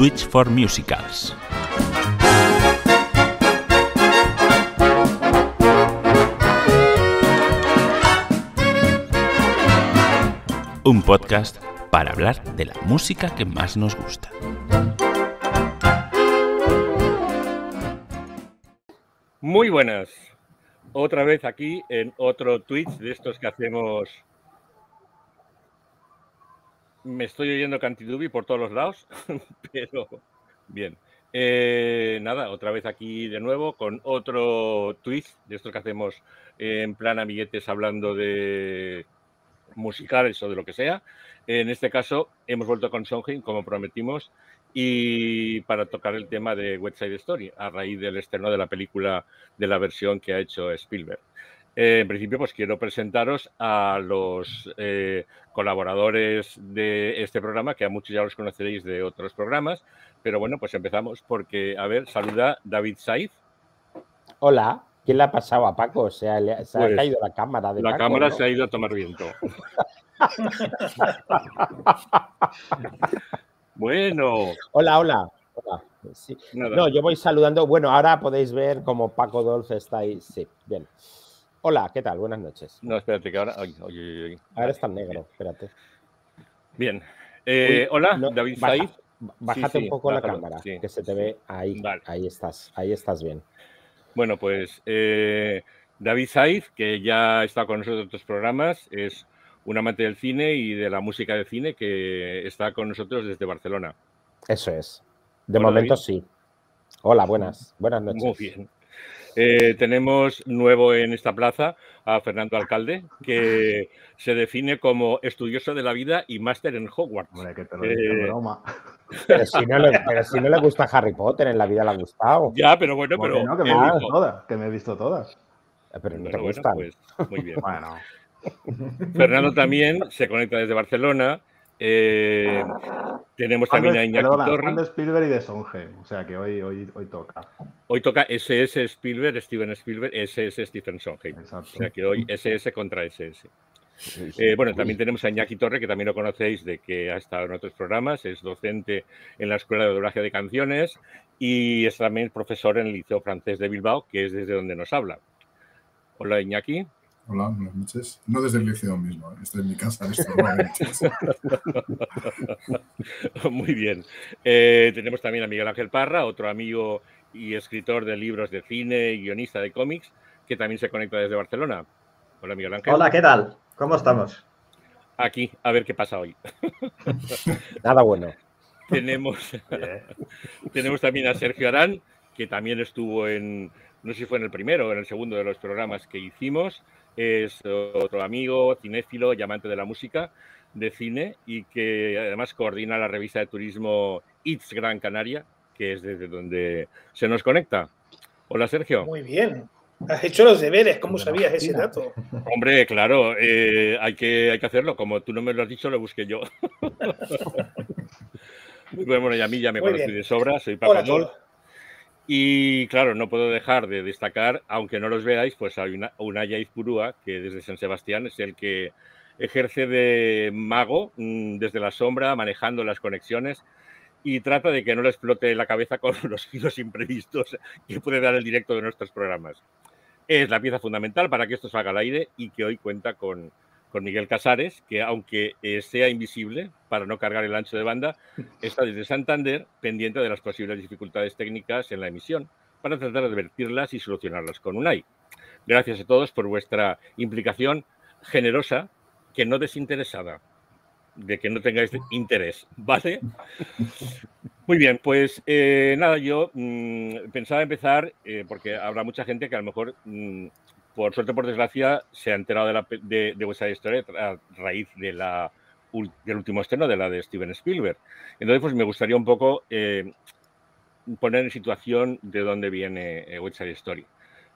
Twitch for Musicals. Un podcast para hablar de la música que más nos gusta. Muy buenas. Otra vez aquí en otro Twitch de estos que hacemos. Me estoy oyendo Cantidubi por todos los lados, pero bien. Eh, nada, otra vez aquí de nuevo con otro Twitch de estos que hacemos en plan amiguetes hablando de musicales o de lo que sea. En este caso hemos vuelto con Sondheim, como prometimos, y para tocar el tema de West Side Story, a raíz del estreno de la película de la versión que ha hecho Spielberg. Eh, en principio, pues quiero presentaros a los eh, colaboradores de este programa, que a muchos ya los conoceréis de otros programas, pero bueno, pues empezamos porque, a ver, saluda David Saiz. Hola. ¿Quién le ha pasado a Paco? Se ha, se ha Pues, caído la cámara de La Paco, cámara ¿no? se ha ido a tomar viento. bueno, Hola, hola. hola. Sí. No, yo voy saludando. Bueno, ahora podéis ver cómo Paco Dolce está ahí. Sí, bien. Hola, ¿qué tal? Buenas noches. No, espérate que ahora. ay, ay, ay, ay. Ahora está en negro, espérate. Bien. Eh, Uy, hola, no, David baja- Saiz. Bájate sí, un poco la cámara, sí, que se te ve ahí. Vale. Ahí estás, ahí estás bien. Bueno, pues eh, David Saiz, que ya estado con nosotros en otros programas, es un amante del cine y de la música de cine que está con nosotros desde Barcelona. Eso es. De momento David. sí. Hola, buenas. Buenas noches. Muy bien. Eh, tenemos nuevo en esta plaza a Fernando Alcalde, que se define como estudioso de la vida y máster en Hogwarts. Hombre, que te lo Eh, digo broma. Pero si, no le, pero si no le gusta Harry Potter, en la vida le ha gustado. Ya, pero bueno, ¿Cómo pero que no? Que me he visto todas. Que me he visto todas. Pero no te bueno, gustan. pues, muy bien. Bueno, Fernando también se conecta desde Barcelona. Eh, tenemos también a Iñaki perdona, Torri. fan de Spielberg y de Sondheim. O sea que hoy, hoy, hoy toca. Hoy toca SS Spielberg, Steven Spielberg, SS Stephen Sondheim. Exacto. O sea que hoy SS contra SS. Eh, bueno, también tenemos a Iñaki Torre, que también lo conocéis de que ha estado en otros programas, es docente en la Escuela de Doblaje de Canciones y es también profesor en el Liceo Francés de Bilbao, que es desde donde nos habla. Hola Iñaki. Hola, buenas noches. No desde el liceo mismo, ¿eh? estoy en mi casa. Muy bien. Eh, tenemos también a Miguel Ángel Parra, otro amigo y escritor de libros de cine y guionista de cómics, que también se conecta desde Barcelona. Hola Miguel Ángel. Hola, ¿qué tal? ¿Cómo estamos? Aquí, a ver qué pasa hoy. Nada bueno. tenemos, tenemos también a Sergio Arán, que también estuvo en, no sé si fue en el primero o en el segundo de los programas que hicimos. Es otro amigo, cinéfilo y amante de la música de cine y que además coordina la revista de turismo It's Gran Canaria, que es desde donde se nos conecta. Hola Sergio. Muy bien. Has hecho los deberes, ¿cómo sabías ese dato? Hombre, claro, eh, hay, que, hay que hacerlo. Como tú no me lo has dicho, lo busqué yo. Bueno, y a mí ya me conocí de sobra, soy Paco Hola. Y claro, no puedo dejar de destacar, aunque no los veáis, pues hay una, Unaya Izpurúa, que desde San Sebastián es el que ejerce de mago mm, desde la sombra, manejando las conexiones y trata de que no le explote la cabeza con los giros imprevistos que puede dar el directo de nuestros programas. Es la pieza fundamental para que esto salga al aire y que hoy cuenta con, con Miguel Casares, que aunque eh, sea invisible, para no cargar el ancho de banda, está desde Santander pendiente de las posibles dificultades técnicas en la emisión para tratar de advertirlas y solucionarlas con UNAI. Gracias a todos por vuestra implicación generosa, que no desinteresada, de que no tengáis interés, ¿vale? Muy bien, pues eh, nada, yo mm, pensaba empezar, eh, porque habrá mucha gente que a lo mejor, mm, por suerte por desgracia, se ha enterado de, la, de, de a raíz de la, del último estreno, de la de Steven Spielberg. Entonces, pues me gustaría un poco eh, poner en situación de dónde viene eh, West Side Story.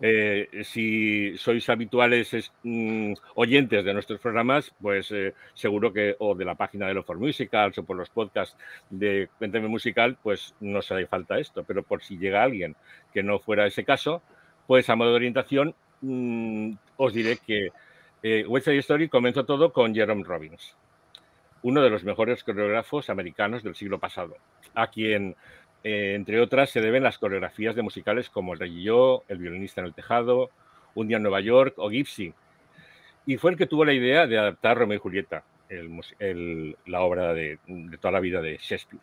Eh, si sois habituales es, mm, oyentes de nuestros programas, pues eh, seguro que o de la página de Lo for Musicals o por los podcasts de Cuéntame Musical, pues no os hace falta esto. Pero por si llega alguien que no fuera ese caso, pues a modo de orientación mm, os diré que eh, West Side Story comenzó todo con Jerome Robbins. uno de los mejores coreógrafos americanos del siglo pasado, a quien, eh, entre otras, se deben las coreografías de musicales como El Rey y yo, El violinista en el tejado, Un día en Nueva York o Gypsy. Y fue el que tuvo la idea de adaptar Romeo y Julieta, el el- la obra de, de toda la vida de Shakespeare.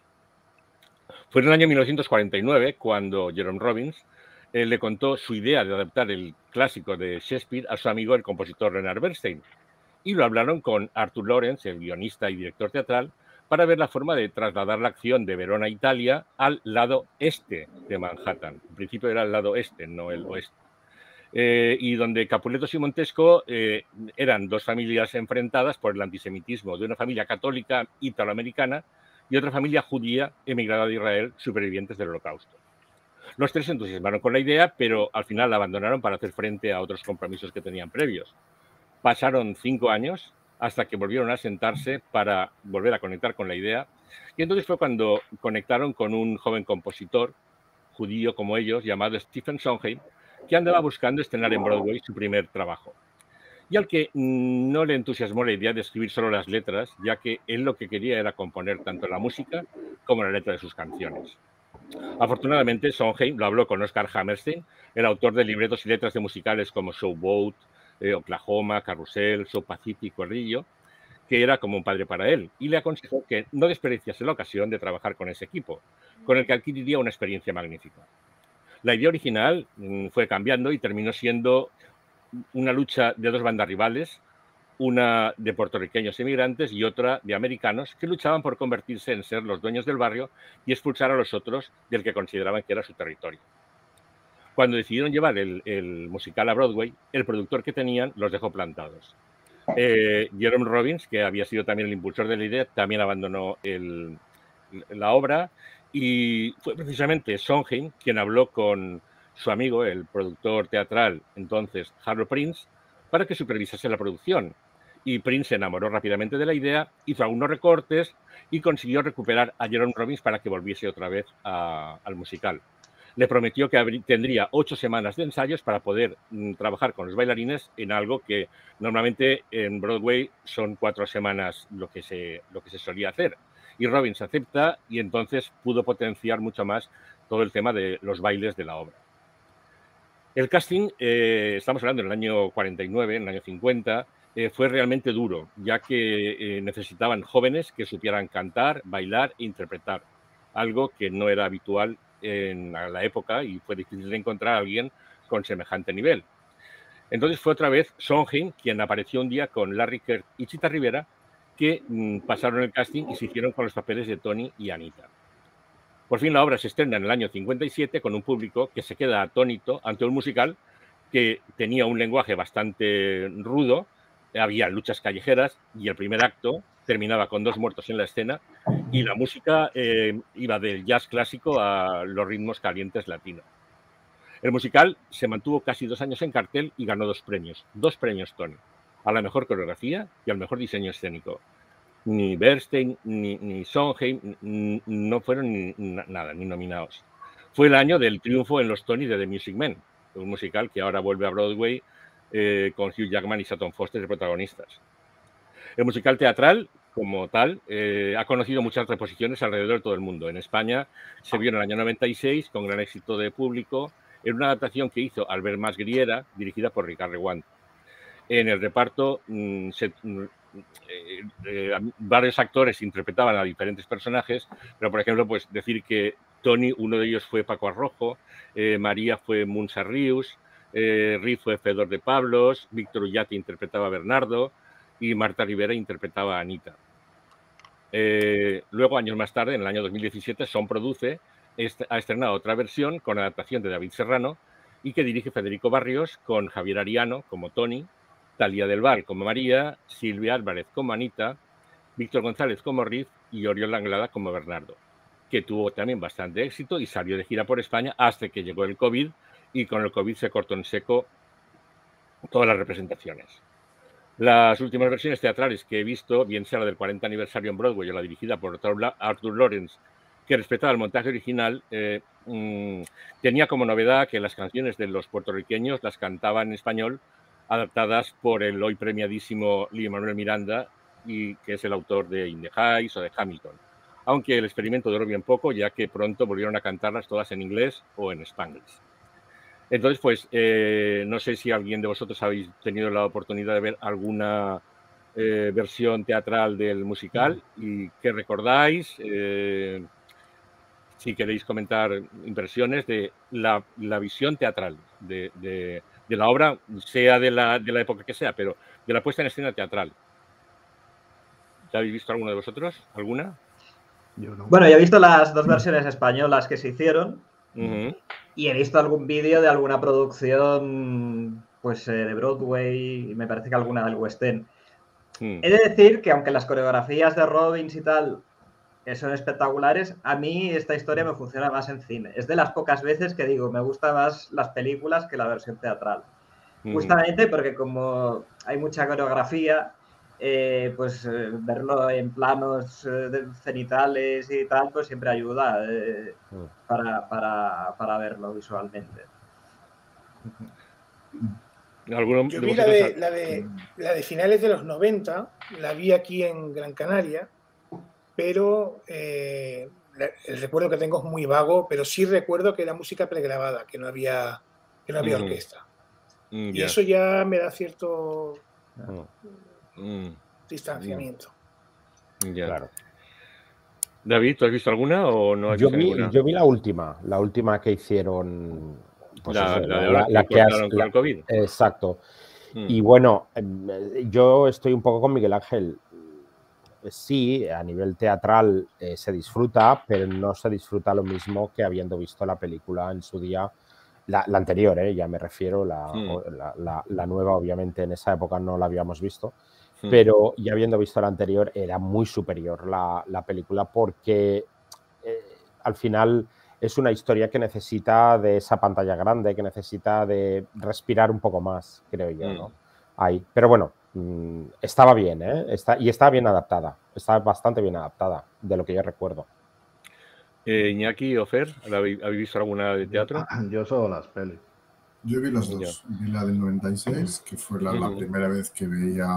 Fue en el año 1949 cuando Jerome Robbins le contó su idea de adaptar el clásico de Shakespeare a su amigo el compositor Leonard Bernstein y lo hablaron con Arthur Lawrence, el guionista y director teatral, para ver la forma de trasladar la acción de Verona, Italia, al lado este de Manhattan. En principio era el lado este, no el oeste. Eh, y donde Capuletos y Montesco eh, eran dos familias enfrentadas por el antisemitismo de una familia católica italoamericana y otra familia judía emigrada de Israel, supervivientes del Holocausto. Los tres se entusiasmaron con la idea, pero al final la abandonaron para hacer frente a otros compromisos que tenían previos. Pasaron cinco años hasta que volvieron a sentarse para volver a conectar con la idea. Y entonces fue cuando conectaron con un joven compositor judío como ellos, llamado Stephen Sondheim, que andaba buscando estrenar en Broadway su primer trabajo. Y al que mm, no le entusiasmó la idea de escribir solo las letras, ya que él lo que quería era componer tanto la música como la letra de sus canciones. Afortunadamente, Sondheim lo habló con Oscar Hammerstein, el autor de libretos y letras de musicales como Showboat, eh, Oklahoma, Carrusel, Show Pacific, Corrillo, que era como un padre para él, y le aconsejó que no desperdiciase la ocasión de trabajar con ese equipo, con el que adquiriría una experiencia magnífica. La idea original mm, fue cambiando y terminó siendo una lucha de dos bandas rivales, una de puertorriqueños emigrantes y otra de americanos que luchaban por convertirse en ser los dueños del barrio y expulsar a los otros del que consideraban que era su territorio. Cuando decidieron llevar el, musical a Broadway, el productor que tenían los dejó plantados. Eh, Jerome Robbins, que había sido también el impulsor de la idea, también abandonó la obra y fue precisamente Sondheim quien habló con su amigo, el productor teatral entonces Harold Prince, para que supervisase la producción. Y Prince se enamoró rápidamente de la idea, hizo algunos recortes y consiguió recuperar a Jerome Robbins para que volviese otra vez al musical. Le prometió que tendría ocho semanas de ensayos para poder mm, trabajar con los bailarines en algo que normalmente en Broadway son cuatro semanas lo que se, lo que se solía hacer. Y Robbins acepta y entonces pudo potenciar mucho más todo el tema de los bailes de la obra. El casting, eh, estamos hablando en el año 49, en el año 50, eh, fue realmente duro, ya que eh, necesitaban jóvenes que supieran cantar, bailar e interpretar, algo que no era habitual en la época y fue difícil de encontrar a alguien con semejante nivel. Entonces fue otra vez Sondheim quien apareció un día con Larry Kirk y Chita Rivera, que mm, pasaron el casting y se hicieron con los papeles de Tony y Anita. Por fin la obra se estrena en el año 57 con un público que se queda atónito ante un musical que tenía un lenguaje bastante rudo, había luchas callejeras y el primer acto terminaba con dos muertos en la escena y la música eh, iba del jazz clásico a los ritmos calientes latinos. El musical se mantuvo casi dos años en cartel y ganó dos premios, dos premios Tony, a la mejor coreografía y al mejor diseño escénico. Ni Bernstein ni, ni Sondheim no fueron nada, ni nominados. Fue el año del triunfo en los Tony de The Music Man, un musical que ahora vuelve a Broadway eh, con Hugh Jackman y Sutton Foster de protagonistas. El musical teatral, como tal, eh, ha conocido muchas reposiciones alrededor de todo el mundo. En España se vio en el año 96 con gran éxito de público en una adaptación que hizo Albert Masgriera, dirigida por Ricardo Reguant. En el reparto, mm, mm, eh, varios actores interpretaban a diferentes personajes, pero por ejemplo, pues decir que Tony, uno de ellos fue Paco Arrojo, María fue Munsa Rius, eh, Ri fue Fedor de Pablos, Víctor Ullate interpretaba a Bernardo y Marta Rivera interpretaba a Anita. Eh, luego, años más tarde, en el año 2017, Son Produce est- ha estrenado otra versión con adaptación de David Serrano y que dirige Federico Barrios con Javier Ariano como Tony, Talía del Val como María, Silvia Álvarez como Anita, Víctor González como Riz y Oriol Langlada como Bernardo, que tuvo también bastante éxito y salió de gira por España hasta que llegó el COVID y con el COVID se cortó en seco todas las representaciones. Las últimas versiones teatrales que he visto, bien sea la del 40 aniversario en Broadway o la dirigida por Arthur Lawrence, que respetaba el montaje original, eh, mm, tenía como novedad que las canciones de los puertorriqueños las cantaban en español, adaptadas por el hoy premiadísimo Lee Manuel Miranda y que es el autor de In the Heights o de Hamilton. Aunque el experimento duró bien poco, ya que pronto volvieron a cantarlas todas en inglés o en spanglish. Entonces, pues, eh, no sé si alguien de vosotros habéis tenido la oportunidad de ver alguna eh, versión teatral del musical y qué recordáis. Eh, si queréis comentar impresiones de la, la visión teatral de, de- de la obra, sea de la, de la época que sea, pero de la puesta en escena teatral. ¿Ya habéis visto alguno de vosotros? ¿Alguna? Yo no. Bueno, yo he visto las dos versiones españolas que se hicieron. Y he visto algún vídeo de alguna producción pues eh, de Broadway y me parece que alguna del West End. Mm. He de decir que aunque las coreografías de Robbins y tal eh, son espectaculares, a mí esta historia me funciona más en cine. Es de las pocas veces que digo, me gustan más las películas que la versión teatral. Ujú. Justamente porque como hay mucha coreografía, eh, pues eh, verlo en planos eh, de- cenitales y tal, pues siempre ayuda eh, Mm. para, para- para verlo visualmente. ¿Alguno Yo vi la de, la, de, la de finales de los 90, la vi aquí en Gran Canaria, pero eh, el recuerdo que tengo es muy vago, pero sí recuerdo que era música pregrabada, que no había, que no había Ujú. orquesta. Mm, Y eso ya me da cierto Mm, distanciamiento. ya. Claro. David, ¿tú has visto alguna o no has Yo visto vi, ninguna? yo vi la última, la última que hicieron. pues la, eso, la la- de ahora la- que la que has- con la- el COVID. Exacto. Mm. Y bueno, em, yo estoy un poco con Miguel Ángel. Sí, a nivel teatral eh, se disfruta, pero no se disfruta lo mismo que habiendo visto la película en su día, la, la anterior, eh, ya me refiero, la, Mm. la- la- la nueva, obviamente en esa época no la habíamos visto, Mm. Pero ya habiendo visto la anterior era muy superior la, la película porque eh, al final es una historia que necesita de esa pantalla grande, que necesita de respirar un poco más, creo yo, ¿no? Mm. Ahí. Pero bueno, mm, estaba bien, ¿eh? Está, y está bien adaptada, está bastante bien adaptada, de lo que yo recuerdo. Eh, Iñaki o Fer, ¿la ¿habéis habéis visto alguna de teatro? Yo solo las pelis. Yo vi las dos. Vi la del 96, que fue la, la primera vez que veía,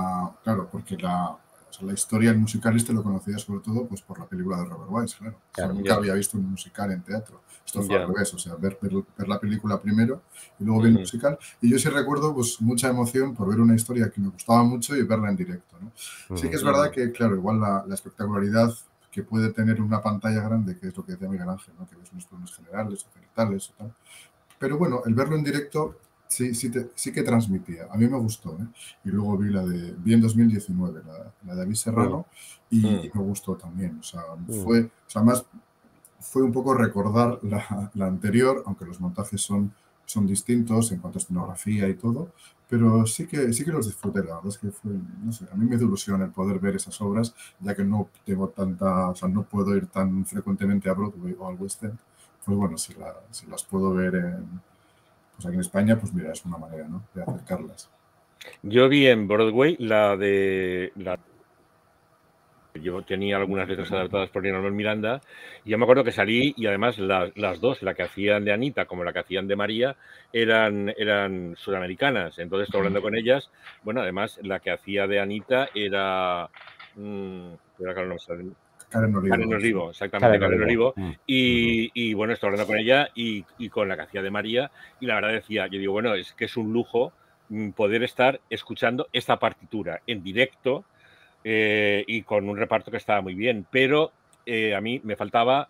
claro, porque la, o sea, la historia, el musical este lo conocía sobre todo pues, por la película de Robert Wise, claro. O sea, Claro, nunca había visto un musical en teatro. Esto fue al revés, o sea, ver, ver, ver la película primero y luego ver el musical. Y yo sí recuerdo pues, mucha emoción por ver una historia que me gustaba mucho y verla en directo. ¿no? Sí que es verdad que, claro, igual la, la espectacularidad que puede tener una pantalla grande, que es lo que decía Miguel Ángel, ¿no? que ves unos planos generales o o tal. Pero bueno, el verlo en directo sí, sí, te- sí que transmitía. A mí me gustó. ¿eh? Y luego vi la de vi en 2019, la, la de David Serrano, y, Mm. y me gustó también. O sea, Mm. fue, o sea, más fue un poco recordar la, la anterior, aunque los montajes son, son distintos en cuanto a escenografía y todo, pero sí que, sí que los disfruté, la verdad es que fue, no sé, a mí me dio ilusión el poder ver esas obras, ya que no tengo tanta, o sea, no puedo ir tan frecuentemente a Broadway o al West End, pues bueno, si, la- si las puedo ver en, pues aquí en España, pues mira, es una manera, ¿no?, de acercarlas. Yo vi en Broadway la de. Yo tenía algunas letras adaptadas por Lin Miranda y yo me acuerdo que salí y además la- las dos, la que hacían de Anita como la que hacían de María, eran, eran sudamericanas. Entonces, hablando con ellas. Bueno, además, la que hacía de Anita era. mm, era Karen Olivo. Karen Olivo, exactamente, Karen Karen Olivo. Mm. Y, y, bueno, estoy hablando con ella y, y con la que hacía de María. Y la verdad decía, yo digo, bueno, es que es un lujo mm, poder estar escuchando esta partitura en directo eh, y con un reparto que estaba muy bien. Pero eh, a mí me faltaba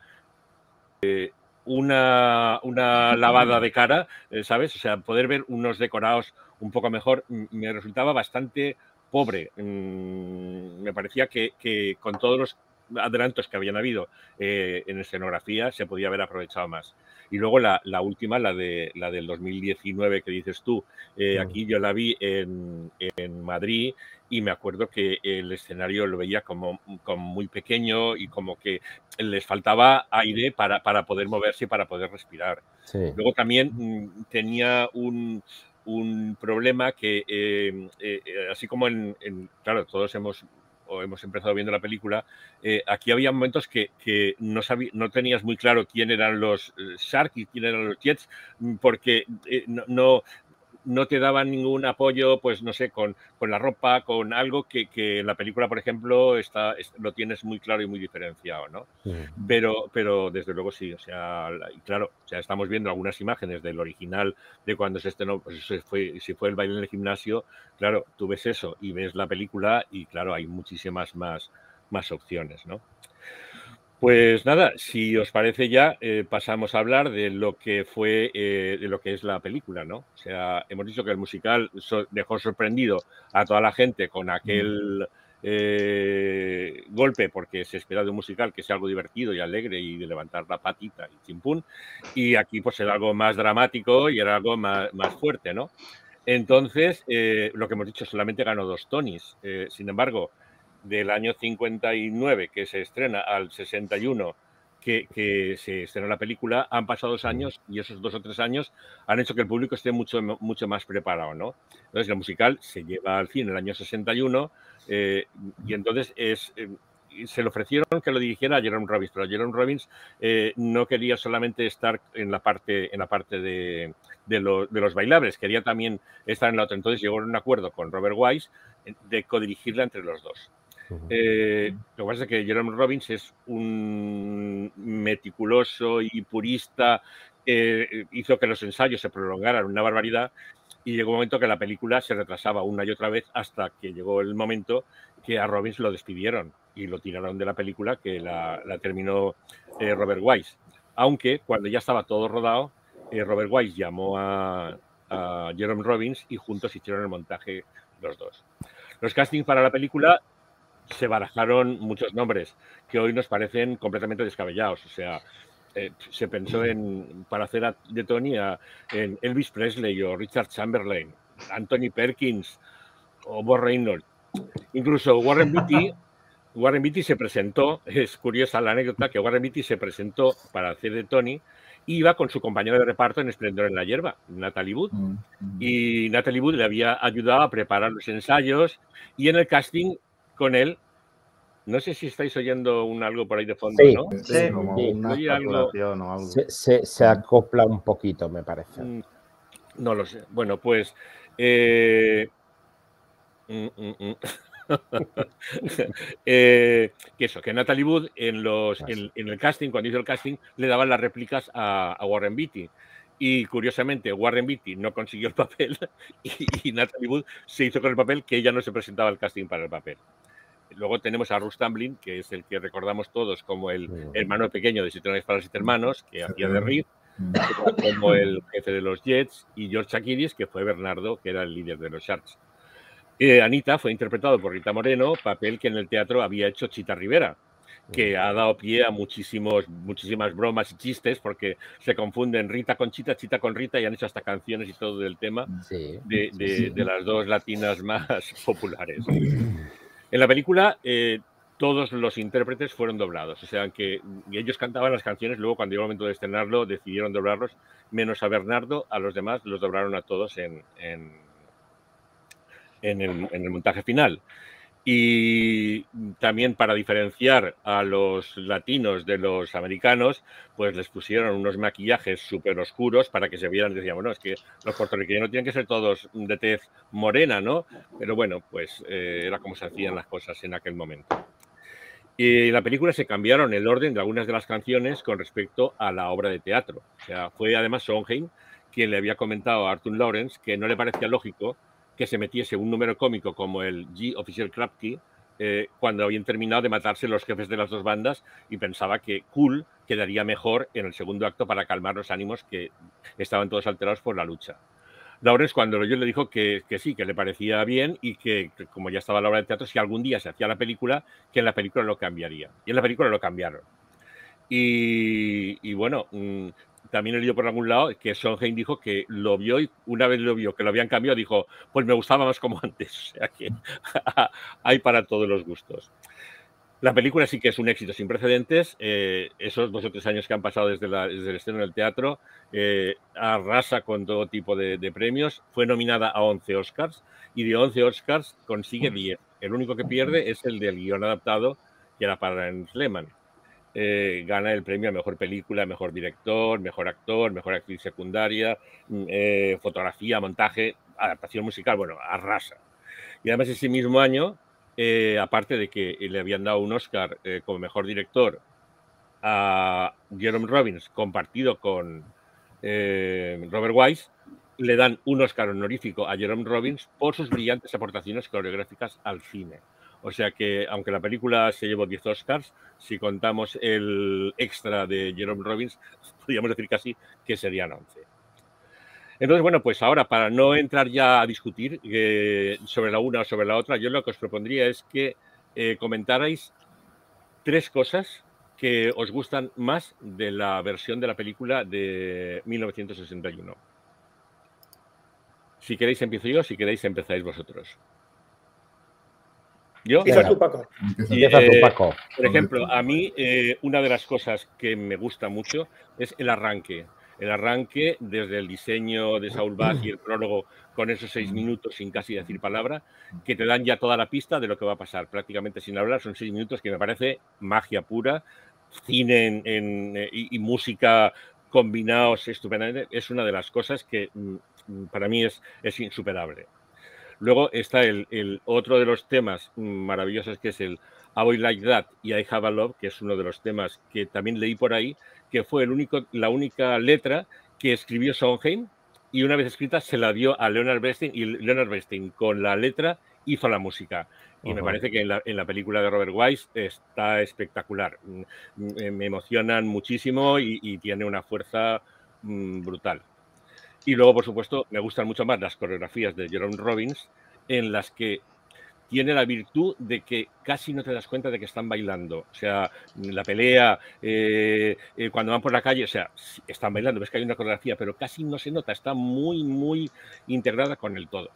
eh, una, una lavada de cara, eh, ¿sabes? O sea, poder ver unos decorados un poco mejor mm, me resultaba bastante pobre. Mm, me parecía que, que con todos los adelantos que habían habido eh, en escenografía se podía haber aprovechado más. Y luego la, la última, la, de, la del 2019 que dices tú, eh, aquí yo la vi en, en Madrid y me acuerdo que el escenario lo veía como, como muy pequeño y como que les faltaba aire para, para poder moverse y para poder respirar. Sí. Luego también mm, tenía un, un problema que, eh, así como en, en- claro, todos hemos, hemos empezado viendo la película, eh, aquí había momentos que, no, sabí- no tenías muy claro quién eran los eh, Shark y quién eran los Jets, mm, porque eh, no, no- no te daban ningún apoyo, pues no sé, con, con la ropa, con algo que, que, en la película, por ejemplo, está, lo tienes muy claro y muy diferenciado, ¿no? Pero, pero desde luego sí, o sea, claro, o sea, estamos viendo algunas imágenes del original de cuando se estrenó, pues fue, si fue el baile en el gimnasio, claro, tú ves eso y ves la película y claro, hay muchísimas más, más opciones, ¿no? Pues nada, si os parece ya, eh, pasamos a hablar de lo que fue, eh, de lo que es la película, ¿no? O sea, hemos dicho que el musical dejó sorprendido a toda la gente con aquel eh, golpe, porque se espera de un musical que sea algo divertido y alegre y de levantar la patita y chimpún, y aquí pues era algo más dramático y era algo más, más fuerte, ¿no? Entonces, lo que hemos dicho, solamente ganó dos Tonys. sin embargo, del año 59 que se estrena al 61 que, que, se estrenó la película, han pasado dos años y esos dos o tres años han hecho que el público esté mucho, mucho más preparado, ¿no? Entonces, el musical se lleva al fin en el año 61 eh, y entonces es... Eh, se le ofrecieron que lo dirigiera a Jerome Robbins, pero Jerome Robbins eh, no quería solamente estar en la parte, en la parte de, de, de, los bailables, quería también estar en la otra. Entonces llegó a un acuerdo con Robert Wise de codirigirla entre los dos. Eh, lo que pasa es que Jerome Robbins es un meticuloso y purista, eh, hizo que los ensayos se prolongaran una barbaridad y llegó un momento que la película se retrasaba una y otra vez hasta que llegó el momento que a Robbins lo despidieron y lo tiraron de la película que la, terminó eh, Robert Wise. Aunque cuando ya estaba todo rodado, Robert Wise llamó a, a Jerome Robbins y juntos hicieron el montaje los dos. Los castings para la película se barajaron muchos nombres que hoy nos parecen completamente descabellados. O sea, eh, se pensó en, para hacer de Tony a, en Elvis Presley o Richard Chamberlain, Anthony Perkins o Bob Reynolds. Incluso Warren Beatty, Warren Beatty se presentó, es curiosa la anécdota que Warren Beatty se presentó para hacer de Tony iba con su compañera de reparto en Esplendor en la Hierba, Natalie Wood. Mm, mm. Y Natalie Wood le había ayudado a preparar los ensayos y en el casting con él. No sé si estáis oyendo un algo por ahí de fondo, ¿no? Sí, como una algo... Se, se, acopla un poquito, me parece. Mm, no lo sé. Bueno, pues. Eh... Mm, mm, eh, que eso, que Natalie Wood en, los, en, el casting, cuando hizo el casting, le daban las réplicas a, Warren Beatty. Y curiosamente, Warren Beatty no consiguió el papel y, y, Natalie Wood se hizo con el papel que ella no se presentaba al casting para el papel. Luego tenemos a Russ Tamblin, que es el que recordamos todos como el hermano pequeño de Siete para Siete Hermanos, que hacía de Reed, como el jefe de los Jets, y George Akiris, que fue Bernardo, que era el líder de los Sharks. Eh, Anita fue interpretado por Rita Moreno, papel que en el teatro había hecho Chita Rivera, que ha dado pie a muchísimos, muchísimas bromas y chistes, porque se confunden Rita con Chita, Chita con Rita, y han hecho hasta canciones y todo del tema de, de, las dos latinas más populares. En la película eh, todos los intérpretes fueron doblados, o sea que ellos cantaban las canciones, luego cuando llegó el momento de estrenarlo decidieron doblarlos, menos a Bernardo, a los demás los doblaron a todos en, en, en el montaje final. Y también para diferenciar a los latinos de los americanos, pues les pusieron unos maquillajes súper oscuros para que se vieran. Decían, bueno, es que los puertorriqueños tienen que ser todos de tez morena, ¿no? Pero bueno, pues eh, era como se hacían las cosas en aquel momento. Y en la película se cambiaron el orden de algunas de las canciones con respecto a la obra de teatro. O sea, fue además Sondheim quien le había comentado a Arthur Lawrence que no le parecía lógico que se metiese un número cómico como el G Official Krapke eh, cuando habían terminado de matarse los jefes de las dos bandas y pensaba que Cool quedaría mejor en el segundo acto para calmar los ánimos que estaban todos alterados por la lucha. Lawrence cuando oyó le dijo que, que, sí, que le parecía bien y que, como ya estaba la obra de teatro, si algún día se hacía la película, que en la película lo cambiaría. Y en la película lo cambiaron. Y, y bueno, mm, también he leído por algún lado que Sondheim dijo que lo vio y una vez lo vio que lo habían cambiado, dijo, pues me gustaba más como antes. O sea que hay para todos los gustos. La película sí que es un éxito sin precedentes. Eh, esos dos o tres años que han pasado desde, el estreno del teatro, eh, arrasa con todo tipo de, premios. Fue nominada a 11 Oscars y de 11 Oscars consigue 10. El único que pierde es el del guion adaptado, que era para Lehman. Eh, gana el premio a mejor película, mejor director, mejor actor, mejor actriz secundaria, mm, eh, fotografía, montaje, adaptación musical, bueno, arrasa. Y además ese mismo año, eh, aparte de que le habían dado un Oscar como mejor director a Jerome Robbins, compartido con Robert Wise, le dan un Oscar honorífico a Jerome Robbins por sus brillantes aportaciones coreográficas al cine. O sea que, aunque la película se llevó 10 Oscars, si contamos el extra de Jerome Robbins, podríamos decir casi que serían 11. Entonces, bueno, pues ahora, para no entrar ya a discutir eh, sobre la una o sobre la otra, yo lo que os propondría es que eh, comentarais tres cosas que os gustan más de la versión de la película de 1961. Si queréis empiezo yo, si queréis empezáis vosotros. ¿Yo? Empieza tú, Paco. Eh, Paco. Por ejemplo, a mí eh, una de las cosas que me gusta mucho es el arranque. El arranque desde el diseño de Saul Bass y el prólogo con esos seis minutos sin casi decir palabra, que te dan ya toda la pista de lo que va a pasar, prácticamente sin hablar. Son seis minutos que me parece magia pura, cine eh, y, música combinados estupendamente. Es una de las cosas que mm, para mí es, es insuperable. Luego está el, otro de los temas maravillosos que es el I Boy Like That y I Have a Love, que es uno de los temas que también leí por ahí, que fue el único, la única letra que escribió Sondheim y una vez escrita se la dio a Leonard Bernstein y Leonard Bernstein con la letra hizo la música. Y me parece que en la, película de Robert Wise está espectacular. Mm, me emocionan muchísimo y, tiene una fuerza mm, brutal. Y luego, por supuesto, me gustan mucho más las coreografías de Jerome Robbins, en las que tiene la virtud de que casi no te das cuenta de que están bailando. O sea, la pelea, eh, eh, cuando van por la calle, o sea, están bailando, ves que hay una coreografía, pero casi no se nota, está muy, muy integrada con el todo.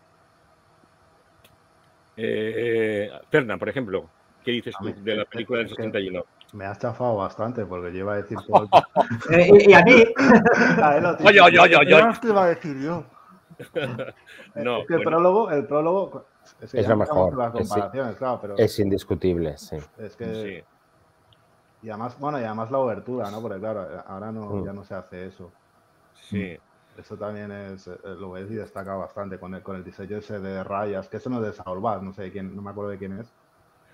Eh, por ejemplo, ¿qué dices tú de la película del 61? Me has chafado bastante porque yo iba a decir todo y, a mí. Oye, oye, oye, oye. te iba a decir yo. no, el prólogo, el prólogo es, lo mejor. es, claro, pero es indiscutible, sí. Es que y además, bueno, y además la obertura, ¿no? Porque claro, ahora no, mm. ya no se hace eso. Sí. Eso también es, eh, lo ves y destaca bastante con el, con el diseño ese de rayas, que eso no es de Saul no sé quién, no me acuerdo de quién es.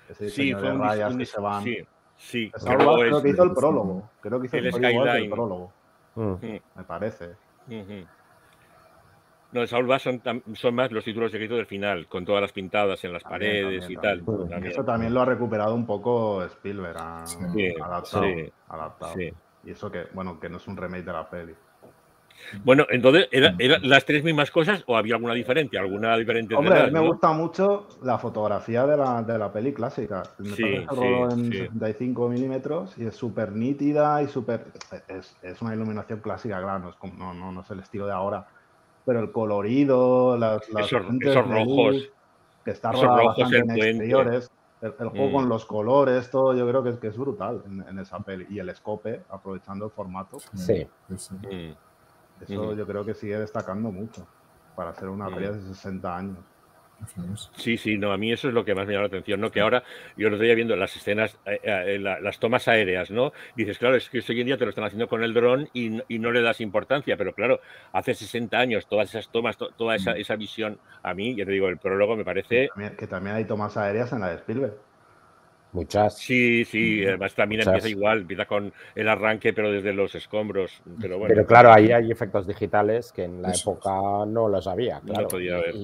Ese sí, de rayas que se van. Sí. Sí, creo que hizo el prólogo. Creo que hizo el, el prólogo. Mm. Me parece. No, de Saul Bass son, son, más los títulos de del final, con todas las pintadas en las paredes y tal. Eso también lo ha recuperado un poco Spielberg, adaptado. adaptado. Y eso que, bueno, que no es un remake de la peli. Bueno, entonces, ¿eran las tres mismas cosas o había alguna diferencia? ¿Alguna diferente? Hombre, me gusta mucho la fotografía de la, de la peli clásica. Me sí, sí, en 75 milímetros y es súper nítida y súper... Es, es, una iluminación clásica, claro, no es, como, no, no, no es el estilo de ahora. Pero el colorido, las, las esos, esos rojos, que está rodado en exteriores, el, juego con mm. los colores, todo, yo creo que es, que es brutal en, esa peli. Y el escope, aprovechando el formato. Sí. Mm. Eso yo creo que sigue destacando mucho para hacer una peli de 60 años. Sí, sí, no, a mí eso es lo que más me llama la atención, ¿no? Que ahora yo lo estoy viendo las escenas, eh, eh, las tomas aéreas, ¿no? Dices, claro, es que hoy en día te lo están haciendo con el dron y, no le das importancia, pero claro, hace 60 años todas esas tomas, toda esa, esa, visión, a mí, ya te digo, el prólogo me parece... que también hay tomas aéreas en la de Spielberg. Muchas. Sí, sí, además también empieza igual, empieza con el arranque, pero desde los escombros. Pero, bueno. pero claro, ahí hay efectos digitales que en la época no los había. Claro. No podía haber.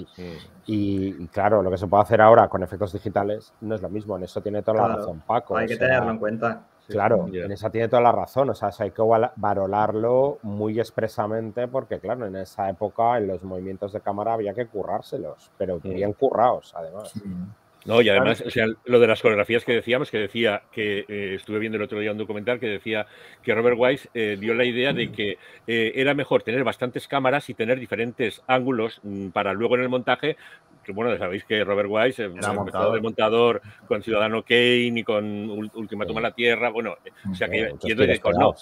Y, claro, lo que se puede hacer ahora con efectos digitales no es lo mismo. En eso tiene toda la razón, Paco. Hay que tenerlo en cuenta. Claro, en esa tiene toda la razón. O sea, hay que valolarlo muy expresamente porque, claro, en esa época en los movimientos de cámara había que currárselos, pero bien currados, además. No, y además, o sea, lo de las coreografías que decíamos, que decía que eh, estuve viendo el otro día un documental que decía que Robert Wise eh, dio la idea de que eh, era mejor tener bastantes cámaras y tener diferentes ángulos mm, para luego en el montaje que bueno, sabéis que Robert Wise eh, empezó montador. de montador con Ciudadano Kane y con Última Toma la Tierra, bueno, o sea que no,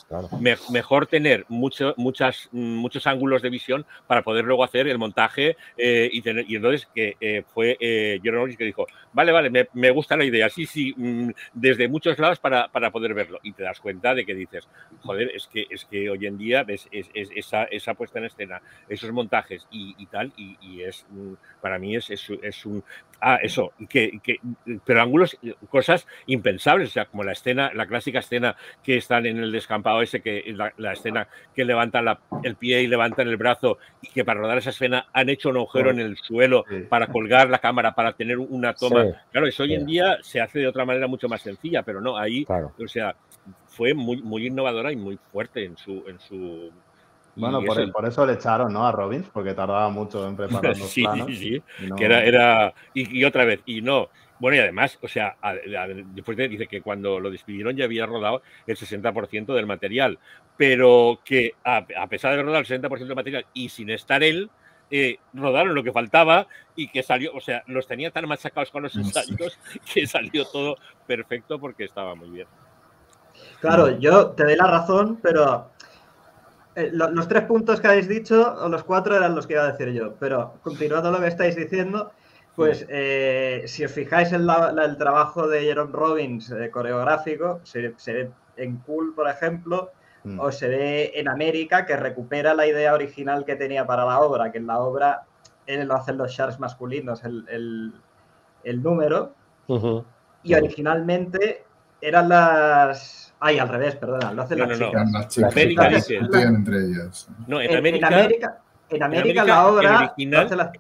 mejor tener mucho, muchas, muchos ángulos de visión para poder luego hacer el montaje eh, y, tener, y entonces que eh, fue eh, que dijo, vale, vale, me, me, gusta la idea, sí, sí, mm, desde muchos lados para, para, poder verlo y te das cuenta de que dices, joder, es que, es que hoy en día ves es, es, esa, esa puesta en escena, esos montajes y, y tal, y, y, es, mm, para mí es, es, un, ah, eso, que, que, pero ángulos, cosas impensables, o sea, como la escena, la clásica escena que están en el descampado ese, que la, la escena que levantan la, el pie y levantan el brazo y que para rodar esa escena han hecho un agujero en el suelo para colgar la cámara, para tener una toma. claro, eso hoy en día se hace de otra manera mucho más sencilla, pero no, ahí, o sea, fue muy, muy innovadora y muy fuerte en su, en su bueno, por, eso le echaron, ¿no? A Robbins, porque tardaba mucho en preparar los sí, Sí, sí, que era, era y, otra vez, y no. Bueno, y además, o sea, después de, dice que cuando lo despidieron ya había rodado el 60% del material, pero que a, pesar de rodar el 60% del material y sin estar él, eh, rodaron lo que faltaba y que salió, o sea, los tenía tan machacados con los ensayos que salió todo perfecto porque estaba muy bien. Claro, yo te doy la razón, pero eh, los tres puntos que habéis dicho, o los cuatro eran los que iba a decir yo, pero continuando lo que estáis diciendo, pues eh, si os fijáis en el trabajo de Jerome Robbins eh, coreográfico, se, ve en Cool, por ejemplo, mm. o se ve en América, que recupera la idea original que tenía para la obra, que en la obra él lo hacen los sharks masculinos, el, número, y originalmente eran las Ay, al revés, perdona, lo hacen las, chicas. las chicas. América entre ellas. No, en, América, en, América, la obra original,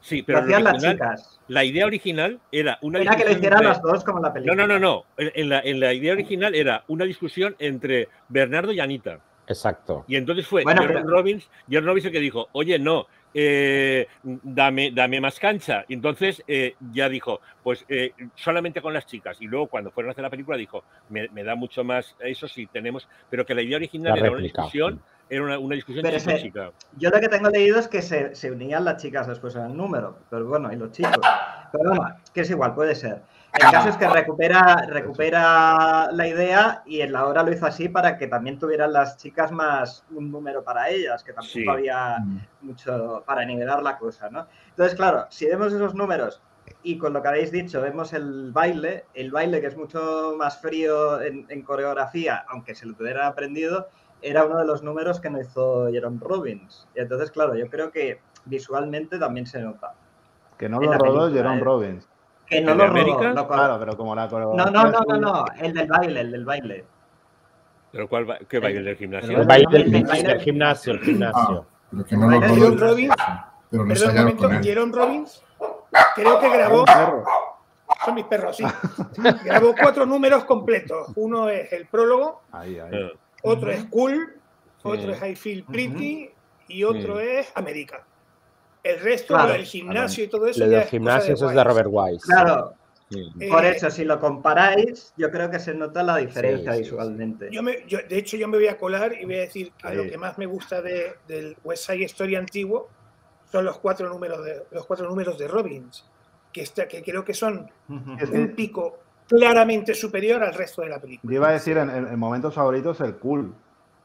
Sí, pero lo hacían las chicas. La idea original era una Era que lo hicieran las dos como en la película. No, no, no, no. En la, en la idea original era una discusión entre Bernardo y Anita. Exacto. Y entonces fue bueno, Robbins el que dijo, oye, no, eh, dame, dame más cancha. Y entonces eh, ya dijo, pues eh, solamente con las chicas. Y luego cuando fueron a hacer la película dijo, me, me da mucho más eso sí tenemos, pero que la idea original era una discusión. Era una, una discusión chica. Yo lo que tengo leído es que se, se unían las chicas después en el número, pero bueno, y los chicos. Pero bueno, que es igual, puede ser. El caso es que recupera, recupera la idea y en la hora lo hizo así para que también tuvieran las chicas más un número para ellas, que tampoco había mm. mucho para nivelar la cosa, ¿no? Entonces, claro, si vemos esos números y con lo que habéis dicho, vemos el baile, el baile que es mucho más frío en, coreografía, aunque se lo tuviera aprendido, era uno de los números que no hizo Jerome Robbins. Y entonces, claro, yo creo que visualmente también se nota. Que no lo rodó Jerome ¿eh? Robbins. Que no lo América? Rodó, claro, pero como la No, no, no, no, no, el del baile, el del baile. ¿Pero cuál qué baile del gimnasio? El baile del, gimnasio, el gimnasio. Ah, pero que no lo Jerome Robbins, pero lo Perdón, momento, Jerome Robbins creo que grabó... Son mis perros, sí. grabó cuatro números completos. Uno es el prólogo, ahí, ahí. otro es Cool, otro es I Feel Pretty y otro es América. El resto, del gimnasio y todo eso. Lo del gimnasio eso es de Robert Wise. Claro. Por eso, si lo comparáis, yo creo que se nota la diferencia visualmente. Yo me, yo, de hecho, yo me voy a colar y voy a decir que lo que más me gusta de, del West Side Story antiguo son los cuatro números de, los cuatro números de Robbins, que, está, que creo que son un pico claramente superior al resto de la película. Yo iba a decir en, en momentos favoritos el cool,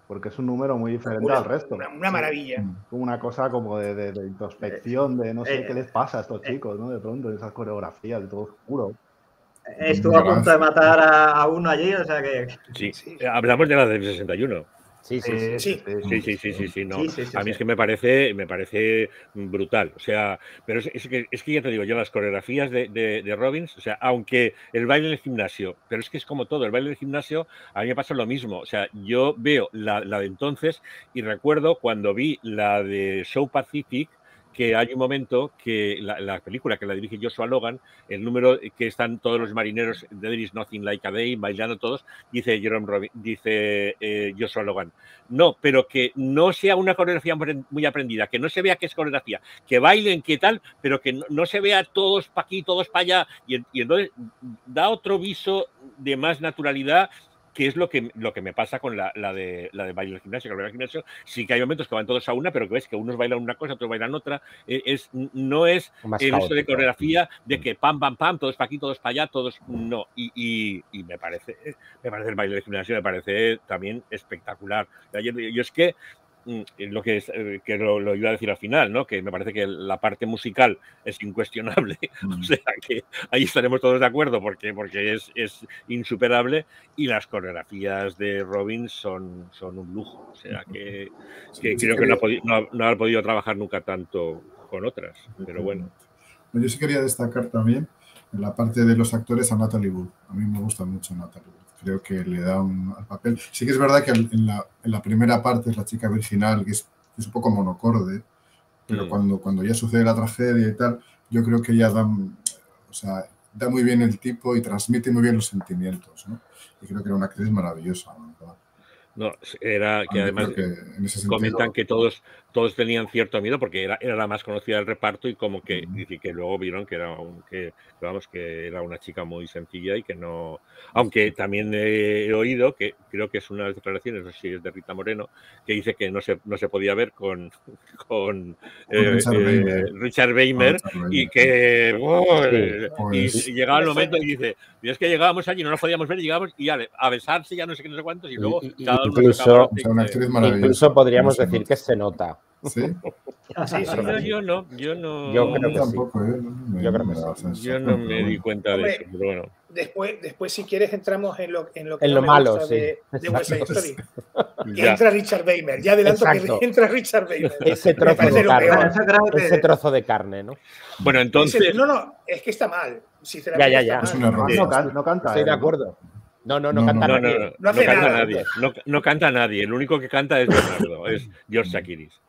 porque es un número muy diferente al resto. Una, maravilla. Mm. Una cosa como de, introspección, de no sé eh, qué les pasa a estos eh, chicos, ¿no? De pronto, esas coreografías, de todo oscuro. Estuvo a punto de matar a, uno allí, o sea que... Sí, hablamos de la del 61. Sí, sí, sí. Sí, sí, sí, sí, no. a mí es que me parece, me parece brutal. O sea, pero es, que, es que ya te digo, yo las coreografías de, de, Robbins, o sea, aunque el baile en el gimnasio, pero es que es como todo, el baile en el gimnasio, a mí me pasa lo mismo. O sea, yo veo la, la de entonces y recuerdo cuando vi la de Show Pacific, que hay un momento que la, película que la dirige Joshua Logan, el número que están todos los marineros de There is Nothing Like a Day bailando todos, dice Jerome dice eh, Joshua Logan. No, pero que no sea una coreografía muy aprendida, que no se vea que es coreografía, que bailen, que tal, pero que no, se vea todos para aquí, todos para allá, y entonces da otro viso de más naturalidad que es lo que, lo que me pasa con la, de la de baile del gimnasio. Que el gimnasio sí que hay momentos que van todos a una, pero que ves que unos bailan una cosa, otros bailan otra. E, es, no es el uso de coreografía de mm. que pam, pam, pam, todos para aquí, todos para allá, todos no. Y, y, me parece, me parece el baile del gimnasio, me parece también espectacular. Yo, yo es que lo que, es, eh, que lo, iba a decir al final, ¿no? que me parece que la parte musical es incuestionable, o mm. sea que ahí estaremos todos de acuerdo porque, porque es, es insuperable y las coreografías de Robin son, son un lujo, o sea que, creo que no ha, podido, no, ha, podido trabajar nunca tanto con otras, pero bueno. Yo sí quería destacar también en la parte de los actores a Natalie Wood. A mí me gusta mucho Natalie Wood creo que le da un, al papel. Sí que es verdad que en la, en la, primera parte es la chica virginal, que es, es un poco monocorde, pero mm. cuando, cuando ya sucede la tragedia y tal, yo creo que ella da, o sea, da muy bien el tipo y transmite muy bien los sentimientos. ¿no? Y creo que era una actriz maravillosa. No, era que además comentan que todos, todos tenían cierto miedo porque era, era la más conocida del reparto y como que, que luego vieron que era un, que, vamos, que era una chica muy sencilla y que no. Aunque también he oído que creo que es una de las declaraciones, no sé si es de Rita Moreno, que dice que no se, no se podía ver con, con, Richard, Weimer, y que y, pues llegaba el momento y dice, y es que llegábamos allí, no nos podíamos ver, y llegábamos y a, a besarse ya no sé qué, no sé cuántos, y luego cada uno incluso, incluso podríamos decir que se nota. ¿Sí? sí, yo no, yo no. Yo creo que tampoco, sí. ¿eh? No yo creo que sí. Yo no me di cuenta de eso, pero bueno. Después, después, si quieres, entramos en lo, en lo que en lo malo, sí. de, de West Side Story. que entra Richard Weimer. Ya adelanto Exacto. que entra Richard Weimer. Ese trozo, de carne, ese trozo de carne, ¿no? Bueno, entonces. no, no, es que está mal. Sinceramente. Ya, ya, ya. No, no, no, canta. Estoy de acuerdo. No, no, no, canta nadie. No, canta nadie. No, canta nadie. El único que canta es Bernardo, es George Sakiris.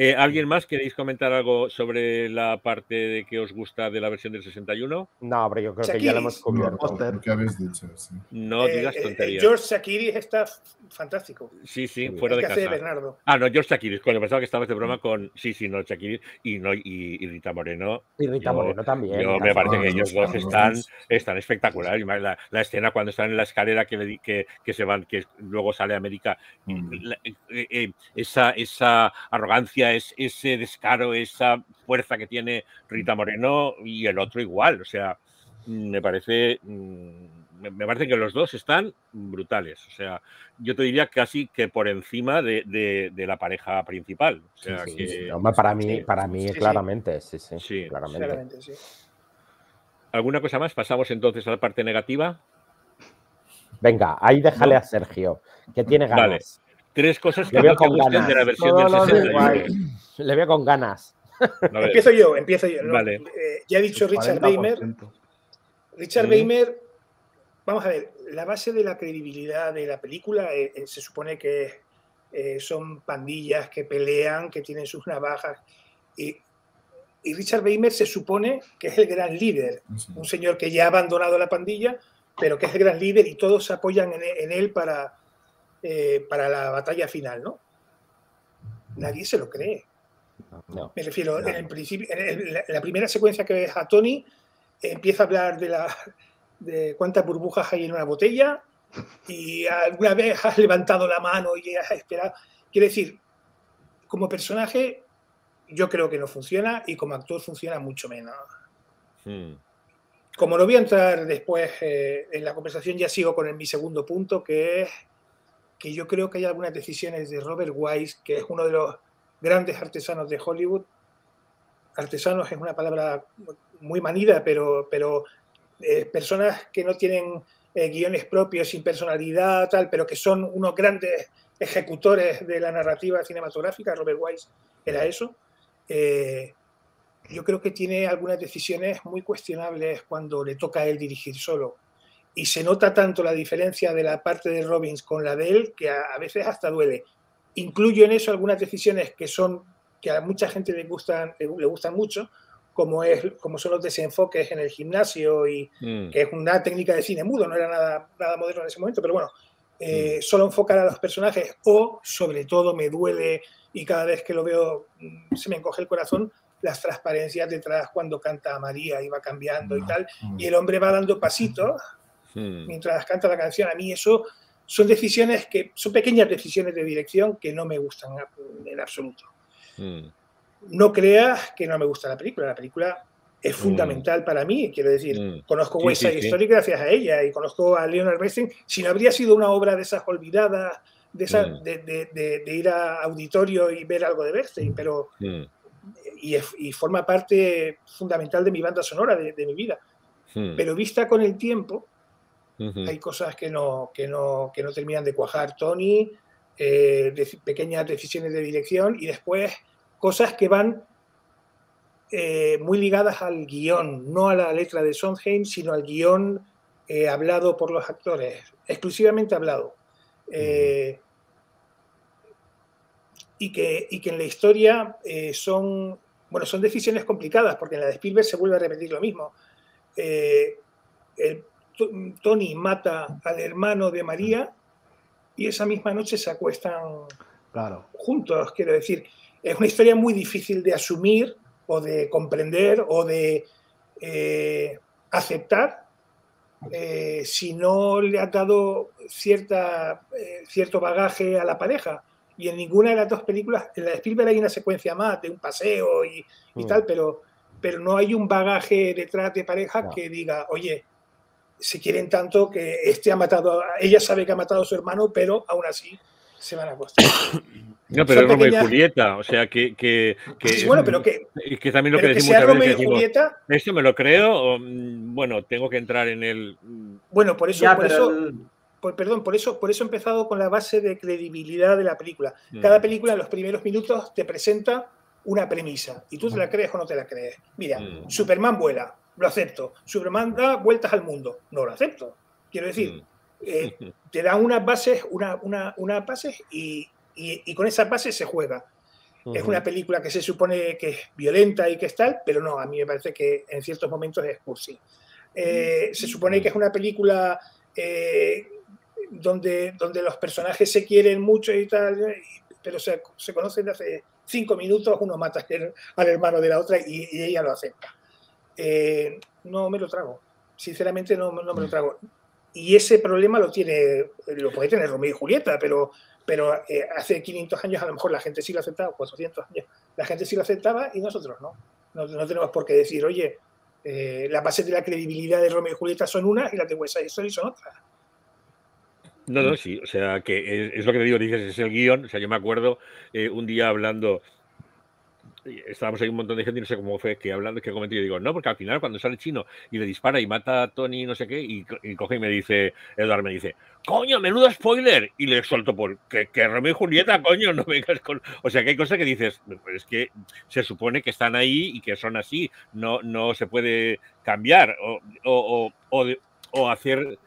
Eh, ¿Alguien más queréis comentar algo sobre la parte de que os gusta de la versión del 61? No, pero yo creo que ya lo hemos cubierto. ¿Qué habéis dicho? No digas eh, eh, tonterías. George Sakiris está fantástico. Sí, sí, fuera de casa. Bernardo. Ah, no, George Sakiris. Cuando pensaba que estabas de broma con. Sí, sí, no, Sakiris y, no, y, Rita Moreno. Y Rita Moreno también. Yo, me parece que ellos dos están, están espectaculares. La, la, escena cuando están en la escalera que, que, que se van, que luego sale América. Mm. esa, esa arrogancia, es, ese descaro, esa fuerza que tiene Rita Moreno y el otro igual. O sea, me parece, mm, me parece que los dos están brutales. O sea, yo te diría casi que por encima de, la pareja principal. O sea, que, para mí, para mí claramente, sí, sí, claramente. ¿Alguna cosa más? Pasamos entonces a la parte negativa. Venga, ahí déjale a Sergio, que tiene ganas. Tres cosas que, veo con ganas. de la versión del Le veo con ganas. Empiezo yo, empiezo yo. Eh, ya he dicho Richard Weimer. Richard Weimer, vamos a ver, la base de la credibilidad de la película eh, eh, se supone que son pandillas que pelean, que tienen sus navajas. Y, Richard Weimer se supone que es el gran líder, un señor que ya ha abandonado la pandilla, pero que es el gran líder y todos se apoyan en él para, eh, para la batalla final, ¿no? Nadie se lo cree. Me refiero, en, el principio, en, la, primera secuencia que ves a Tony, empieza a hablar de, la, de cuántas burbujas hay en una botella y alguna vez has levantado la mano y has esperado. Quiere decir, como personaje, yo creo que no funciona y como actor funciona mucho menos. Hmm. Como no voy a entrar después eh, en la conversación, ya sigo con mi segundo punto, que es que yo creo que hay algunas decisiones de Robert Wise, que es uno de los grandes artesanos de Hollywood. Artesanos es una palabra muy manida, pero, pero eh, personas que no tienen eh, guiones propios, sin personalidad, tal, pero que son unos grandes ejecutores de la narrativa cinematográfica. Robert Wise era eso. Eh, yo creo que tiene algunas decisiones muy cuestionables cuando le toca a él dirigir solo y se nota tanto la diferencia de la parte de Robbins con la de él que a, veces hasta duele. Incluyo en eso algunas decisiones que son que a mucha gente le gustan, le, gustan mucho, como, es, como son los desenfoques en el gimnasio y mm. que es una técnica de cine mudo, no era nada, nada moderno en ese momento, pero bueno, eh, mm. solo enfocar a los personajes o sobre todo me duele y cada vez que lo veo mm, se me encoge el corazón las transparencias detrás cuando canta a María y va cambiando y tal, y el hombre va dando pasitos Hmm. mientras canta la canción. A mí eso son decisiones que son pequeñas decisiones de dirección que no me gustan en absoluto. Mm. No creas que no me gusta la película. La película es mm. fundamental para mí. Quiero decir, mm. conozco West Side Story gracias a ella y conozco a Leonard Bernstein. Si no habría sido una obra de esas olvidadas, de, de, de, ir a auditorio y ver algo de Bernstein, pero y, y, forma parte fundamental de mi banda sonora, de, mi vida. Pero vista con el tiempo, hay cosas que no, que, no, que no terminan de cuajar. Tony, eh, pequeñas decisiones de dirección y después cosas que van eh, muy ligadas al guion, no a la letra de Sondheim, sino al guion eh, hablado por los actores, exclusivamente hablado. y, que, y que en la historia son, bueno, son decisiones complicadas, porque en la de Spielberg se vuelve a repetir lo mismo. el Tony mata al hermano de María y esa misma noche se acuestan claro. juntos, quiero decir. Es una historia muy difícil de asumir o de comprender o de eh, aceptar eh, si no le ha dado cierta, eh, cierto bagaje a la pareja. Y en ninguna de las dos películas, en la de Spielberg hay una secuencia más de un paseo y, mm. tal, pero, pero no hay un bagaje detrás de pareja que diga, oye, se quieren tanto que este ha matado, ella sabe que ha matado a su hermano, pero aún así se van a acostar. No, pero es Romeo y Julieta, o sea que. que, que bueno, pero que. Que también lo que decimos que Romeo y Julieta. Eso me lo creo, o, mm, bueno, tengo que entrar en el. Mm. Bueno, por eso. por eso perdón, por eso, por eso he empezado con la base de credibilidad de la película. Mm. Cada película en los primeros minutos te presenta una premisa y tú te la crees o no te la crees. Mira, Superman vuela, lo acepto. Superman da vueltas al mundo, no lo acepto. Quiero decir, mm. eh, te dan unas bases, una, una, bases y, y, con esas bases se juega. Es una película que se supone que es violenta y que es tal, pero no, a mí me parece que en ciertos momentos es cursi. Eh, se supone que es una película eh, donde, donde los personajes se quieren mucho y tal, pero se, se conocen hace cinco minutos, uno mata al hermano de la otra y ella lo acepta. Eh, no me lo trago. Sinceramente no, me lo trago. Y ese problema lo tiene, lo puede tener Romeo y Julieta, pero, pero eh, hace 500 años a lo mejor la gente sí lo aceptaba, 400 años, la gente sí lo aceptaba y nosotros no. No, tenemos por qué decir, oye, eh, las bases de la credibilidad de Romeo y Julieta son unas y las de West Side Story son otras. No, no, sí, o sea, que es, lo que te digo, dices, es el guion, o sea, yo me acuerdo un día hablando estábamos ahí un montón de gente y no sé cómo fue que hablando, que comenté, yo digo, no, porque al final cuando sale chino y le dispara y mata a Tony no sé qué, y, coge y me dice, Eduardo me dice, coño, menudo spoiler, y le suelto por, que, que Romeo y Julieta, coño, no vengas con... O sea, que hay cosas que dices, es que se supone que están ahí y que son así, no, no se puede cambiar o, o, o, o hacer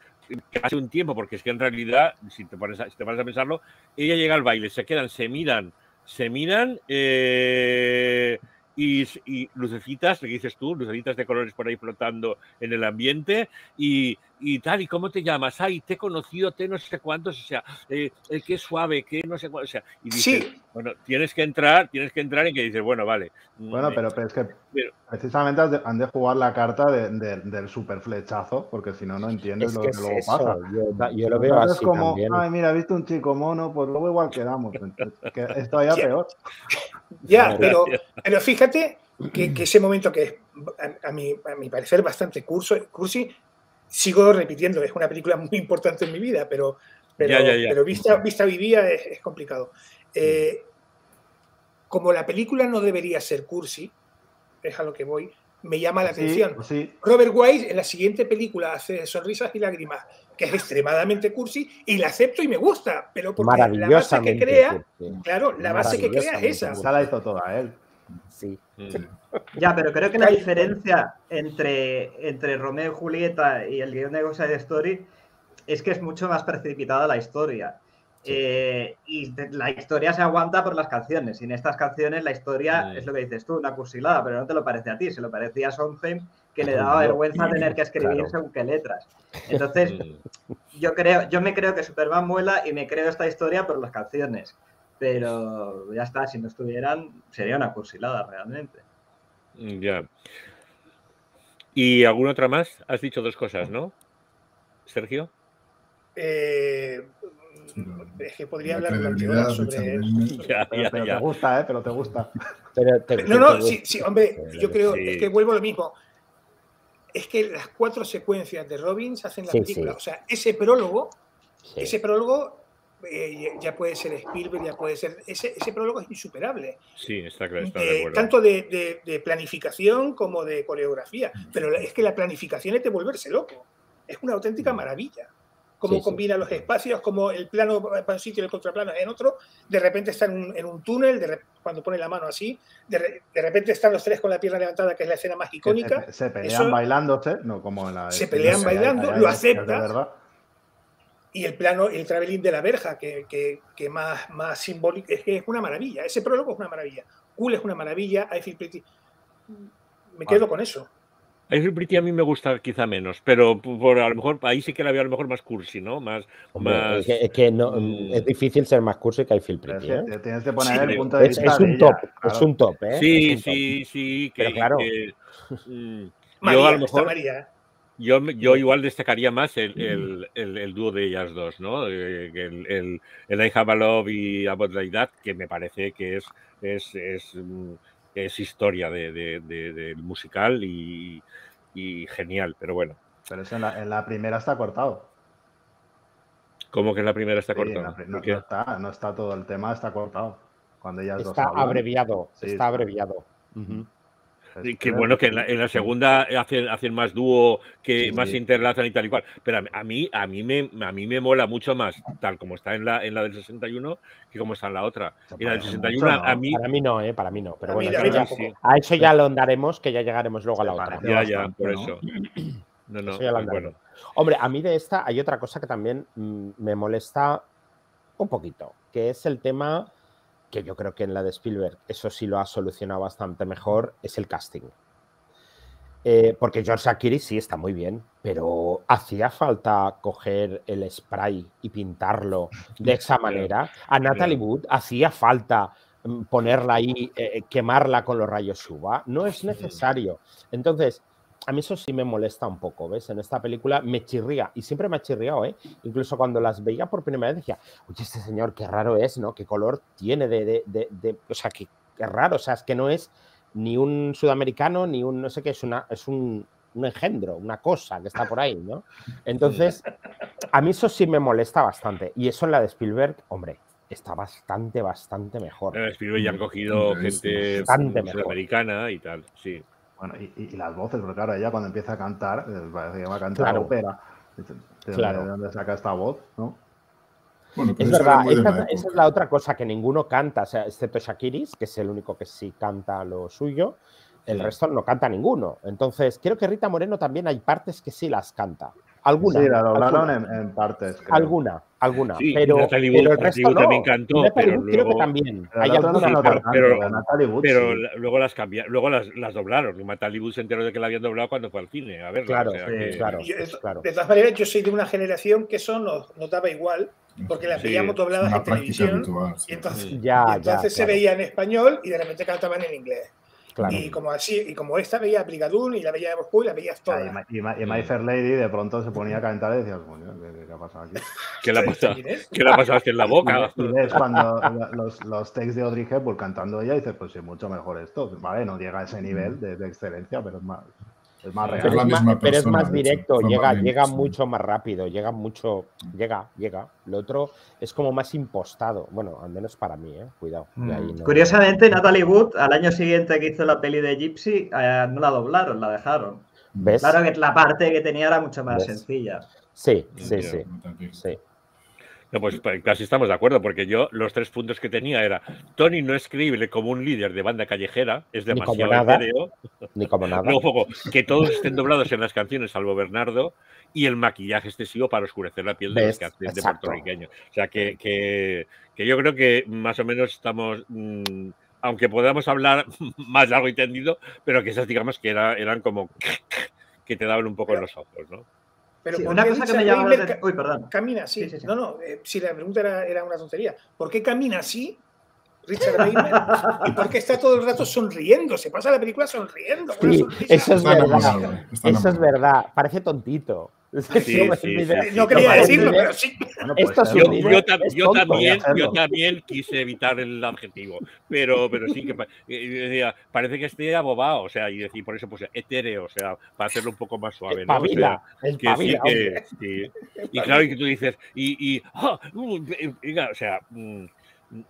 hace un tiempo, porque es que en realidad, si te, pones si te pones a pensarlo, ella llega al baile, se quedan, se miran, se miran eh, y, y, lucecitas, que dices tú, lucecitas de colores por ahí flotando en el ambiente y, y tal, ¿y cómo te llamas? Ay, te he conocido, te no sé cuántos, o sea, eh, el que es suave, que no sé cuántos, o sea, y dices, sí. bueno, tienes que entrar, tienes que entrar en que dices, bueno, vale. Mm, bueno, pero, pero es que precisamente han de, jugar la carta del super flechazo, porque si no, no entiendes lo que, luego pasa. Yo, lo veo así como, también. ay, mira, viste un chico mono, pues luego igual quedamos. que esto ya peor. Ya, pero, pero fíjate que, ese momento que a, a, mi, a mi parecer bastante curso, cursi, sigo repitiendo, es una película muy importante en mi vida, pero, pero, vista, vista vivía es, complicado. Eh, como la película no debería ser cursi, es a lo que voy, me llama la atención. Robert Wise en la siguiente película hace Sonrisas y Lágrimas, que es extremadamente cursi, y la acepto y me gusta, pero porque la base que crea, claro, la base que crea es esa. la hizo toda él. Sí. Mm. Ya, pero creo que la diferencia entre, entre Romeo y Julieta y el guion de Ghost Story es que es mucho más precipitada la historia. Eh, y la historia se aguanta por las canciones. Y en estas canciones la historia es lo que dices tú, una cursilada, pero no te lo parece a ti, se lo parecía a Sondheim que le daba vergüenza tener que escribir según qué letras. Entonces, yo creo, yo me creo que Superman muela y me creo esta historia por las canciones pero ya está, si no estuvieran, sería una cursilada realmente. Ya. ¿Y alguna otra más? Has dicho dos cosas, ¿no? Sergio. Eh, es que podría hablar durante horas sobre. Ya, ya, pero, te gusta, ¿eh? Pero te gusta. no, no, sí, sí, hombre, yo creo, es que vuelvo a lo mismo. Es que las cuatro secuencias de Robbins hacen la película. O sea, ese prólogo, ese prólogo eh, ya puede ser Spielberg, ya puede ser. Ese, ese prólogo es insuperable. Sí, está claro. tanto de, de, planificación como de coreografía. Pero es que la planificación es de volverse loco. Es una auténtica mm. maravilla. Cómo combina los espacios, como el plano para un sitio y el contraplano en otro. De repente está en un, en un túnel, de cuando pone la mano así. De, de, repente están los tres con la pierna levantada, que es la escena más icónica. Se, pelean bailándose, no como en la. Se pelean bailando, lo acepta y el plano, el traveling de la verja, que, que, más, más simbólico, es que es una maravilla. Ese prólogo es una maravilla. Cool es una maravilla. I Feel Pretty. Me quedo con eso. I Feel Pretty a mí me gusta quizá menos, pero por, a lo mejor ahí sí que la veo a lo mejor más cursi, ¿no? Más, más... Es, que, no, mm. es difícil ser más cursi que I Feel Pretty. ¿eh? Tienes que poner el punto de vista. Es, un top, es un top, ¿eh? Sí, sí, sí. Que, claro. Mm, yo a lo mejor. María. Yo, yo igual destacaría más el, el, el, dúo de ellas dos, ¿no? Eh, el, el, el I Have a Love y About Like That, que me parece que es, es, es, mm, es historia de, de, de, musical y, y, genial, pero bueno. Pero eso en la, en la, primera está cortado. ¿Cómo que en la primera está cortado? no, está, no está todo el tema, está cortado. Cuando ellas está abreviado, está abreviado. Que bueno, que en la, segunda hacen, hacen más dúo, que más se interlazan y tal y cual. Pero a, mí, a mí me, a mí me mola mucho más, tal como está en la, en la del 61, que como está en la otra. Y la del 61, a mí. Para mí no, ¿eh? Para mí no. Pero bueno, a eso ya lo andaremos, que ya llegaremos luego a la otra. Ya, ya, por eso. No, no, bueno. Hombre, a mí de esta hay otra cosa que también mm, me molesta un poquito, que es el tema que yo creo que en la de Spielberg eso sí lo ha solucionado bastante mejor, es el casting. Eh, porque George Akiri sí está muy bien, pero hacía falta coger el spray y pintarlo de esa manera. A Natalie Wood hacía falta mm, ponerla ahí, eh, quemarla con los rayos UVA. No es necesario. Entonces, a mí eso sí me molesta un poco, ¿ves? En esta película me chirría, y siempre me ha chirriado, ¿eh? Incluso cuando las veía por primera vez decía, oye, este señor, qué raro es, ¿no? ¿Qué color tiene de... de, de, o sea, qué, raro, o sea, es que no es ni un sudamericano, ni un, no sé qué, es, una, es un, un engendro, una cosa que está por ahí, ¿no? Entonces, a mí eso sí me molesta bastante. Y eso en la de Spielberg, hombre, está bastante, bastante mejor. En Spielberg ya han cogido gente sudamericana y tal, sí. Bueno, y, las voces, porque claro, ella cuando empieza a cantar, eh, parece que va a cantar ópera. ¿De, dónde saca esta voz? ¿no? es verdad, esa, es la otra cosa que ninguno canta, o sea, excepto Shakiris, que es el único que sí canta lo suyo, el resto no canta ninguno. Entonces, creo que Rita Moreno también hay partes que sí las canta. Alguna. Sí, la doblaron en, partes. Alguna, alguna. pero, el resto no. también cantó. pero creo que también. Hay alguna. pero, pero, luego las cambiaron, luego las, las doblaron. Natalie Wood se enteró de que la habían doblado cuando fue al cine. A ver, claro, claro, claro, De todas maneras, yo soy de una generación que eso no notaba igual, porque las veíamos dobladas en televisión. y entonces, ya, y entonces se veía en español y de repente cantaban en inglés. Y como así, y como esta veía Aplicadun y la veía de Moscú y la veías todas. y, y, My Fair Lady de pronto se ponía a calentar y decías, ¿qué, ¿qué, ha pasado aquí? ¿Qué le ha pasado? ¿Qué le ha pasado aquí en la boca? Y ves cuando los, los textos de Audrey Hepburn cantando ella y dices, pues sí, mucho mejor esto. Vale, no llega a ese nivel de, de excelencia, pero es más, es más real. Pero es más, directo, llega, llega mucho más rápido, llega mucho, llega, llega. Lo otro es como más impostado. Bueno, al menos para mí, ¿eh? cuidado. Mm. Curiosamente, Natalie Wood, al año siguiente que hizo la peli de Gypsy, eh, no la doblaron, la dejaron. ¿Ves? Claro que la parte que tenía era mucho más sencilla. Sí, sí, sí. sí. No, pues, pues casi estamos de acuerdo, porque yo los tres puntos que tenía era Tony no es creíble como un líder de banda callejera, es demasiado etéreo. Ni como nada. Luego, que todos estén doblados en las canciones, salvo Bernardo, y el maquillaje excesivo para oscurecer la piel de los canciones de puertorriqueños. O sea, que, que, que, yo creo que más o menos estamos. Mmm, aunque podamos hablar más largo y tendido, pero que esas, digamos, que era, eran como que te daban un poco en los ojos, ¿no? Pero una cosa que me llama la atención. Uy, perdón. Camina así. no, no, eh, si la pregunta era, era, una tontería. ¿Por qué camina así Richard Reimer? ¿Y por qué está todo el rato sonriendo? Se pasa la película sonriendo. Sí, eso es verdad. Eso es verdad. Parece tontito. No quería decirlo, pero sí. yo, también, yo también quise evitar el adjetivo, pero, pero sí que eh, parece que esté abobado, o sea, y decir por eso pues etéreo, o sea, para hacerlo un poco más suave, ¿no? Y claro, y que tú dices, y, y ah, uh, o sea, mm,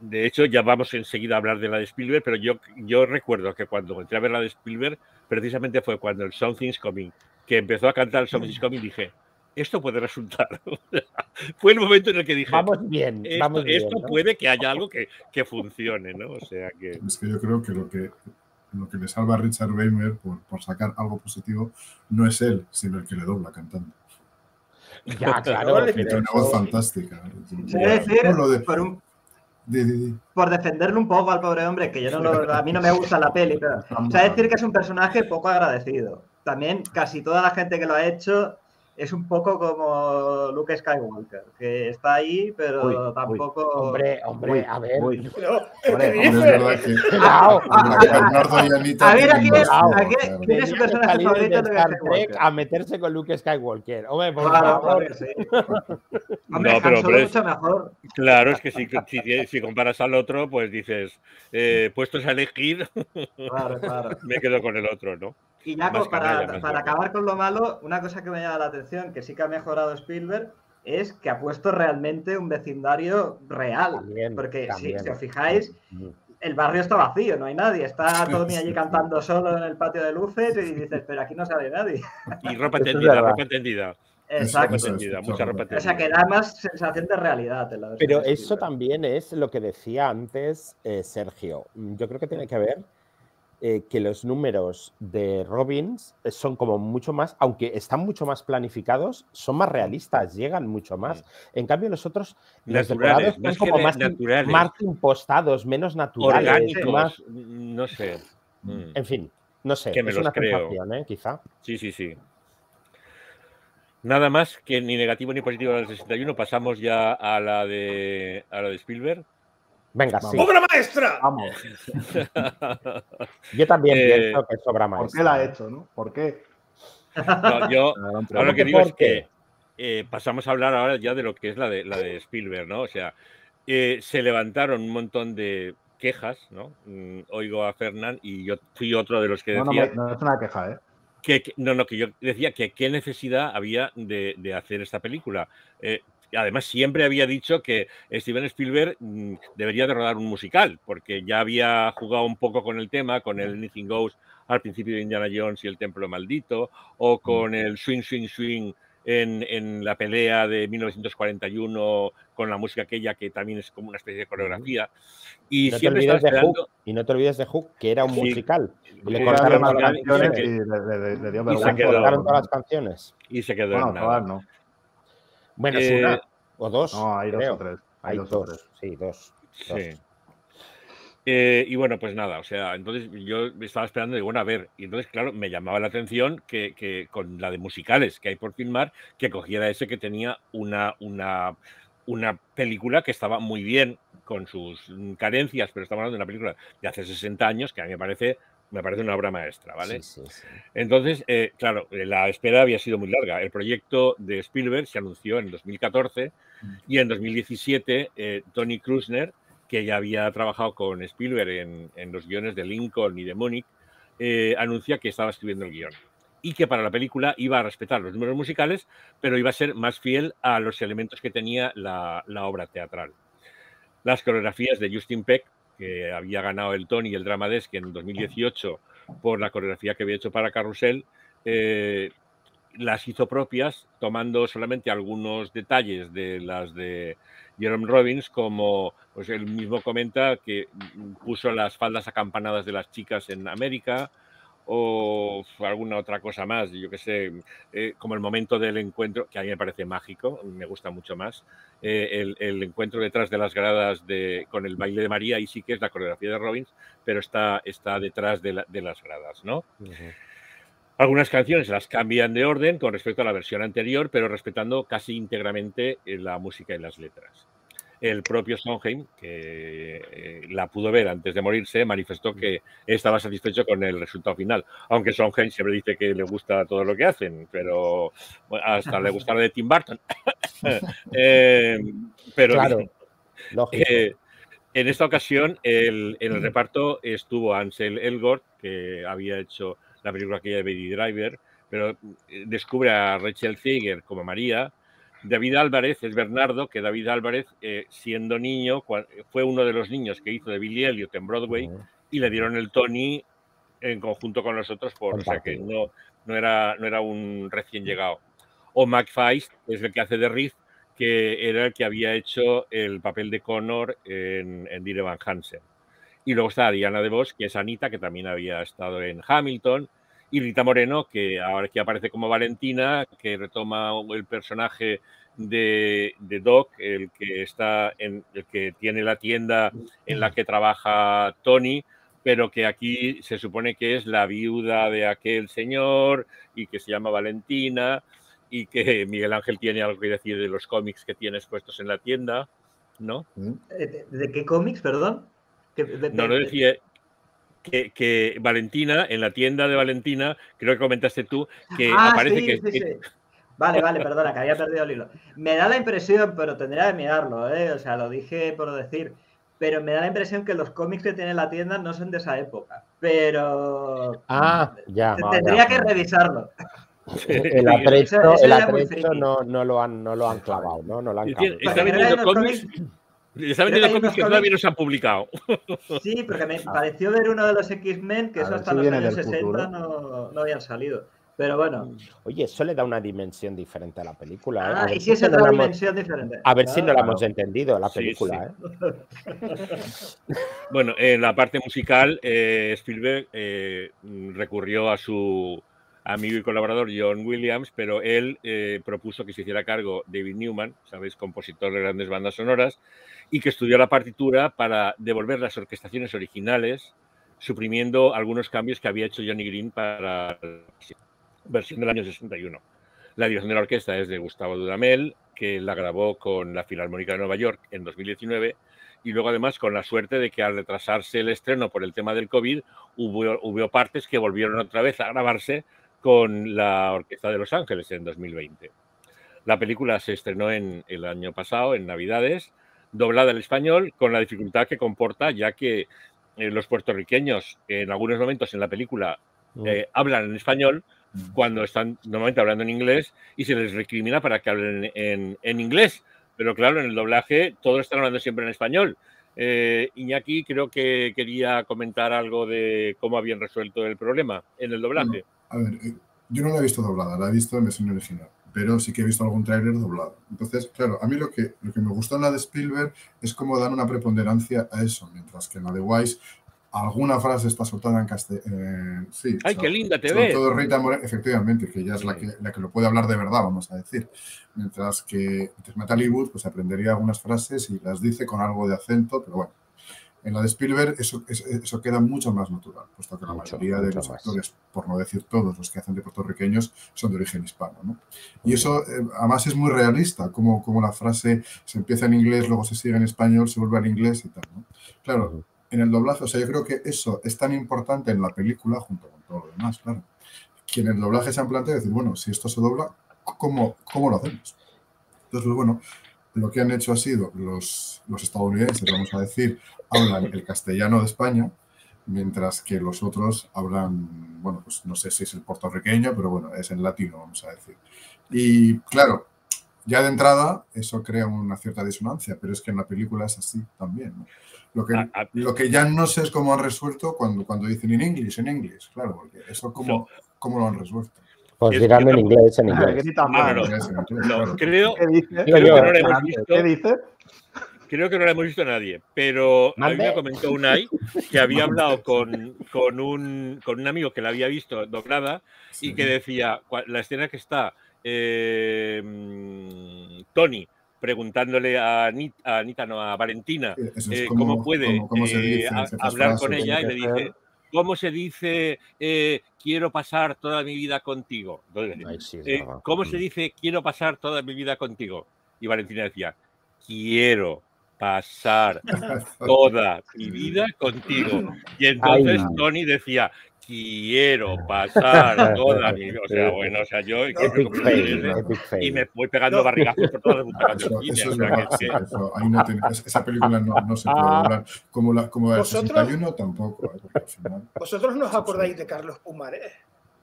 de hecho, ya vamos enseguida a hablar de la de Spielberg, pero yo, yo recuerdo que cuando entré a ver la de Spielberg, precisamente fue cuando el Something's Coming, que empezó a cantar el Something's Coming, dije, esto puede resultar. fue el momento en el que dije, vamos bien, esto, vamos bien, esto puede que haya algo que, que, funcione, ¿no? O sea que... Es que yo creo que lo que, lo que le salva a Richard Weimer por, por sacar algo positivo no es él, sino el que le dobla cantando. Ya, claro. Tiene una voz fantástica. decir, por un, por defenderlo un poco al pobre hombre, que yo no a mí no me gusta la peli, pero o sea, decir que es un personaje poco agradecido. También casi toda la gente que lo ha hecho es un poco como Luke Skywalker, que está ahí, pero tampoco. Hombre, hombre, a ver. A ver, aquí es, ¿quién es su personaje favorito de Skywalker? A meterse con Luke Skywalker. Hombre, por favor. Hombre, no, pero, pero es, mucho mejor. Claro, es que si, si, si, comparas al otro, pues dices, eh, puestos a elegir, claro, claro. me quedo con el otro, ¿no? Y ya para, para acabar con lo malo, una cosa que me llama la atención, que sí que ha mejorado Spielberg, es que ha puesto realmente un vecindario real. porque si, os fijáis, el barrio está vacío, no hay nadie. Está Tony allí cantando solo en el patio de luces y dices, pero aquí no sale nadie. Y ropa tendida, ropa tendida. Exacto. mucha ropa O sea, que da más sensación de realidad. pero eso también es lo que decía antes eh, Sergio. Yo creo que tiene que ver eh, que los números de Robbins eh, son como mucho más, aunque están mucho más planificados, son más realistas, llegan mucho más. En cambio, los otros, los decorados son como más, más, impostados, menos naturales. Orgánicos, más... Mm, no sé. Mm. En fin, no sé. es una sensación, ¿eh? quizá. Sí, sí, sí. Nada más que ni negativo ni positivo del 61. Pasamos ya a la de, a la de Spielberg. Venga, sí. ¡Obra maestra! Vamos. Yo también eh, pienso que es obra maestra. ¿Por qué la ha hecho, no? ¿Por qué? No, yo ahora lo que digo es que eh, pasamos a hablar ahora ya de lo que es la de, la de Spielberg, ¿no? O sea, eh, se levantaron un montón de quejas, ¿no? Mm, oigo a Fernán y yo fui otro de los que decía... No, no, es una queja, ¿eh? Que, no, no, que yo decía que qué necesidad había de, de hacer esta película. Eh, además siempre había dicho que Steven Spielberg mm, debería de rodar un musical, porque ya había jugado un poco con el tema, con el Anything Goes al principio de Indiana Jones y el Templo Maldito, o con el Swing, Swing, Swing en, la pelea de 1941 con la música aquella que también es como una especie de coreografía. Y, no siempre te de Hook, y no te olvides de Hook, que era un musical. le cortaron las canciones y le, dio todas las canciones. Y se quedó en nada. No. Bueno, es una eh, o dos. No, hay dos o tres. Hay, dos, sí, dos. Sí. Eh, y bueno, pues nada, o sea, entonces yo estaba esperando, digo, bueno, a ver, y entonces, claro, me llamaba la atención que, que, con la de musicales que hay por filmar, que cogiera ese que tenía una, una, una película que estaba muy bien con sus carencias, pero estamos hablando de una película de hace 60 años que a mí me parece me parece una obra maestra, ¿vale? Entonces, eh, claro, eh, la espera había sido muy larga. El proyecto de Spielberg se anunció en 2014 mm. y en 2017 eh, Tony Krusner, que ya había trabajado con Spielberg en, los guiones de Lincoln y de Múnich, anuncia que estaba escribiendo el guion y que para la película iba a respetar los números musicales, pero iba a ser más fiel a los elementos que tenía la, la obra teatral. Las coreografías de Justin Peck que había ganado el Tony y el Drama Desk en 2018 por la coreografía que había hecho para Carrusel, eh, las hizo propias, tomando solamente algunos detalles de las de Jerome Robbins, como pues él mismo comenta que puso las faldas acampanadas de las chicas en América, o alguna otra cosa más, yo que sé, eh, como el momento del encuentro, que a mí me parece mágico, me gusta mucho más, eh, el, encuentro detrás de las gradas de, con el baile de María, y sí que es la coreografía de Robbins, pero está, está detrás de, las gradas, ¿no? Algunas canciones las cambian de orden con respecto a la versión anterior, pero respetando casi íntegramente eh, la música y las letras. El propio Sondheim, que eh, la pudo ver antes de morirse, manifestó que estaba satisfecho con el resultado final. Aunque Sondheim siempre dice que le gusta todo lo que hacen, pero hasta le gusta lo de Tim Burton. Eh, pero claro, eh, en esta ocasión, en el reparto estuvo Ansel Elgort, que había hecho la película aquella de Baby Driver, pero descubre a Rachel Zeiger como María, David Álvarez es Bernardo, que David Álvarez, eh, siendo niño, fue uno de los niños que hizo de Billy Elliot en Broadway y le dieron el Tony en conjunto con los otros, por, o sea que no, no, era, no era un recién llegado. O McFeist es el que hace de Riff, que era el que había hecho el papel de Connor en, en Dire Van Hansen. Y luego está Diana de Vos, que es Anita, que también había estado en Hamilton, y Rita Moreno, que ahora que aparece como Valentina, que retoma el personaje de, Doc, el que está en el que tiene la tienda en la que trabaja Tony, pero que aquí se supone que es la viuda de aquel señor y que se llama Valentina y que Miguel Ángel tiene algo que decir de los cómics que tienes puestos en la tienda, ¿no? Eh, ¿De, qué cómics, perdón? no, lo decía, que, Valentina, en la tienda de Valentina, creo que comentaste tú, que ah, aparece que, Vale, vale, perdona, que había perdido el hilo. Me da la impresión, pero tendría que mirarlo, ¿eh? o sea, lo dije por decir, pero me da la impresión que los cómics que tiene la tienda no son de esa época, pero... Ah, ya. Tendría que revisarlo. El aprecio, el no, no, lo han, no lo han clavado, ¿no? No lo han clavado. Está vendiendo cómics Está vendiendo cómics que todavía no se han publicado. Sí, porque me pareció ver uno de los X-Men que eso hasta los años 60 no, no, habían salido. Pero bueno. Oye, eso le da una dimensión diferente a la película. ¿eh? Ah, y si es otra dimensión diferente. A ver si no la hemos entendido, la película. ¿eh? bueno, en la parte musical, eh, Spielberg eh, recurrió a su amigo y colaborador John Williams, pero él propuso que se hiciera cargo David Newman, sabéis, compositor de grandes bandas sonoras, y que estudió la partitura para devolver las orquestaciones originales, suprimiendo algunos cambios que había hecho Johnny Green para la versión del año 61. La dirección de la orquesta es de Gustavo Dudamel, que la grabó con la Filarmónica de Nueva York en 2019 y luego además con la suerte de que al retrasarse el estreno por el tema del COVID hubo partes que volvieron otra vez a grabarse con la Orquesta de Los Ángeles en 2020. La película se estrenó en el año pasado, en Navidades, doblada al español con la dificultad que comporta, ya que eh, los puertorriqueños en algunos momentos en la película mm. eh, hablan en español mm. cuando están normalmente hablando en inglés y se les recrimina para que hablen en, inglés. Pero claro, en el doblaje todos están hablando siempre en español. Eh, Iñaki creo que quería comentar algo de cómo habían resuelto el problema en el doblaje. A ver, yo no la he visto doblada, la he visto en versión original pero sí que he visto algún tráiler doblado. Entonces, claro, a mí lo que, lo que me gustó en la de Spielberg es cómo dan una preponderancia a eso, mientras que en la de Wise alguna frase está soltada en castellano. Eh, sí, ¡Ay, qué linda te ves! Todo Rita Moreno, efectivamente, que ella es la que, la que lo puede hablar de verdad, vamos a decir. Mientras que Natalie Wood pues aprendería algunas frases y las dice con algo de acento, pero bueno, en la de Spielberg eso, eso queda mucho más natural, puesto que la mayoría de los actores, por no decir todos los que hacen de puertorriqueños, son de origen hispano. ¿no? Y eso eh, además es muy realista, como, como la frase se empieza en inglés, luego se sigue en español, se vuelve al inglés y tal. ¿no? Claro, en el doblaje, o sea, yo creo que eso es tan importante en la película, junto con todo lo demás, claro, que en el doblaje se han planteado decir, bueno, si esto se dobla, ¿cómo, cómo lo hacemos? Entonces, pues bueno, lo que han hecho ha sido los, los estadounidenses, vamos a decir, hablan el castellano de España, mientras que los otros hablan, bueno, pues no sé si es el puertorriqueño, pero bueno, es en latino, vamos a decir. Y claro, ya de entrada eso crea una cierta disonancia, pero es que en la película es así también. Lo, que, lo que ya no sé es cómo han resuelto cuando, cuando dicen en inglés, en inglés, claro, porque eso cómo, cómo lo han resuelto. Pues dirán en inglés, en inglés. Creo, que no lo hemos visto. ¿Qué dice? Creo que no lo hemos visto nadie, pero a mí me comentó Unai que había hablado con, con, un, con un amigo que la había visto doblada y que decía, la escena que está eh, Tony preguntándole a Anita, no, a Valentina, eh, cómo puede eh, hablar con ella y le dice, ¿Cómo se dice eh, quiero pasar toda mi vida contigo? Eh, ¿Cómo se mm. dice quiero pasar toda mi vida contigo? Y Valentina decía, quiero pasar toda mi vida contigo. Y entonces Tony decía, quiero pasar toda mi vida. O sea, bueno, o sea, yo y me voy pegando barrigazos por todas las Eso, es verdad, ahí no esa película no, no, se puede hablar. Como la, como el 61 tampoco. ¿eh? ¿Vosotros no os acordáis de Carlos Pumares?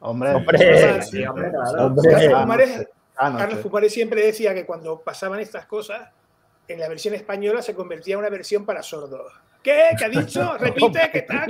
Hombre, hombre, sí, hombre, Carlos Pumares siempre decía que cuando pasaban estas cosas, en la versión española se convertía en una versión para sordos. ¿Qué? ¿Qué ha dicho? Repite, ¿qué tal?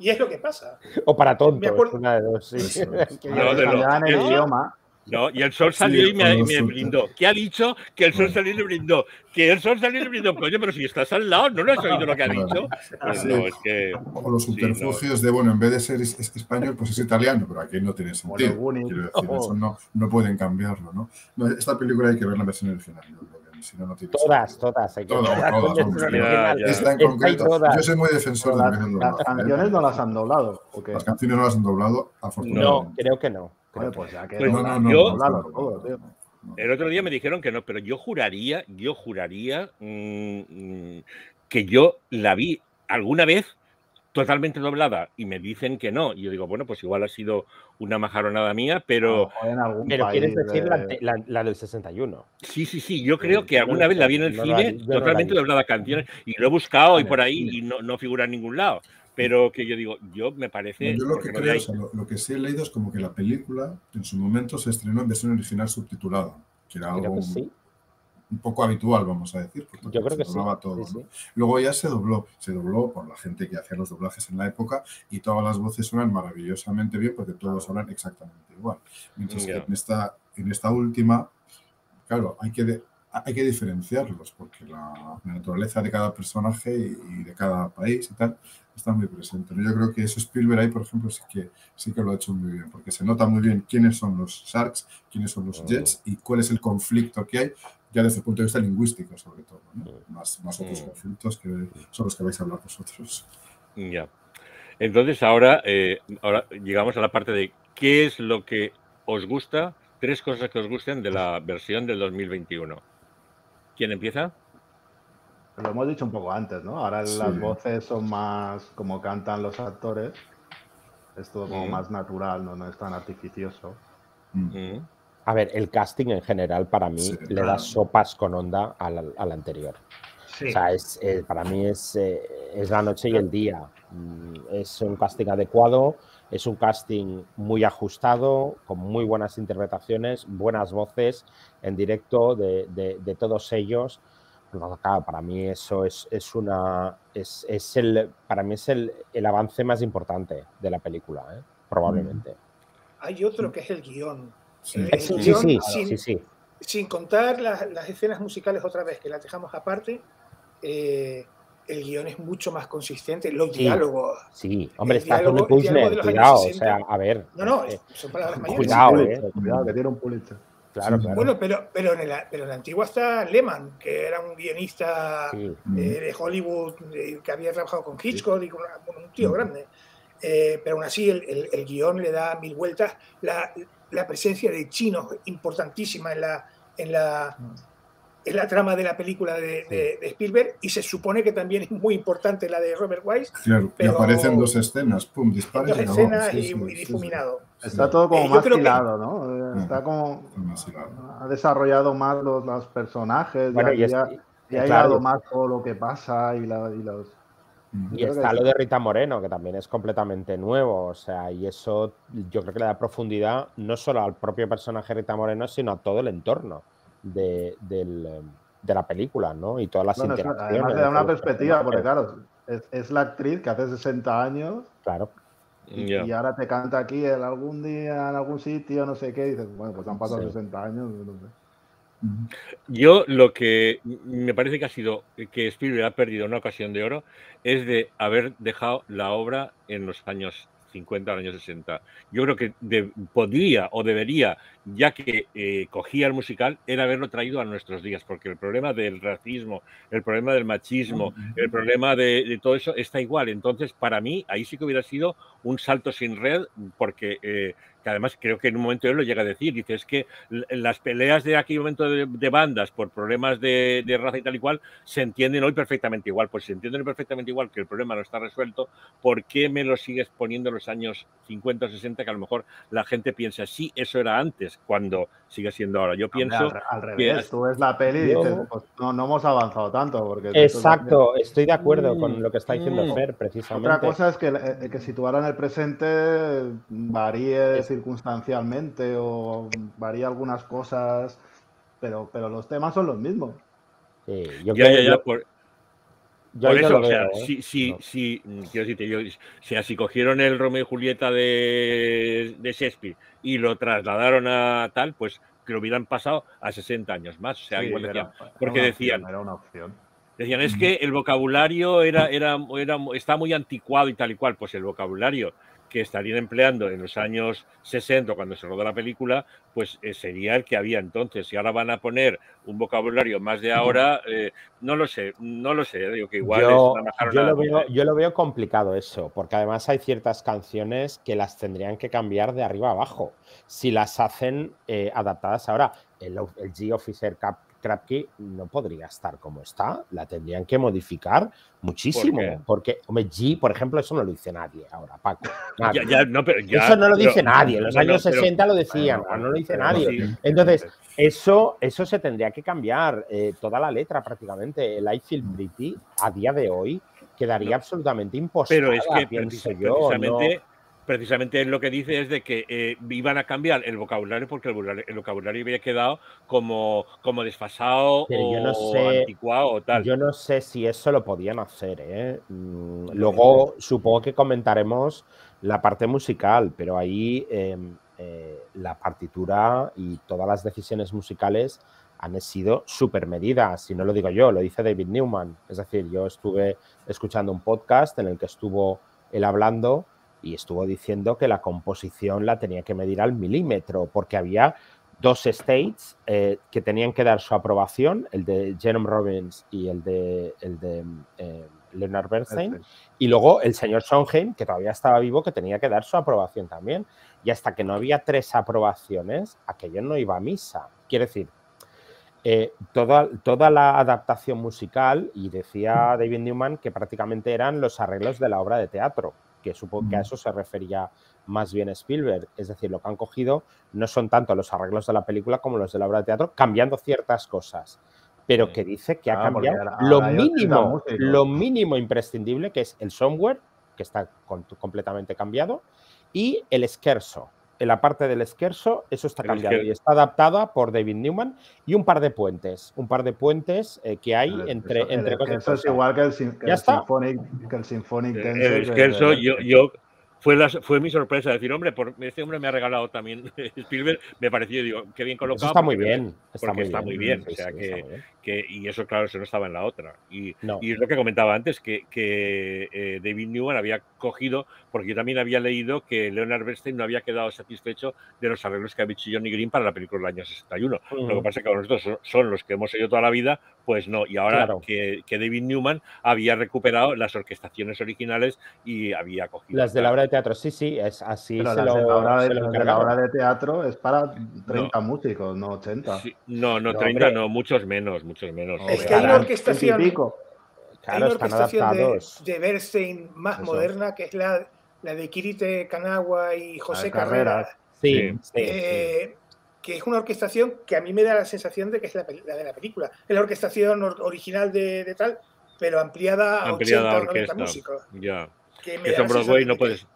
Y, es lo que pasa. O para tontos, una de dos, sí. no, de el idioma. No, y el sol salió y me, me, brindó. ¿Qué ha dicho? Que el sol salió y le brindó. Que el sol salió y le brindó. Coño, pero si estás al lado, ¿no lo has oído lo que ha dicho? Pues no, es que... O los subterfugios de, bueno, en vez de ser español, pues es italiano, pero aquí no tiene sentido. Quiero decir, eso no, no pueden cambiarlo, ¿no? Esta película hay que ver la versión original. Si no, no tiene todas, todas, hay que todas, todas, Esta en concreto, yo soy muy defensor de las, las canciones no las han doblado. Las canciones no las han doblado, afortunadamente. No, creo que no. Pues el otro día me dijeron que no, pero yo juraría, yo juraría mm, mm, que yo la vi alguna vez totalmente doblada y me dicen que no. Y yo digo, bueno, pues igual ha sido una majaronada mía, pero... pero quieres decir la, del 61. Sí, sí, sí. Yo creo que alguna vez la vi en el cine totalmente doblada canciones y lo he buscado y por ahí y no, no figura en ningún lado pero que yo digo, yo me parece... Yo lo que creo, lo, que sí he leído es como que la película en su momento se estrenó en versión original subtitulada, que era algo un poco habitual, vamos a decir, porque yo creo que se doblaba todo. Luego ya se dobló, se dobló por la gente que hacía los doblajes en la época y todas las voces suenan maravillosamente bien porque todos hablan exactamente igual. Mientras que en esta, en esta última, claro, hay que, hay que diferenciarlos porque la, naturaleza de cada personaje y, de cada país y tal está muy presente. Yo creo que eso Spielberg ahí, por ejemplo, sí que, sí que lo ha hecho muy bien, porque se nota muy bien quiénes son los Sharks, quiénes son los Jets y cuál es el conflicto que hay, ya desde el punto de vista lingüístico, sobre todo. Más, más otros conflictos que son los que vais a hablar vosotros. Ya. Entonces, ahora, eh, ahora llegamos a la parte de qué es lo que os gusta, tres cosas que os gusten de la versión del 2021. ¿Quién empieza? Lo hemos dicho un poco antes, ¿no? Ahora las voces son más como cantan los actores. Es todo como más natural, ¿no? no es tan artificioso. A ver, el casting en general para mí le da sopas con onda al, al anterior. O sea, es, eh, para mí es, eh, es, la noche y el día. Mm, es un casting adecuado, es un casting muy ajustado, con muy buenas interpretaciones, buenas voces en directo de, de, de todos ellos para mí eso es, es una es, es, el para mí es el, el, avance más importante de la película, ¿eh? probablemente. Hay otro que es el guion. Sí, sí, sí, sin, sin, contar las, las, escenas musicales otra vez, que las dejamos aparte, eh, el guion es mucho más consistente, los diálogos. Sí, hombre, está con el Kushner, cuidado, o sea, a ver. No, no, eh, son palabras mayores. Cuidado, eh. cuidado, que tiene un Pulitzer. Claro, claro. Bueno, pero, pero, en la, pero en la antigua está Lehman, que era un guionista eh, de Hollywood eh, que había trabajado con Hitchcock y con un tío grande. Eh, pero aún así el, el, el, guion le da mil vueltas. La, la presencia de chinos importantísima en la, en la, es la trama de la película de, de, de, Spielberg y se supone que también es muy importante la de Robert Wise. Claro, pero, y aparecen dos escenas, pum, disparos. Dos escenas y, y, difuminado. Está todo como eh, más que... ¿no? Está como. Ha desarrollado más los, los personajes bueno, y, y, ha, y ha claro. más todo lo que pasa y, la, y los. Y está lo de Rita Moreno, que también es completamente nuevo, o sea, y eso yo creo que le da profundidad no solo al propio personaje Rita Moreno, sino a todo el entorno de, del, de la película, ¿no? Y todas las bueno, interacciones. Además le da una perspectiva, porque claro, es, es, la actriz que hace 60 años. Claro. Y, yeah. y, ahora te canta aquí en algún día, en algún sitio, no sé qué, y dices, bueno, pues han pasado sí. 60 años, no sé. Yo lo que me parece que ha sido que Spielberg ha perdido una ocasión de oro es de haber dejado la obra en los años 50 años 60. Yo creo que de, podría o debería ya que eh, cogía el musical, era haberlo traído a nuestros días, porque el problema del racismo, el problema del machismo, el problema de, todo eso está igual. Entonces, para mí, ahí sí que hubiera sido un salto sin red, porque eh, que además creo que en un momento él lo llega a decir, dice, es que las peleas de aquel momento de, bandas por problemas de, raza y tal y cual se entienden hoy perfectamente igual, pues se entienden perfectamente igual que el problema no está resuelto, ¿por qué me lo sigues poniendo en los años 50 o 60 que a lo mejor la gente piensa, sí, eso era antes, cuando sigue siendo ahora? Yo pienso... al, revés, tú ves la peli y dices, pues no, no hemos avanzado tanto. Porque Exacto, estoy de acuerdo con lo que está diciendo mm. Fer, precisamente. Otra cosa es que, eh, que situar en el presente varíe circunstancialmente o varía algunas cosas, pero, pero los temas son los mismos. Sí, yo ya, ya, ya, por, eso, o sea, si, si, si, quiero decirte, yo, si así cogieron el Romeo y Julieta de, de Shakespeare y lo trasladaron a tal, pues que lo hubieran pasado a 60 años más. O sea, igual decían, porque decían, era una opción. Decían, es que el vocabulario era, era, era, está muy anticuado y tal y cual. Pues el vocabulario que estarían empleando en los años 60, cuando se rodó la película, pues eh, sería el que había entonces. Si ahora van a poner un vocabulario más de ahora, eh, no lo sé, no lo sé. Digo que igual yo, yo, lo veo, yo, lo veo, complicado eso, porque además hay ciertas canciones que las tendrían que cambiar de arriba abajo. Si las hacen eh, adaptadas ahora, el, el G-Officer Cup Krapke no podría estar como está, la tendrían que modificar muchísimo. porque, hombre, G, por ejemplo, eso no lo dice nadie ahora, Paco. eso no lo dice nadie. En los años 60 lo decían, no lo dice nadie. Entonces, eso, eso se tendría que cambiar. Eh, toda la letra prácticamente. El I Feel Pretty a día de hoy quedaría absolutamente imposible. Pero es que precisamente precisamente lo que dice es de que eh, iban a cambiar el vocabulario porque el vocabulario, había quedado como, como desfasado o anticuado o tal. Yo no sé si eso lo podían hacer. ¿eh? Mm, luego supongo que comentaremos la parte musical, pero ahí em, eh, la partitura y todas las decisiones musicales han sido súper medidas, si no lo digo yo, lo dice David Newman. Es decir, yo estuve escuchando un podcast en el que estuvo él hablando y estuvo diciendo que la composición la tenía que medir al milímetro, porque había dos states eh, que tenían que dar su aprobación, el de Jerome Robbins y el de, el de eh, Leonard Bernstein, y luego el señor Sondheim, que todavía estaba vivo, que tenía que dar su aprobación también. Y hasta que no había tres aprobaciones, aquello no iba a misa. Quiere decir, eh, toda, toda la adaptación musical, y decía David Newman que prácticamente eran los arreglos de la obra de teatro que supongo que a eso se refería más bien Spielberg. Es decir, lo que han cogido no son tanto los arreglos de la película como los de la obra de teatro, cambiando ciertas cosas. Pero que dice que ha cambiado lo mínimo, lo mínimo imprescindible, que es el software, que está completamente cambiado, y el scherzo. En la parte del scherzo, eso está cambiado y está adaptada por David Newman y un par de puentes, un par de puentes eh, que hay entre, entre cosas. Eso es igual que el, que el Symphonic, que el Symphonic El scherzo, yo, yo fue, fue mi sorpresa decir, hombre, por, este hombre me ha regalado también Spielberg, me pareció, digo, qué bien colocado. está muy bien. Está porque muy está muy bien. o sea que, y eso, claro, eso no estaba en la otra. Y, y es lo que comentaba antes, que, que eh, David Newman había cogido, porque yo también había leído que Leonard Bernstein no había quedado satisfecho de los arreglos que había hecho Johnny Green para la película del año 61. Lo que pasa es que nosotros son, los que hemos seguido toda la vida, pues no. Y ahora que, que, David Newman había recuperado las orquestaciones originales y había cogido. Las de la obra de teatro, sí, sí, es así. Pero se lo, la, de, la obra de teatro es para 30 músicos, no 80. no, no, 30, no, muchos menos, muchos menos. Es que hay una orquestación. hay una orquestación de, de Bernstein más moderna, que es la, la de Kirite Kanawa y José Carrera. Sí, eh, que es una orquestación que a mí me da la sensación de que es la, de la película. Es la orquestación original de, tal, pero ampliada, a 80 o 90 músicos. Ya. Que, en Broadway no puedes.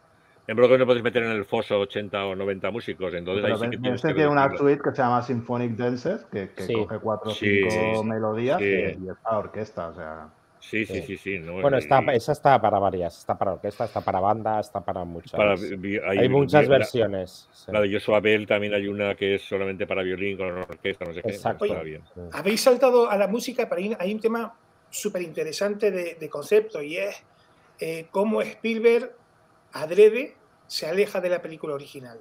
En Broadway no puedes meter en el foso 80 o 90 músicos, entonces ahí sí que este tiene una suite que se llama Symphonic Dances, que, coge cuatro o cinco melodías y, es para orquesta, o sea... Sí, sí, sí, sí. bueno, está, esa está para varias. Está para orquesta, está para banda, está para muchas. hay, muchas versiones. La, de Joshua Bell también hay una que es solamente para violín con orquesta, no sé Exacto. qué. bien. Habéis saltado a la música, pero hay un tema súper interesante de, concepto y es eh, cómo Spielberg adrede se aleja de la película original.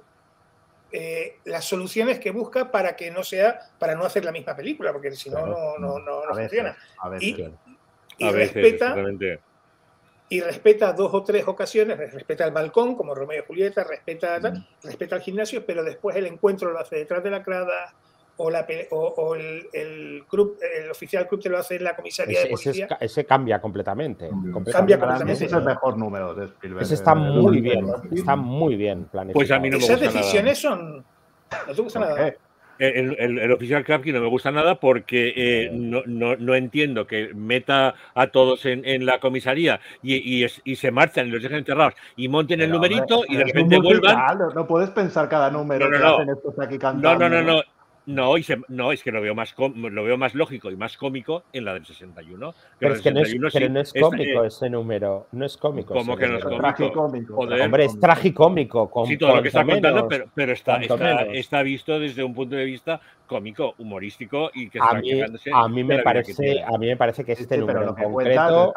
eh, las soluciones que busca para que no sea, para no hacer la misma película, porque si no, no, no, no, funciona. y, respeta, y respeta dos o tres ocasiones, respeta el balcón, como Romeo y Julieta, respeta, mm. respeta el gimnasio, pero después el encuentro lo hace detrás de la grada, o, la, o, el, el, club, el oficial club te lo hace en la comisaría ese, de policía. Ese, cambia completamente. Cambia completamente. Ese es el mejor número de Spielberg. Ese está muy bien, está muy bien planificado. Pues a mí no me Esas decisiones son... No te gusta nada. El, el, el, oficial Krapke no me gusta nada porque eh, no, no, no, entiendo que meta a todos en, en la comisaría y, y, y, se marchan y los dejen enterrados y monten el numerito y de repente vuelvan. No, puedes pensar cada número no, no, no, no, no, no, no, no, es que lo veo, más lo veo más lógico y más cómico en la del 61. Pero es que no es, pero no es cómico ese número. No es cómico. ¿Cómo que no es cómico? Hombre, es tragicómico. Con, sí, todo lo que está contando, pero, pero está, está, está, visto desde un punto de vista cómico, humorístico y que a mí, a mí me parece a mí me parece que este número en concreto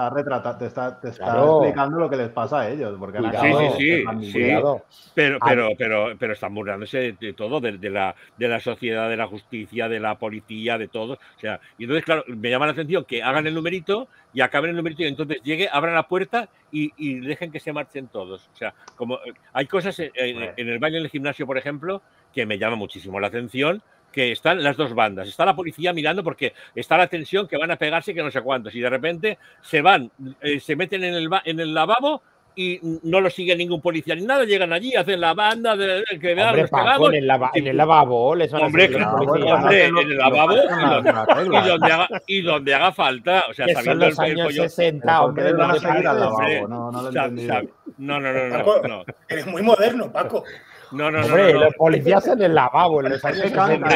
te está, te está, explicando lo que les pasa a ellos porque sí, sí, sí, sí. pero pero pero pero están burlándose de, todo de, de, la de la sociedad de la justicia de la policía de todo. O sea y entonces claro me llama la atención que hagan el numerito y acaben el numerito y entonces llegue abran la puerta y, y dejen que se marchen todos. O sea como hay cosas en, en, en el baile en el gimnasio por ejemplo que me llama muchísimo la atención que están las dos bandas. Está la policía mirando porque está la tensión que van a pegarse que no sé cuántos. Y de repente se van, eh, se meten en el, en el lavabo y no lo sigue ningún policía ni nada, llegan allí, hacen la banda de, que vean los Paco, en, el en el lavabo les van hombre, a hombre, hombre, en el lavabo y, donde haga, y donde haga falta, o sea, sabiendo años el 60, hombre, van a seguir al lavabo, no, no, no, no, no, no, no, Eres muy moderno, Paco. No, no, Hombre, no, los policías en el lavabo, en los años 60,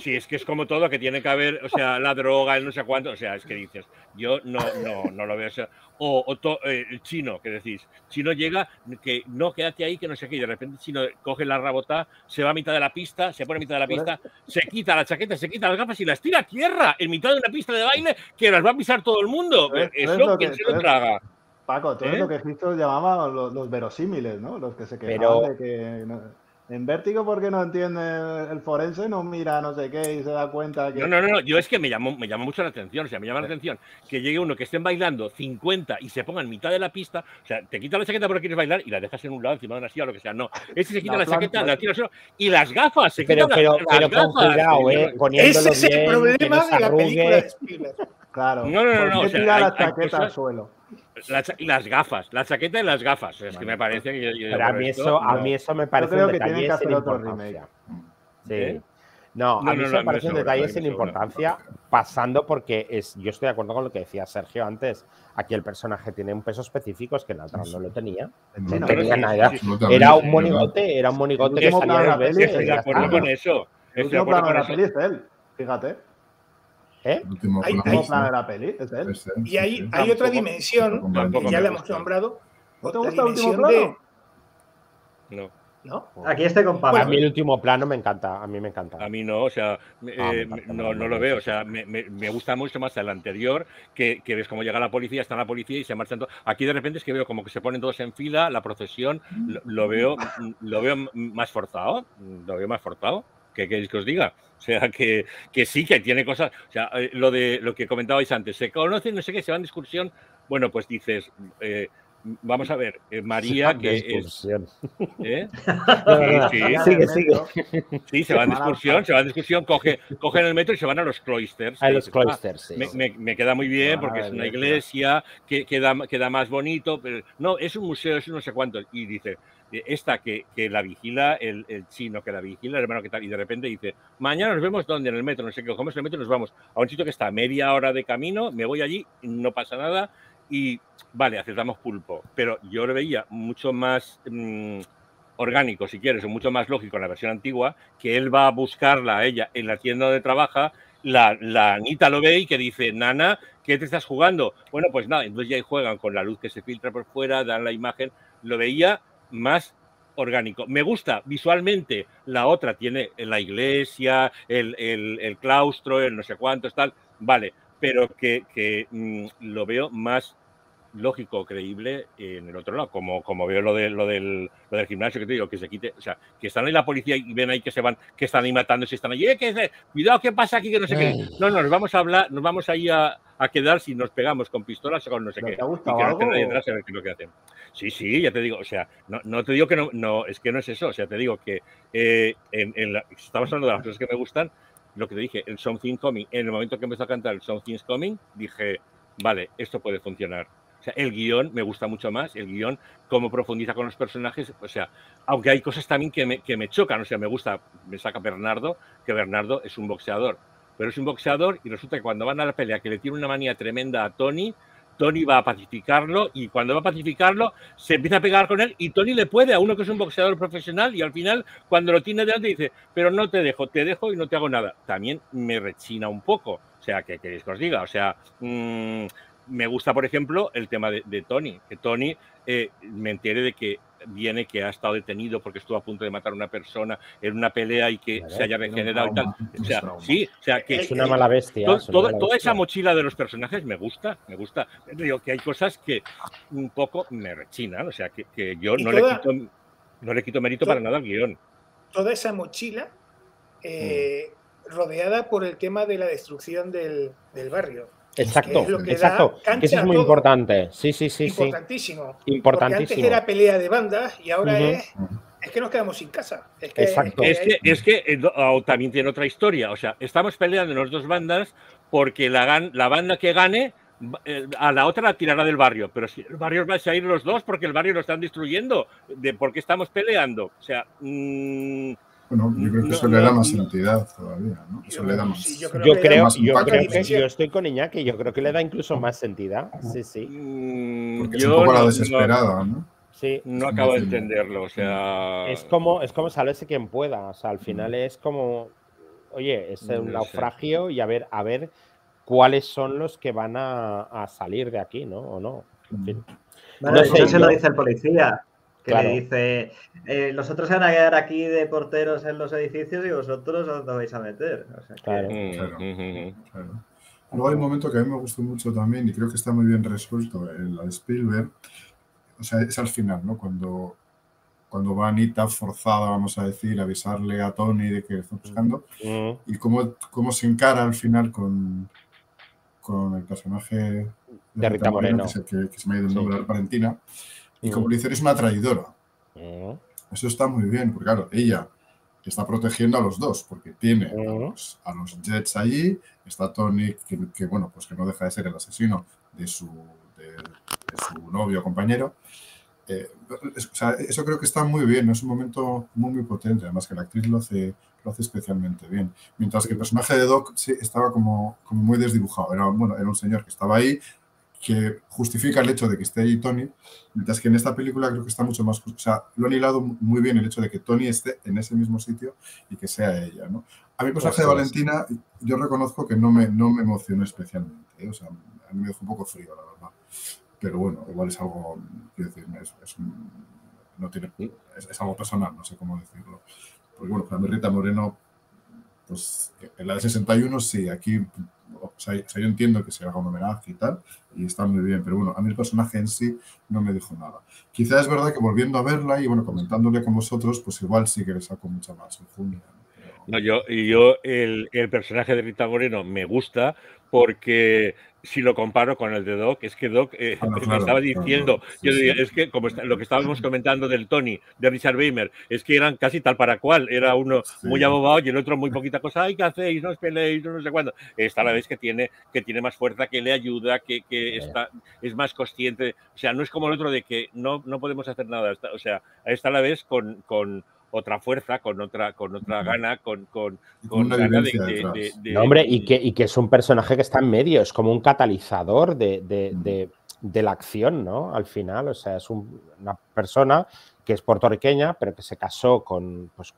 Sí, es que es como todo, que tiene que haber, o sea, la droga, el no sé cuánto, o sea, es que dices, yo no, no, no lo veo. O, o eh, el chino, que decís, chino llega, que no, quédate ahí, que no sé qué, y de repente chino coge la rabota, se va a mitad de la pista, se pone a mitad de la pista, se quita la chaqueta, se quita las gafas y las tira a tierra en mitad de una pista de baile que las va a pisar todo el mundo. Eso, ¿quién se lo traga? Paco, todo ¿Eh? lo que Cristo llamaba los, los, verosímiles, ¿no? Los que se quejaban Pero... de que... No, en vértigo porque no entiende el forense, no mira no sé qué y se da cuenta que... No, no, no, yo es que me llamo, me llama mucho la atención, o sea, me llama la atención que llegue uno que estén bailando 50 y se ponga en mitad de la pista, o sea, te quita la chaqueta porque quieres bailar y la dejas en un lado encima de una silla o lo que sea, no, ese se quita la, la chaqueta, la tira y las gafas, se pero, quitan pero, las, pero las con cuidado, eh, Ese es el problema de la película de Spielberg. Claro, no, no, no, no, o sea, tira hay, la chaqueta cosas... al suelo? La, las gafas, la chaqueta y las gafas. Es que me parece que. Yo, yo pero a mí, esto, eso, a mí eso me parece yo creo un que detalle tiene que hacer sin otro remake. Sí. ¿Eh? No, No, a mí no, eso no, me parece un detalle sin importancia, pasando porque es, yo estoy de acuerdo con lo que decía Sergio antes. Aquí el personaje tiene un peso específico, es que en la otra no lo tenía. No no, tenía sí, nada. sí, Era un monigote, era un monigote que salía de la peli, Estoy de acuerdo con eso. Estoy de acuerdo con la eso. peli es él, fíjate. ¿Eh? Hay- hay- de la peli es él. Es él, Y sí, hay, sí. hay otra dimensión, que ya la hemos nombrado. ¿No te gusta el último plano? No, ¿No? Aquí estoy con A Pablo. mí el último plano me encanta, a mí me encanta. a mí no, o sea, Ah, eh, encanta, no, no lo veo, o sea, me, me- me gusta mucho más el anterior, que, que ves cómo llega la policía, está la policía y se marchan todos. Aquí de repente es que veo como que se ponen todos en fila, la procesión, lo, lo veo, lo veo más forzado, lo veo más forzado. ¿Qué queréis que os diga? O sea, que, que sí, que tiene cosas. O sea, eh, lo de lo que comentabais antes, se conocen, no sé qué, se van de excursión. Bueno, pues dices, eh, vamos a ver, eh, María, que es. Excursión. ¿eh? Sí, Sigue, sigue. Sí, se van de excursión, se van de excursión, coge, cogen el metro y se van a los cloisters. A los ah, cloisters, sí. me, me- me queda muy bien porque es una iglesia. que queda, queda más bonito, pero no, es un museo, es un no sé cuánto. Y dice, esta que, la vigila, el, chino que la vigila, el hermano que tal, y de repente dice, mañana nos vemos donde, en el metro, no sé qué, cogemos el metro y nos vamos a un sitio que está a media hora de camino, me voy allí, no pasa nada, y vale, aceptamos pulpo, pero yo lo veía mucho más mm, orgánico, si quieres, o mucho más lógico en la versión antigua, que él va a buscarla a ella en la tienda donde trabaja, la, la Anita lo ve y que dice, Nana, ¿qué te estás jugando? Bueno, pues nada, entonces ya juegan con la luz que se filtra por fuera, dan la imagen, lo veía más orgánico. Me gusta visualmente, la otra tiene la iglesia, el, el- claustro, el no sé cuántos, tal, vale, pero que, que, mm, lo veo más lógico creíble en el otro lado, como, como veo lo, de, lo, del, lo del gimnasio que te digo, que se quite, o sea, que están ahí la policía y ven ahí que se van, que están ahí matando, si están ahí, eh, que cuidado, ¿qué pasa aquí? Que no sé qué. No, no, nos vamos a hablar, nos vamos ahí a, a quedar si nos pegamos con pistolas o con no sé qué. ¿Te ha gustado y que algo, detrás a ver qué es lo que hacen. Sí, sí, ya te digo, o sea, no, no te digo que no, no, es que no es eso, o sea, te digo que eh, en, en la, estamos hablando de las cosas que me gustan, lo que te dije, el Something Coming, en el momento que empezó a cantar el Something's Coming, dije, vale, esto puede funcionar. O sea, el guion me gusta mucho más, el guion, cómo profundiza con los personajes, o sea, aunque hay cosas también que me, que me chocan, o sea, me gusta, me saca Bernardo, que Bernardo es un boxeador, pero es un boxeador y resulta que cuando van a la pelea, que le tiene una manía tremenda a Tony, Tony va a pacificarlo y cuando va a pacificarlo se empieza a pegar con él y Tony le puede a uno que es un boxeador profesional y al final cuando lo tiene delante dice, pero no te dejo, te dejo y no te hago nada. También me rechina un poco, o sea, que queréis que os diga, o sea, mmm, me gusta por ejemplo el tema de, de Tony, que Tony eh, me entere de que viene que ha estado detenido porque estuvo a punto de matar a una persona en una pelea y que se haya regenerado y tal. O sea, sí, o sea, que es una mala bestia. To, toda, mala toda bestia. esa mochila de los personajes me gusta, me gusta. Digo que hay cosas que un poco me rechinan, o sea, que, que yo no, toda- le quito, no le quito mérito toda- para nada al guion. Toda esa mochila eh, rodeada por el tema de la destrucción del, del barrio. Exacto, es lo que da exacto. eso es muy todo. importante. Sí, sí, sí, sí. Importantísimo. Porque Importantísimo. antes era pelea de bandas y ahora es, es que nos quedamos sin casa. Es que, Exacto. es Es que es eh, ah, también tiene otra historia. O sea, estamos peleando en las dos bandas porque la, la banda que gane eh, a la otra la tirará del barrio. Pero si el barrio va a ir los dos porque el barrio lo están destruyendo. ¿De por qué estamos peleando? O sea, mm, Bueno, yo creo que No, eso le da más no. entidad todavía, ¿no? Eso le da más. Sí, yo Yo que le da creo, más yo creo que Dimensión. yo estoy con Iñaki, yo creo que le da incluso más sentido. Sí, sí. mm, Porque es yo un poco la no- desesperada, ¿no? Sí. No, acabo de entenderlo. O sea, Es como, es como sálvese quien pueda. O sea, al final es como, oye, es No un sé. naufragio y a ver, a ver cuáles son los que van a, a salir de aquí, ¿no? O no. En fin. Bueno, No sé, hecho se yo- lo dice el policía, que Claro. le dice, eh, los otros se van a quedar aquí de porteros en los edificios y vosotros os vais a meter. O sea que- Claro. mm, Claro. mm, mm, Claro. Luego hay un momento que a mí me gustó mucho también y creo que está muy bien resuelto en la de Spielberg. O sea, es al final, ¿no? Cuando, cuando va Anita forzada, vamos a decir, a avisarle a Tony de que está buscando Mm, y cómo, cómo se encara al final con, con el personaje de, De Rita Moreno. que, se, que- que se me ha ido el Sí. nombre, Valentina, y Mm. como le dicen, es una traidora. mm, Eso está muy bien, porque claro, ella está protegiendo a los dos, porque tiene a Ujú. los, a los Jets allí, está Tony, que, que, bueno, pues que no deja de ser el asesino de su, de, de su novio o compañero. Eh, es- o sea, eso creo que está muy bien, es un momento muy, muy potente, además que la actriz lo hace, lo hace especialmente bien. Mientras que el personaje de Doc sí, estaba como, como muy desdibujado, era, bueno, era un señor que estaba ahí, que justifica el hecho de que esté ahí Tony, mientras que en esta película creo que está mucho más, o sea, lo han hilado muy bien el hecho de que Tony esté en ese mismo sitio y que sea ella, ¿no? A mi personaje de. Valentina, yo reconozco que no me, no me emocionó especialmente, ¿eh? o sea, a mí me dejó un poco frío, la verdad. Pero bueno, igual es algo, quiero decir, es, es un- no tiene, es, es algo personal, no sé cómo decirlo. Porque bueno, para mí Rita Moreno, pues en la de 61 sí, aquí, o sea, yo entiendo que se haga un homenaje y tal, y está muy bien, pero bueno, a mí el personaje en sí no me dijo nada. Quizás es verdad que volviendo a verla y bueno, comentándole con vosotros, pues igual sí que le saco mucha más enjundia. Pero- No, yo, el, el personaje de Rita Moreno me gusta porque si lo comparo con el de Doc, es que Doc eh, Claro, me claro, estaba claro, diciendo, sí, yo sí. diría, es que como está- lo que estábamos comentando del Tony, de Richard Weimer, es que eran casi tal para cual, era uno Sí. muy abobado y el otro muy poquita cosa, ay, ¿qué hacéis? No os peleéis, no sé cuándo. Esta a la vez que tiene, que tiene más fuerza, que le ayuda, que, que está, es más consciente, o sea, no es como el otro de que no, no podemos hacer nada, está- o sea, está la vez con, con otra fuerza, con otra, con otra gana, con, con, con una gana de- vivencia de- detrás. de- de- No, hombre, y que, y que es un personaje que está en medio, es como un catalizador de, de- de- de la acción, ¿no? Al final, o sea, es un- una persona que es puertorriqueña, pero que se casó con, pues,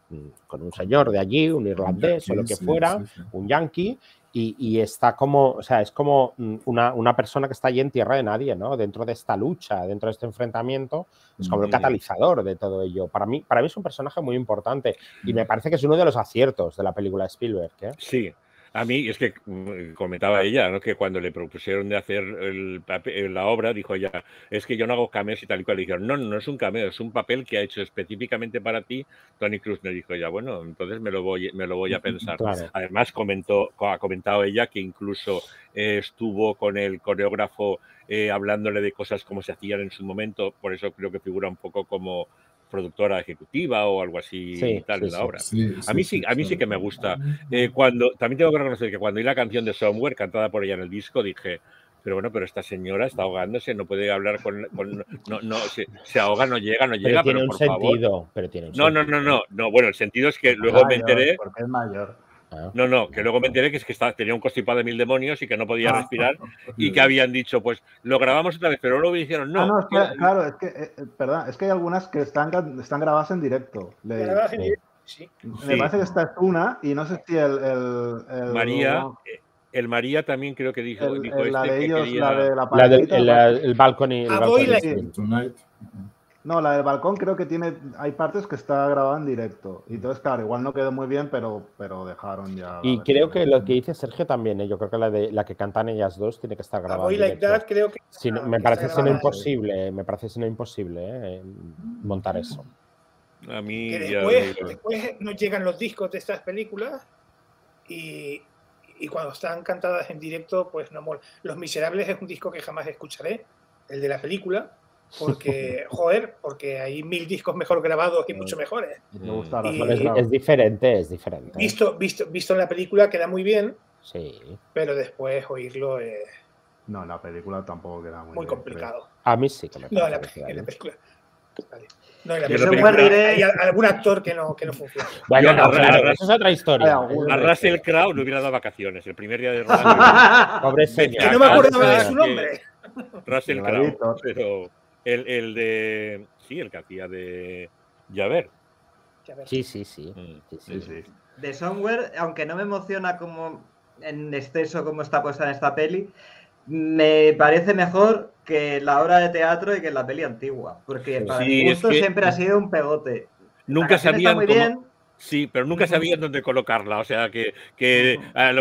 con un señor de allí, un irlandés o lo que Sí, fuera, sí, sí. un yankee, y, y está como, o sea, es como mm, una, una persona que está allí en tierra de nadie, ¿no? Dentro de esta lucha, dentro de este enfrentamiento, es como el Mm. catalizador de todo ello. Para mí, para mí es un personaje muy importante y me parece que es uno de los aciertos de la película de Spielberg. ¿eh? Sí, A mí, es que mm, comentaba ella, ¿no? que cuando le propusieron de hacer el, la obra, dijo ella, es que yo no hago cameos y tal y cual. Le dijeron, no, no es un cameo, es un papel que ha hecho específicamente para ti. Tony Cruz me dijo ya, bueno, entonces me lo voy, me lo voy a pensar. Además, comentó, ha comentado ella que incluso eh, estuvo con el coreógrafo eh, hablándole de cosas como se hacían en su momento, por eso creo que figura un poco como productora ejecutiva o algo así tal de la obra. a mí sí, a mí sí que me gusta. Eh, cuando también tengo que reconocer que cuando oí la canción de Somewhere cantada por ella en el disco dije, pero bueno, pero esta señora está ahogándose, no puede hablar con, no, no se, ahoga, no llega, no llega, pero tiene un sentido, pero tiene no, no, no, no, no, bueno, el sentido es que luego me enteré porque es mayor. Ah. No, no, que luego me enteré que es que tenía un constipado de mil demonios y que no podía ah. respirar y que habían dicho, pues lo grabamos otra vez, pero luego dijeron, no. Ah, no claro, es que, eh, perdón, es que hay algunas que están, están grabadas en directo. sí. Me parece que esta es una y no sé si el. el, María. Eh, el María también creo que dijo. la este de ellos, la de la, la el, balcón y el balcón. No, la del balcón creo que tiene, hay partes que está grabada en directo. Y entonces, claro, igual no quedó muy bien, pero, pero dejaron ya. Y creo que lo que dice Sergio también, ¿eh? yo creo que la de la que cantan ellas dos tiene que estar grabada. en like creo que. me parece sino imposible, me parece sino imposible ¿eh? montar eso. A mí. después, después nos llegan los discos de estas películas y, y cuando están cantadas en directo, pues no mola. Los Miserables es un disco que jamás escucharé, el de la película porque, joder, porque hay mil discos mejor grabados y mucho mejores. es, diferente, es diferente. Visto, visto, visto en la película queda muy bien, sí. pero después oírlo es... No, en la película tampoco queda muy, muy complicado. A mí sí que me No, en la, película. No, en la película hay algún actor que no, que no funciona. Bueno, no, claro, eso es otra historia. A Russell Crowe no hubiera dado vacaciones el primer día de rodaje. Pobre señor. Que no me acuerdo de su nombre. Russell Crowe, pero el, el, de. Sí, el que hacía de. Yaver. Sí, sí, sí. Mm, sí, sí. De Somewhere, aunque no me emociona como en exceso como está puesta en esta peli, me parece mejor que la obra de teatro y que la peli antigua. Porque para mi gusto siempre ha sido un pegote. Nunca sabían muy bien, Sí, pero nunca sabían dónde colocarla. O sea, que, que ah,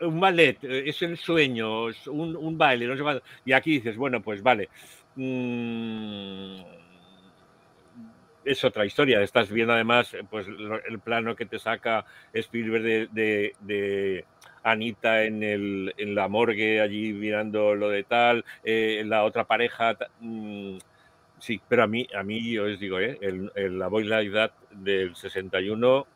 un ballet es el sueño, es un, un, baile, no sé Y aquí dices, bueno, pues vale. Mm, es otra historia. Estás viendo además pues, el plano que te saca Spielberg de, de, Anita en, el, en, la morgue, allí mirando lo de tal, eh, la otra pareja. Mm, sí, pero a mí, a mí yo os digo, ¿eh? el, el, la Boy Like del 61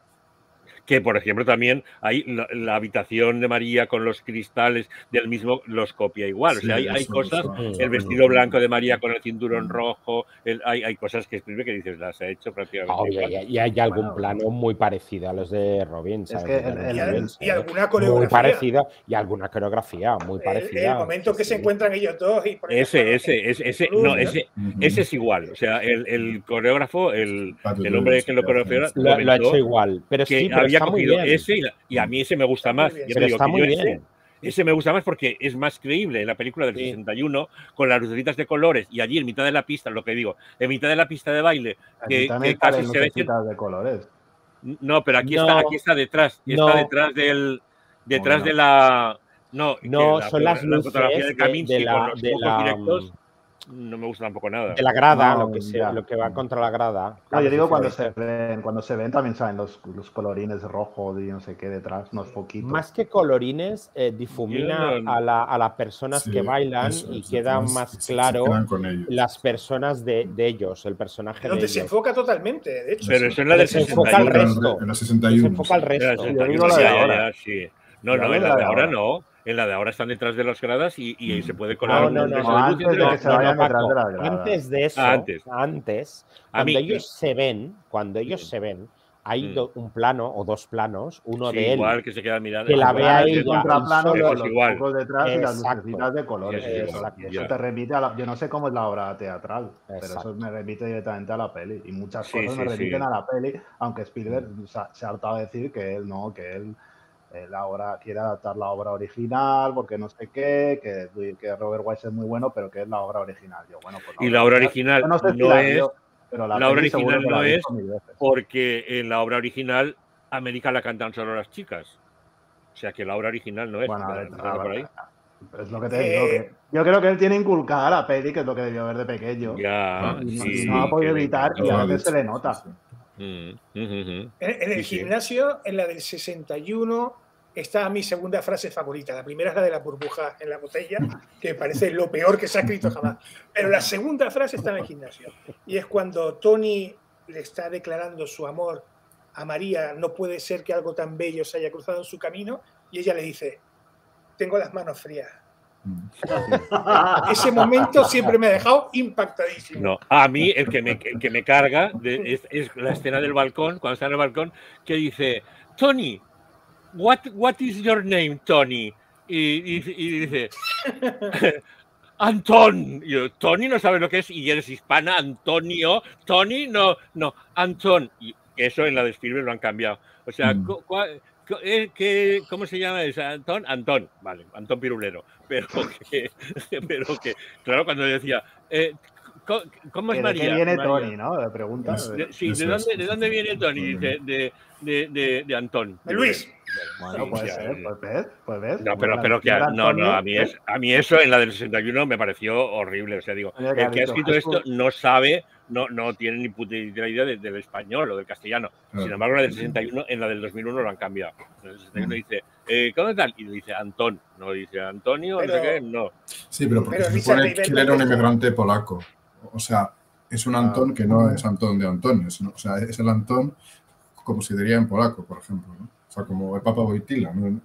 que por ejemplo también hay la, habitación de María con los cristales del mismo los copia igual. o sea, hay, cosas, el vestido blanco de María con el cinturón rojo, hay, hay, cosas que escribe que dices, las ha hecho prácticamente. y hay algún plano muy parecido a los de Robin. y, alguna coreografía. Muy parecida, y alguna coreografía muy parecida. El, momento que se encuentran ellos dos. Y ese, ese, ese, ese, no, ese, ese es igual. O sea, el, el coreógrafo, el, el hombre que lo coreografía, lo, ha hecho igual. Pero sí, pero había cogido ese y, a mí ese me gusta más. Ese, me gusta más porque es más creíble en la película del 61 con las lucecitas de colores y allí en mitad de la pista, lo que digo, en mitad de la pista de baile, que, casi se ve de colores. No, pero aquí está, aquí está detrás, y está detrás del, detrás de la, no, no son las luces de, la, de la, no me gusta tampoco nada. De la grada, lo, que lo que va contra la grada. No, yo digo cuando se, ven, cuando se ven también saben los, los colorines rojos y no sé qué detrás, unos poquitos. Más que colorines, eh, difumina a, la, a, las personas que bailan y quedan más claro las personas de, de, ellos, el personaje Donde se enfoca totalmente, de hecho. Pero eso es la del 61. Se enfoca al resto. En la 61. Se enfoca al resto. No, no, en la de ahora no. En la de ahora están detrás de las gradas y, y se puede colar. No, no, no. Antes, de, de antes de eso, ah, antes, antes cuando ellos se ven, cuando ellos se ven, hay mm. un plano o dos planos, uno sí, de él igual que se queda mirando, que la ve a ella, contraplano con los igual. detrás y las lucecitas de colores. eso. Te remite a la, yo no sé cómo es la obra teatral, pero eso me remite directamente a la peli y muchas cosas me remiten a la peli, aunque Spielberg se ha hartado de decir que él no, que él la obra, quiere adaptar la obra original, porque no sé qué, que, que, Robert Wise es muy bueno, pero que es la obra original. Yo, bueno, pues y la obra original no, es, pero la, obra original no es porque en la obra original América la cantan solo las chicas. O sea que la obra original no es. Bueno, a ver, por ahí. Es lo que te digo. Que yo creo que él tiene inculcada la peli, que es lo que debió ver de pequeño. Ya, y no, ha podido evitar y a veces se le nota. Mm, en, el gimnasio, en la del 61, está mi segunda frase favorita. La primera es la de la burbuja en la botella, que parece lo peor que se ha escrito jamás. Pero la segunda frase está en el gimnasio. Y es cuando Tony le está declarando su amor a María, no puede ser que algo tan bello se haya cruzado en su camino, y ella le dice, tengo las manos frías. Ese momento siempre me ha dejado impactadísimo. No, a mí el que me, que me carga es, la escena del balcón, cuando está en el balcón, que dice, Tony, what, what is your name, Tony? Y, dice, Antón. Y Tony no sabe lo que es y eres hispana, Antonio. Tony, no, no, Antón. Y eso en la de Spielberg lo han cambiado. O sea, mm. Eh, ¿Qué, ¿Cómo se llama? ¿Es Antón? Antón, vale, Antón Pirulero. Pero que, pero que claro, cuando decía, eh, ¿cómo es María? ¿De qué viene Tony, no? Le pregunta. sí, ¿de dónde, ¿de dónde viene Tony? De, de, de, de Antón. De Luis. Bueno, puede ser, pues ves, pues ves. No, pero, pero que no, no, a mí, es, a mí eso en la del 61 me pareció horrible. O sea, digo, el que ha escrito esto no sabe no, no tienen ni puta idea del español o del castellano. Sin embargo, la del 61, en la del 2001 lo han cambiado. En el 61 dice, eh, ¿cómo tal? Y dice Antón, no dice Antonio, no sé qué, no. Sí, pero porque se supone que él era un inmigrante polaco. O sea, es un Antón que no es Antón de Antonio, o sea, es el Antón como se diría en polaco, por ejemplo. ¿no? O sea, como el Papa Boitila, ¿no?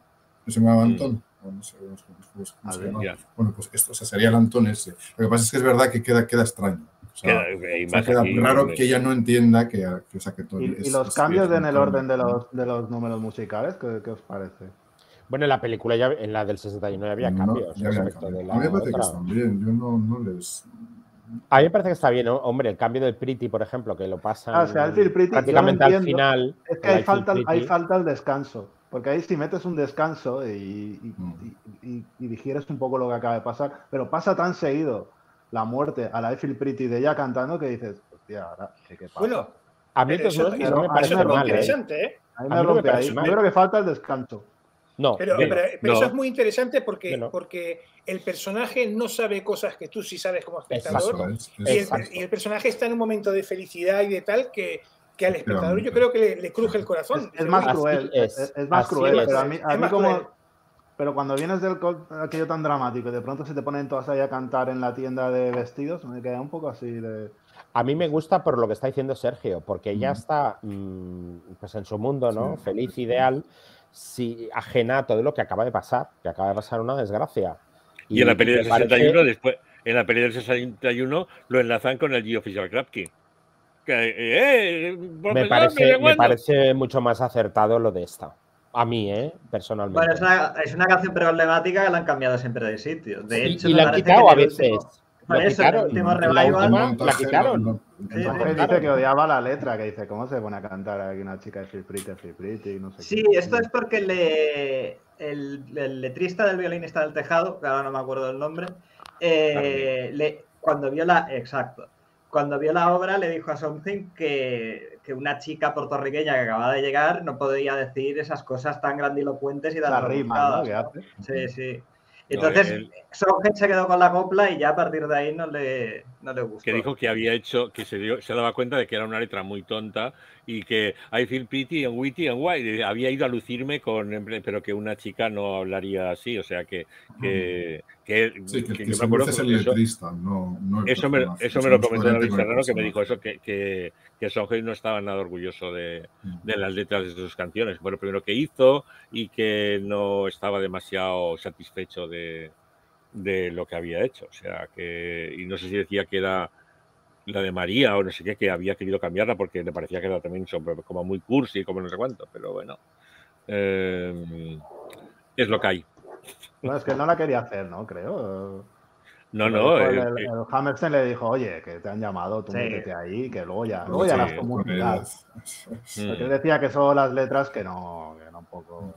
¿Se llamaba mm. Antón? No sé, cómo se llama. Bueno, pues esto, o sea, sería el Antón ese. Lo que pasa es que es verdad que queda, queda extraño queda, raro que ella no entienda que, que, o que todo ¿Y, ¿Y, los cambios en el orden de los, de los números musicales? ¿qué, ¿qué, os parece? Bueno, en la película, ya, en la del 69 había cambios. Ya había cambios. a mí me parece que están bien. Yo no, no les. A mí me parece que está bien, hombre, el cambio del Pretty, por ejemplo, que lo pasa ah, o sea, prácticamente al final. Es que hay falta, hay falta el descanso. Porque ahí si metes un descanso y, y, y, y, digieres un poco lo que acaba de pasar, pero pasa tan seguido la muerte a la Eiffel Pretty de ella cantando que dices, hostia, ahora, ¿qué, pasa? Bueno, a mí eso, me parece muy ¿eh? interesante, ¿eh? A mí me rompe ahí. Yo creo que falta el descanso. No, pero, eso es muy interesante porque, porque el personaje no sabe cosas que tú sí sabes como espectador. y, el, personaje está en un momento de felicidad y de tal que, que al espectador yo creo que le, cruje el corazón. Es, más cruel, es, más cruel, pero a mí, a mí como, pero cuando vienes del aquello tan dramático y de pronto se te ponen todas ahí a cantar en la tienda de vestidos, me queda un poco así de... A mí me gusta por lo que está diciendo Sergio, porque ella está mm, pues en su mundo, ¿no? Feliz, ideal, si, ajena a todo lo que acaba de pasar, que acaba de pasar una desgracia. Y, en la peli del 61, después, en la peli del 61 lo enlazan con el G Official Krapke. Eh, eh, me, parece, me parece mucho más acertado lo de esta. A mí, ¿eh? Personalmente. Bueno, es una, es una canción problemática que la han cambiado siempre de sitio. De hecho, y la han quitado a veces. Por eso, el último revival. La, quitaron. Sí, dice que odiaba la letra, que dice, ¿cómo se pone a cantar aquí una chica de Free Pretty, Free Pretty? No sé sí, esto es porque le, el, el, letrista del violinista del tejado, que ahora no me acuerdo del nombre, eh, le, cuando vio la. Exacto. Cuando vio la obra, le dijo a Something que que una chica puertorriqueña que acaba de llegar no podía decir esas cosas tan grandilocuentes y tan La rima, ¿no? Sí, sí. Entonces, no, se quedó con la copla y ya a partir de ahí no le, no le gustó. Que dijo que había hecho, que se, dio, se daba cuenta de que era una letra muy tonta y que I feel pretty and witty and white. Había ido a lucirme con, pero que una chica no hablaría así. O sea que. que, que, sí, que, que, que me acuerdo el letrista, no, no el eso, me, eso me lo comentó David Serrano, que me dijo eso, que, que, que no estaba nada orgulloso de, de, las letras de sus canciones. Fue lo primero que hizo y que no estaba demasiado satisfecho de, de lo que había hecho. O sea que. Y no sé si decía que era la de María o no sé qué, que había querido cambiarla porque le parecía que era también como muy cursi, como no sé cuánto, pero bueno, eh, es lo que hay. No, es que no la quería hacer, ¿no? Creo. No, no. El, el, el, Hammerstein le dijo, oye, que te han llamado, tú sí. métete ahí, que luego ya, luego ya sí, las comunidad. Porque él decía que son las letras que no, que no un poco.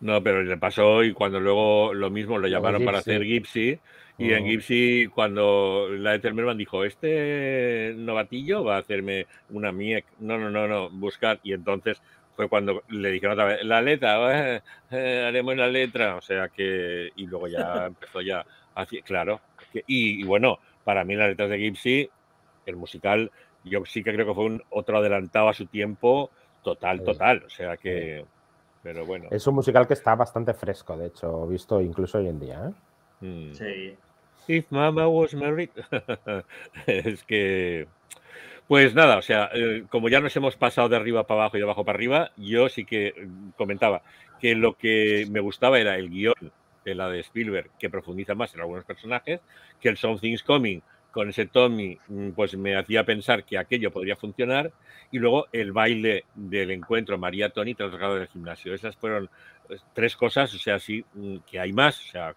No, pero le pasó y cuando luego lo mismo lo llamaron para hacer Gypsy y en Gipsy, cuando la de Telmerman dijo, este novatillo va a hacerme una MIEC, no, no, no, no, buscar. Y entonces fue cuando le dijeron otra vez, la letra, eh, eh, haremos la letra, o sea que, y luego ya empezó ya, así, claro, y, bueno, para mí las letras de Gypsy, el musical, yo sí que creo que fue un otro adelantado a su tiempo, total, total, o sea que, pero bueno. Es un musical que está bastante fresco, de hecho, visto incluso hoy en día. ¿eh? Mm. Sí. If Mama was married. es que pues nada, o sea, eh, como ya nos hemos pasado de arriba para abajo y de abajo para arriba, yo sí que mm, comentaba que lo que me gustaba era el guion de la de Spielberg, que profundiza más en algunos personajes, que el Something's Coming con ese Tommy, mm, pues me hacía pensar que aquello podría funcionar, y luego el baile del encuentro María-Tony trasladado del gimnasio. Esas fueron pues, tres cosas, o sea, sí, mm, que hay más, o sea,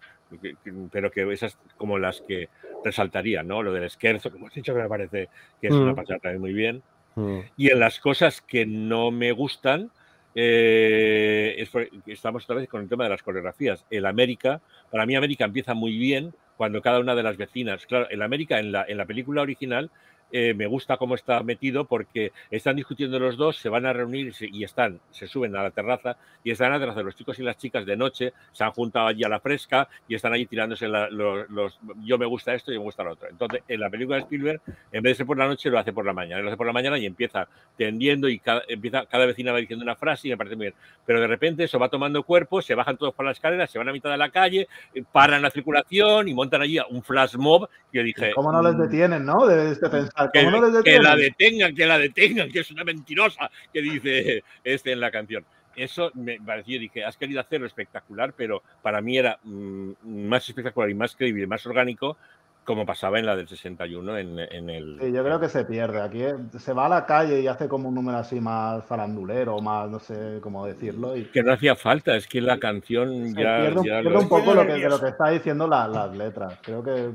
pero que esas como las que resaltaría, ¿no? Lo del esquerzo, como hemos dicho, que me parece que es una mm. pasada también muy bien. Mm. Y en las cosas que no me gustan, eh, estamos otra vez con el tema de las coreografías. El América, para mí América empieza muy bien cuando cada una de las vecinas, claro, el América en la, en la película original eh, me gusta cómo está metido porque están discutiendo los dos, se van a reunir y están, se suben a la terraza y están a la terraza los chicos y las chicas de noche, se han juntado allí a la fresca y están allí tirándose los, yo me gusta esto y me gusta lo otro. Entonces, en la película de Spielberg, en vez de ser por la noche, lo hace por la mañana. Lo hace por la mañana y empieza tendiendo y cada, empieza, cada vecina va diciendo una frase y me parece muy bien. Pero de repente eso va tomando cuerpo, se bajan todos por la escalera, se van a mitad de la calle, eh, paran la circulación y montan allí un flash mob que yo dije... ¿Cómo no les mm, detienen, no? Debes de pensar que, la detengan, que la detengan, que es una mentirosa, que dice este en la canción. Eso me pareció, dije, has querido hacerlo espectacular, pero para mí era mm, más espectacular y más creíble, más orgánico, como pasaba en la del 61 en, en el... Sí, yo creo que se pierde. Aquí se va a la calle y hace como un número así más farandulero, más, no sé cómo decirlo. Y... Que no hacía falta, es que la canción ya... Pierde, pierde un poco lo que, de lo que está diciendo las letras. Creo que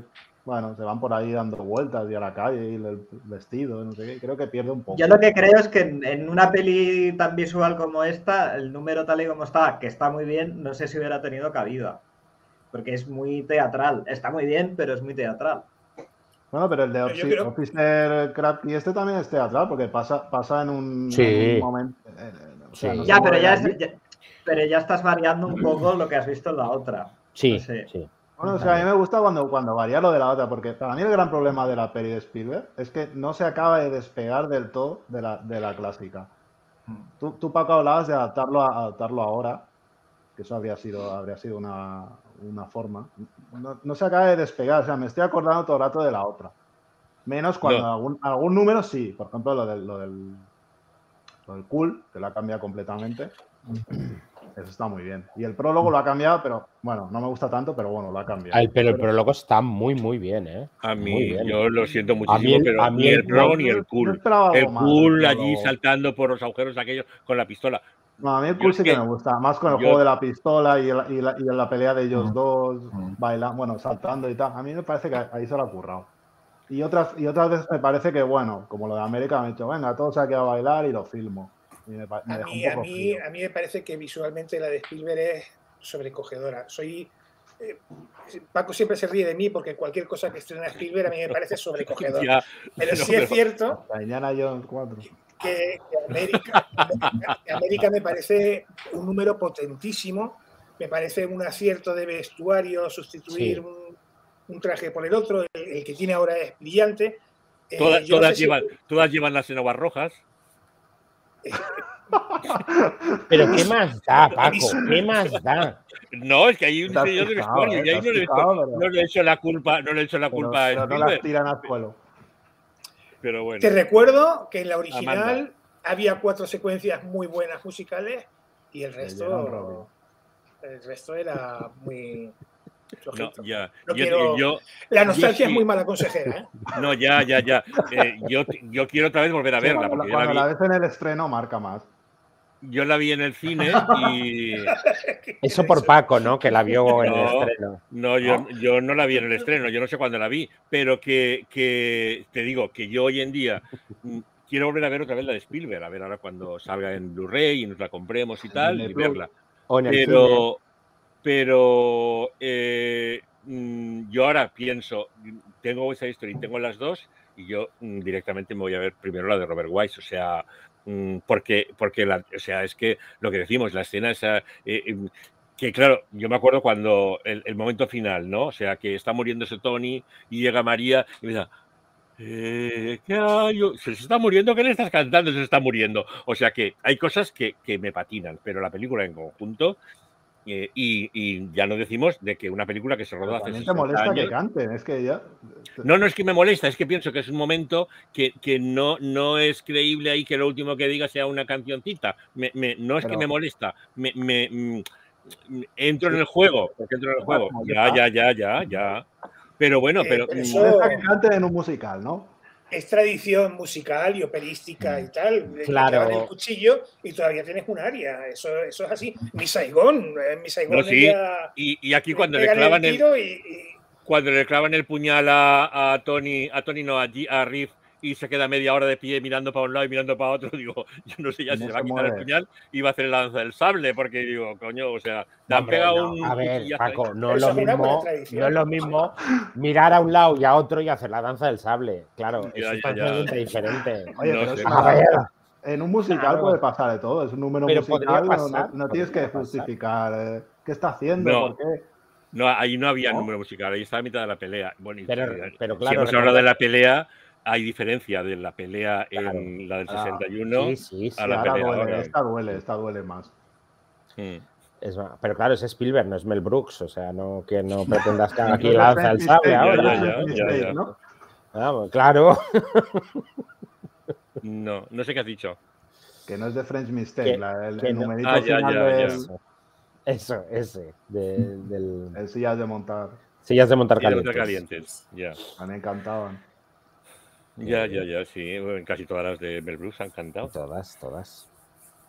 bueno, se van por ahí dando vueltas y a la calle y el vestido, no sé qué. Creo que pierde un poco. Yo lo que creo es que en, una peli tan visual como esta, el número tal y como está, que está muy bien, no sé si hubiera tenido cabida. Porque es muy teatral. Está muy bien, pero es muy teatral. Bueno, pero el de Officer y este también es teatral, porque pasa, pasa en un, momento. Eh, eh, ya, pero ya, pero ya estás variando un poco lo que has visto en la otra. Sí, sí. Bueno, o sea, a mí me gusta cuando, cuando varía lo de la otra, porque para mí el gran problema de la peli de Spielberg es que no se acaba de despegar del todo de la, de la clásica. Tú, tú, Paco, hablabas de adaptarlo, a, adaptarlo ahora, que eso habría sido, habría sido una, una forma. No, no, se acaba de despegar, o sea, me estoy acordando todo el rato de la otra. Menos cuando algún, algún, número sí, por ejemplo, lo del, lo del, lo del cool, que lo ha cambiado completamente. Eso está muy bien. Y el prólogo lo ha cambiado, pero bueno, no me gusta tanto, pero bueno, lo ha cambiado. pero el prólogo está muy, muy bien, ¿eh? A mí, yo lo siento muchísimo, pero a mí ni el prólogo ni el cool. El cool allí saltando por los agujeros aquellos con la pistola. No, a mí el cool sí que, me gusta, más con el juego de la pistola y, y, la, pelea de ellos dos, bailando, bueno, saltando y tal. A mí me parece que ahí se lo ha currado. Y otras, y otras veces me parece que, bueno, como lo de América, me he dicho, venga, todos aquí a bailar y lo filmo a, mí, a, mí, a, mí, me parece que visualmente la de Spielberg es sobrecogedora. Soy. Eh, Paco siempre se ríe de mí porque cualquier cosa que estrena Spielberg a mí me parece sobrecogedora. pero sí es cierto. Que, América, América me parece un número potentísimo. Me parece un acierto de vestuario sustituir un, traje por el otro. El, que tiene ahora es brillante. Eh, todas, todas, llevan, todas llevan las enaguas rojas. Pero ¿qué más da, Paco? ¿Qué más da? No, es que hay un señor de vestuario y ahí no le, no le he hecho la culpa, no le he hecho la culpa pero, no las tiran al suelo. Pero bueno. Te recuerdo que en la original había cuatro secuencias muy buenas musicales y el resto el resto era muy no, ya. la nostalgia es muy mala consejera. ¿eh? No, ya, ya, ya. Eh, yo, yo quiero otra vez volver a verla. cuando, la, la, ves en el estreno, marca más. Yo la vi en el cine y. Eso por Paco, ¿no? Que la vio en el estreno. No, yo, yo no la vi en el estreno, yo no sé cuándo la vi, pero que, que te digo que yo hoy en día mm, quiero volver a ver otra vez la de Spielberg, a ver ahora cuando salga en Blu-ray y nos la compremos y tal, y verla. pero, pero eh, mm, yo ahora pienso, tengo esa historia y tengo las dos, y yo mm, directamente me voy a ver primero la de Robert Wise, o sea, mm, porque, porque la, o sea, es que lo que decimos, la escena esa, eh, em, que claro, yo me acuerdo cuando el, momento final, ¿no? O sea, que está muriéndose Tony y llega María y me dice, eh, ¿qué hay? Se está muriendo, ¿qué le estás cantando? Se está muriendo. O sea que hay cosas que, que me patinan, pero la película en conjunto eh, y, ya no decimos de que una película que se rodó hace te molesta que canten, es que ya... No, no es que me molesta, es que pienso que es un momento que, que no, no es creíble ahí que lo último que diga sea una cancioncita. Me, no es que me molesta, me, mm, entro en el juego, porque entro en el juego. Ya, ya, ya, ya, ya. Pero bueno, pero... Eh, molesta que canten en un musical, ¿no? Es tradición musical y operística y mm. tal. Claro. el cuchillo y todavía tienes un área. Eso, eso es así. Mi Saigón. Eh, mi Saigón sí. y, aquí cuando le clavan el, cuando le clavan el puñal a, Tony, a Tony no, a, a Riff y se queda media hora de pie mirando para un lado y mirando para otro, digo, yo no sé ya si se va a quitar el puñal y va a hacer el lanza del sable, porque digo, coño, o sea, te han pegado un. A ver, Paco, no es, lo mismo, no es lo mismo mirar a un lado y a otro y hacer la danza del sable. Claro, es totalmente diferente. Oye, en un musical puede pasar de todo, es un número musical, no, tienes que justificar eh, qué está haciendo, por qué. No, ahí no había número musical, ahí estaba a mitad de la pelea. Bueno, pero, pero claro, si hemos hablado de la pelea, hay diferencia de la pelea en la del 61 a la pelea duele, Esta duele, esta duele más. pero claro, es Spielberg, no es Mel Brooks, o sea, no que no pretendas que aquí lanza el sable ahora. Ah, claro. No, no sé qué has dicho. Que no es de French Mistake, el, numerito ah, final Eso, ese, del... El sillas de montar. Sillas de montar calientes. calientes. ya. Me encantaban. Ya, ya, ya, sí. casi todas las de Mel Brooks han cantado. Todas, todas.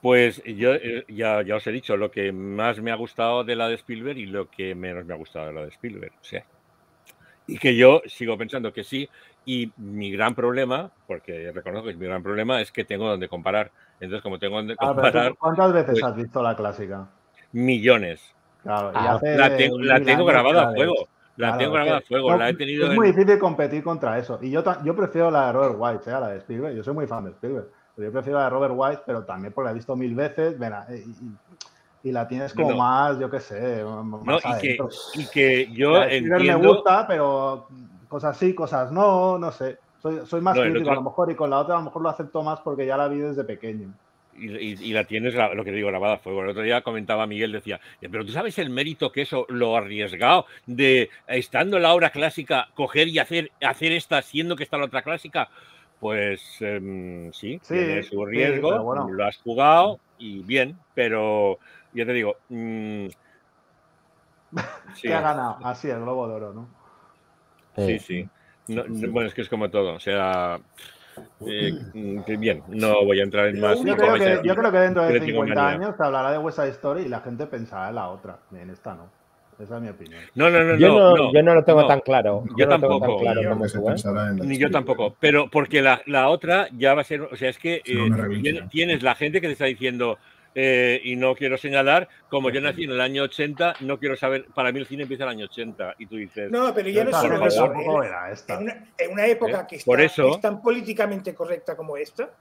Pues yo eh, ya, ya os he dicho lo que más me ha gustado de la de Spielberg y lo que menos me ha gustado de la de Spielberg. O sea, y que yo sigo pensando que sí. Y mi gran problema, porque reconozco que es mi gran problema, es que tengo donde comparar. Entonces, como tengo donde ah, comparar. ¿Cuántas veces pues has visto la clásica? Millones. Claro, ah, la, tengo, la tengo grabada a fuego. La tengo grabada a fuego, la he tenido. Es muy difícil competir contra eso. Y yo, yo prefiero la de Robert White, ¿eh? la de Spielberg. Yo soy muy fan de Spielberg. Pero yo prefiero la de Robert White, pero también porque la he visto mil veces. y, la tienes como más, yo qué sé. no, y, que, yo entiendo... me gusta, pero cosas sí, cosas no, no sé. Soy, soy más crítico a lo mejor y con la otra a lo mejor lo acepto más porque ya la vi desde pequeño y, la tienes, lo que digo, grabada a fuego. El otro día comentaba Miguel, decía, pero tú sabes el mérito que eso, lo arriesgado de, estando en la obra clásica, coger y hacer, hacer esta, siendo que está la otra clásica. Pues em, sí, tiene su riesgo, lo has jugado y bien, pero yo te digo. Mm, ¿Qué ha ganado? Así, el Globo de Oro, ¿no? Sí, sí. bueno, es que es como todo. O sea, eh, mm, bien, no voy a entrar en más. Yo creo, que, yo creo que dentro de 50 años se hablará de West Side Story y la gente pensará en la otra. En esta no. Esa es mi opinión. No, no, no. Yo no, yo no lo tengo tan claro. Yo, tampoco. Ni yo tampoco. Pero porque la, la, otra ya va a ser. O sea, es que eh, tienes la gente que te está diciendo eh, y no quiero señalar, como yo nací en el año 80, no quiero saber, para mí el cine empieza en el año 80 y tú dices... No, pero yo no sé En una, en una época ¿Eh? que es tan políticamente correcta como esta,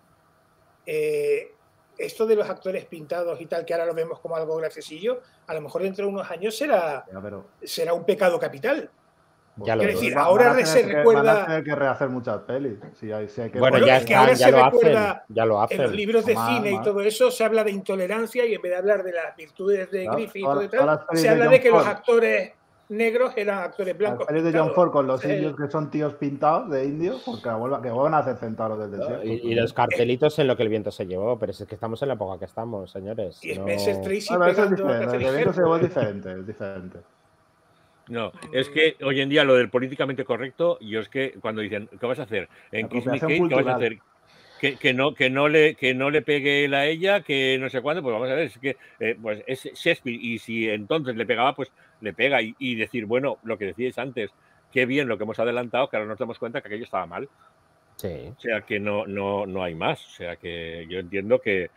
eh, esto de los actores pintados y tal, que ahora lo vemos como algo graciosillo, a lo mejor dentro de unos años será, será un pecado capital. Ya lo decir, ahora se recuerda. Van que rehacer muchas pelis. bueno, ya, es que ahora ya, se lo hacen, ya lo hacen. En los libros de cine y todo eso se habla de intolerancia y en vez de hablar de las virtudes de Griffith y todo tal, se habla de, que los actores negros eran actores blancos. Las de John Ford con los indios que son tíos pintados de indios, porque que vuelvan a hacer centauros del desierto. Y, los cartelitos en lo que el viento se llevó, pero es que estamos en la época que estamos, señores. Y Tracy. Bueno, eso es diferente. El viento se llevó es diferente, es diferente. No, es que hoy en día lo del políticamente correcto, yo es que cuando dicen, ¿qué vas a hacer? En Kiss Me Kate, ¿qué vas a hacer? Que, no, que, no le, que no le pegue él a ella, que no sé cuándo, pues vamos a ver, es que eh, pues es Shakespeare y si entonces le pegaba, pues le pega y, decir, bueno, lo que decíais antes, qué bien lo que hemos adelantado, que ahora nos damos cuenta que aquello estaba mal. Sí. O sea, que no, no, no hay más. O sea, que yo entiendo que,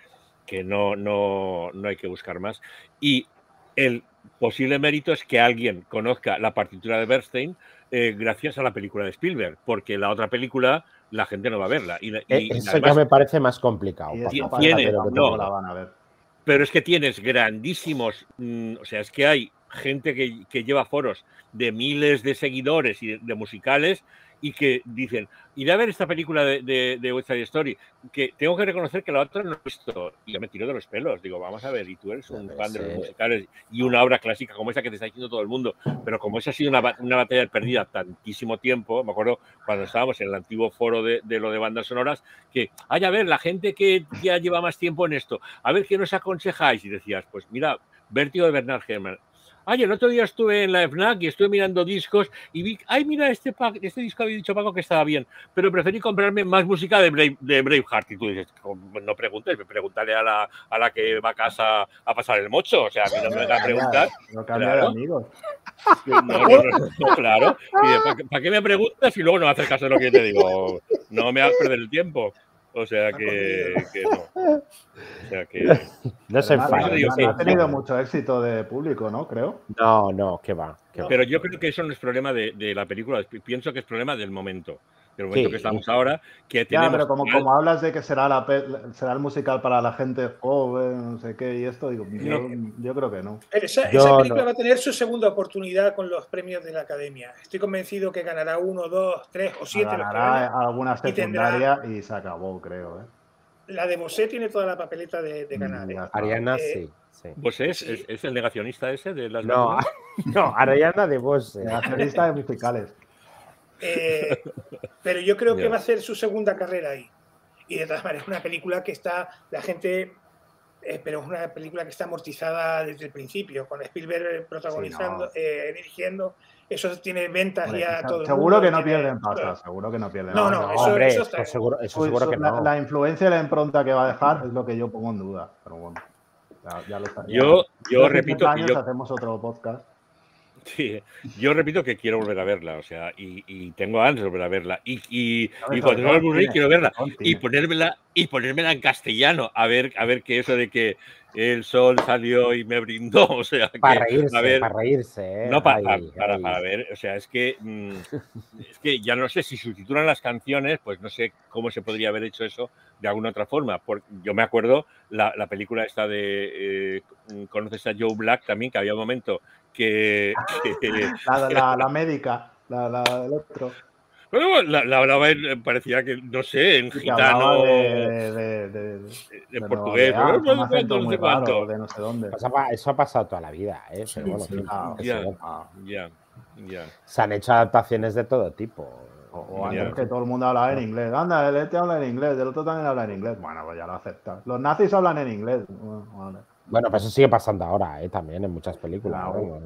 que no, no, no hay que buscar más. Y el posible mérito es que alguien conozca la partitura de Bernstein eh, gracias a la película de Spielberg, porque la otra película la gente no va a verla. Y, eh, Eso ya me parece más complicado. pero es que tienes grandísimos, mm, o sea, es que hay gente que, que, lleva foros de miles de seguidores y de musicales y que dicen, iré a ver esta película de, de, West Side Story, que tengo que reconocer que la otra no he visto. Y yo me tiro de los pelos. Digo, vamos a ver, y tú eres un fan de los musicales y una obra clásica como esa que te está diciendo todo el mundo. Pero como esa ha sido una, una batalla perdida tantísimo tiempo, me acuerdo cuando estábamos en el antiguo foro de, de lo de bandas sonoras, que, ay, a ver, la gente que ya lleva más tiempo en esto, a ver qué nos aconsejáis. Y decías, pues mira, Vértigo de Bernard Herrmann, Ay, el otro día estuve en la FNAC y estuve mirando discos y vi, ay, mira, este, este disco había dicho Paco que estaba bien, pero preferí comprarme más música de, Brave, de Braveheart. Y tú dices, no preguntes, me preguntaré a la, a la que va a casa a pasar el mocho. O sea, a mí no me venga a preguntar. No cambia de amigos. No, no, no, claro. ¿Para qué me preguntas y luego no haces caso de lo que te digo? No me hagas perder el tiempo. O sea que, no. O sea que. No se No ha tenido mucho éxito de público, ¿no? Creo. No, no, que va. Pero yo creo que eso no es problema de, de, la película. Pienso que es problema del momento el momento que estamos ahora, que tenemos... pero como, como hablas de que será, la, será el musical para la gente joven, no sé qué, y esto, digo, yo, creo que no. Esa, película va a tener su segunda oportunidad con los premios de la Academia. Estoy convencido que ganará uno, dos, tres o siete. Ganará alguna secundaria y, se acabó, creo. ¿eh? La de Bosé tiene toda la papeleta de, de ganar. ¿eh? Ariana, eh, sí. ¿Bosé es, es, el negacionista ese de las No, no Ariana de Bosé. Negacionista de musicales. Eh, pero yo creo que va a ser su segunda carrera ahí. Y de todas maneras, es una película que está, la gente, eh, pero es una película que está amortizada desde el principio, con Spielberg protagonizando, eh, dirigiendo. Eso tiene ventas ya a todo Seguro que no pierden pasta, seguro que no pierden No, no, eso, hombre, eso, está. seguro, eso seguro que no. La, influencia y la impronta que va a dejar es lo que yo pongo en duda. Pero bueno, ya, lo está. Yo, yo repito. que yo... hacemos otro podcast Sí, yo repito que quiero volver a verla, o sea, y, y tengo antes de volver a verla. Y, y, y cuando tengo el Blu-ray quiero verla y ponérmela, y ponérmela en castellano, a ver, a ver qué eso de que el sol salió y me brindó, o sea, para reírse, para reírse, ¿eh? no para, para, para, ver, o sea, es que mm, es que ya no sé si subtitulan las canciones, pues no sé cómo se podría haber hecho eso de alguna otra forma. Porque yo me acuerdo la, la película esta de eh, conoces a Joe Black también, que había un momento que, la, la, médica, la, la del otro. Bueno, la, la, hablaba en, parecía que, no sé, en gitano, de, de, de, de portugués, pero no, sé cuánto, no sé cuánto. De no sé dónde. Eso ha pasado toda la vida, ¿eh? Pero bueno, sí, ah, ya, ya, ya. Se han hecho adaptaciones de todo tipo. O, o antes que todo el mundo hablaba en inglés. Anda, el este habla en inglés, el otro también habla en inglés. Bueno, pues ya lo aceptas. Los nazis hablan en inglés. Bueno, vale. Bueno, pues eso sigue pasando ahora, ¿eh? también en muchas películas. Claro.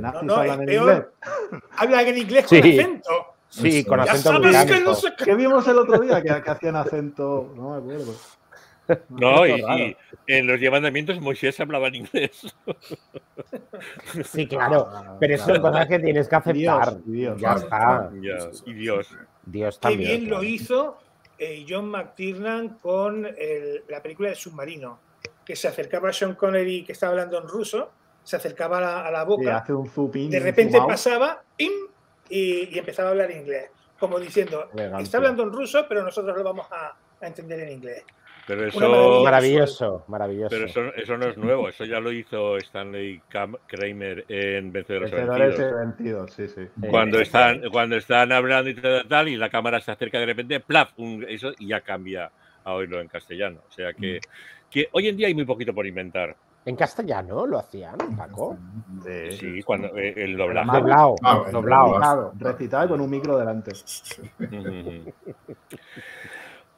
¿no? No, no, hablan en inglés. Hablan en inglés con sí. acento. Sí, con ya acento sabes británico. que no sé ¿Qué vimos el otro día? Que, que hacían acento. No me acuerdo. No, y, y, en los mandamientos Moisés hablaba en inglés. Sí, claro, pero eso son cosas que tienes que aceptar. Dios, Dios, ya está. Ya, y Dios. Dios Qué también. bien lo hizo eh, John McTiernan con el, la película del submarino, que se acercaba a Sean Connery, que estaba hablando en ruso, se acercaba a la, a la boca, Sí, hace un zoom de repente pasaba, ¡pim! Y, y, empezaba a hablar inglés, como diciendo, Elegante. está hablando en ruso, pero nosotros lo vamos a, a entender en inglés. Pero eso, Maravilloso, maravilloso. pero eso, eso no es nuevo, eso ya lo hizo Stanley Kramer en Vencedores Vencedores Vencidos. sí, sí. Sí. Cuando están, cuando están hablando y tal, tal, y la cámara se acerca de repente, plaf, un- eso, y ya cambia a oírlo en castellano. O sea que, que hoy en día hay muy poquito por inventar. ¿En castellano lo hacían, Paco? Sí, Sí, cuando eh, el doblaje. Doblado, Ah, bueno, doblado. Recitado, con un micro delante.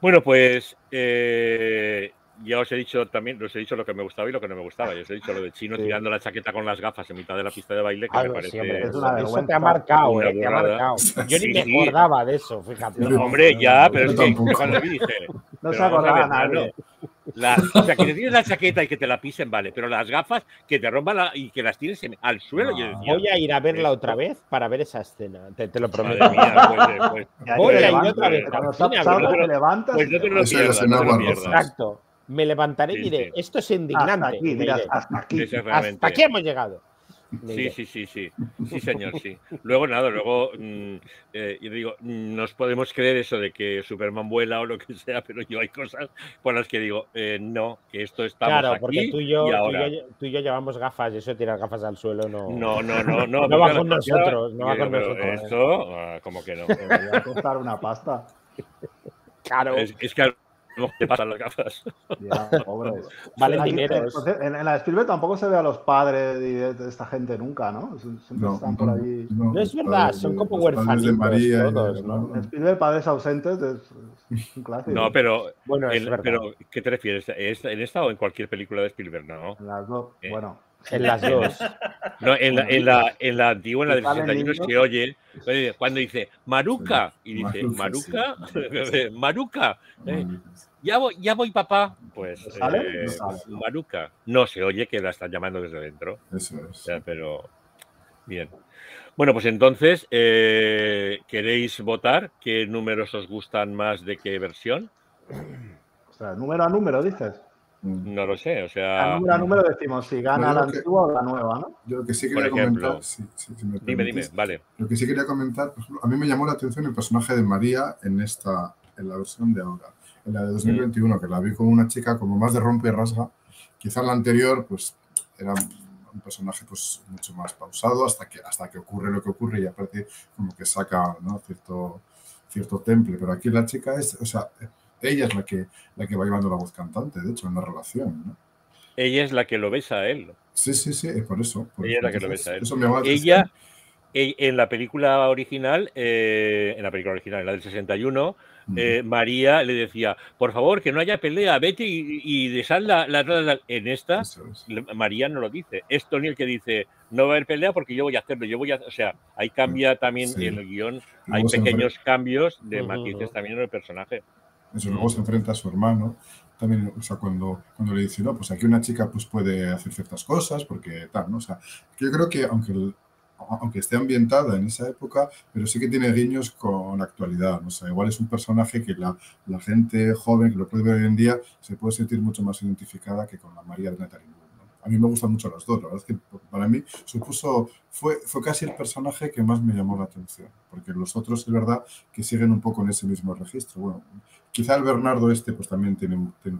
Bueno, pues eh, ya os he dicho también, os he dicho lo que me gustaba y lo que no me gustaba. Ya os he dicho lo de Chino Sí. tirando la chaqueta con las gafas en mitad de la pista de baile, que Ah, me sí, parece. hombre, es una eso, te ha marcado, Una eh, te ha burrada. marcado. Yo Sí, ni me sí. acordaba de eso, fíjate. Yo Hombre, ya, pero es Yo que cuando vi dije. No se acordaba nadie. mano, la- o sea, que te tires la chaqueta y que te la pisen, vale, pero las gafas que te rompan la- y que las tires en- al suelo. yo decía, Voy a ir a verla otra vez para ver esa escena, te, te lo prometo. mía, pues, eh, pues, Voy a ir otra vez Cuando al está cine a pasado, verlo. te levantas. pues no te lo no pierdas. Exacto. Me levantaré y diré, sí. esto es indignante. hasta aquí, me dirás, hasta aquí. Ese realmente. Hasta aquí hemos llegado. Sí, sí, sí, sí. Sí, señor, sí. Luego, nada, luego, mm, eh, yo digo, nos podemos creer eso de que Superman vuela o lo que sea, pero yo hay cosas por las que digo, eh, no, que esto está Claro, porque tú y, yo, tú, y yo, llevamos gafas y eso tirar gafas al suelo no. No, no, no. No, no va con nosotros, no va con nosotros. Esto, ah, como que no. Va a costar una pasta. Claro. Es, es que no te pasan las gafas. Ya, pobres. Vale, dinero. En, en, la de Spielberg tampoco se ve a los padres de, esta gente nunca, ¿no? Siempre no, están por ahí. No, no es verdad, son como huérfanos todos, ¿no? En Spielberg, padres ausentes es, un clásico. No, pero, bueno, en, pero ¿qué te refieres? ¿En esta o en cualquier película de Spielberg? No. En las dos, eh. bueno. En las dos. No, en la, en la, en la antigua, en la del 61, se oye cuando dice Maruca y dice Maruca, Maruca, eh, ya voy, ya voy, papá. Pues eh, Maruca. No se oye que la están llamando desde dentro. Eso es. O sea, pero bien. Bueno, pues entonces, eh, ¿queréis votar? ¿Qué números os gustan más de qué versión? O sea, número a número, dices. No lo sé, o sea. A número a número decimos si gana la antigua o la nueva, ¿no? Yo lo que sí quería comentar. Sí, sí, dime, dime, vale. Lo que sí quería comentar, ejemplo, a mí me llamó la atención el personaje de María en esta, en la versión de ahora. En la de 2021, mm. que la vi con una chica como más de rompe y rasga. Quizá la anterior, pues, era un personaje pues mucho más pausado hasta que, hasta que ocurre lo que ocurre y aparte como que saca ¿no? cierto, cierto temple. Pero aquí la chica es, o sea, ella es la que, la que va llevando la voz cantante, de hecho, en la relación. ¿no? Ella es la que lo besa a él. Sí, sí, sí, por eso. ella es la que lo besa a él. Eso me va a ella, en la película original, eh, en la película original, en la del 61, eh, María le decía, por favor, que no haya pelea, vete y, y deshaz la, la, En esta, María no lo dice. Es Tony el que dice, no va a haber pelea porque yo voy a hacerlo, yo voy a... O sea, ahí cambia también en el guion, hay pequeños cambios de matices también en el personaje. Eso luego se enfrenta a su hermano. También, o sea, cuando, cuando le dice, no, pues aquí una chica pues puede hacer ciertas cosas, porque tal, ¿no? O sea, yo creo que aunque, aunque esté ambientada en esa época, pero sí que tiene guiños con la actualidad. ¿no? O sea, igual es un personaje que la, la, gente joven que lo puede ver hoy en día se puede sentir mucho más identificada que con la María de Natalie a mí me gustan mucho las dos. La verdad es que para mí supuso, fue, fue casi el personaje que más me llamó la atención, porque los otros es verdad que siguen un poco en ese mismo registro. Bueno, quizá el Bernardo este pues también tiene, tiene,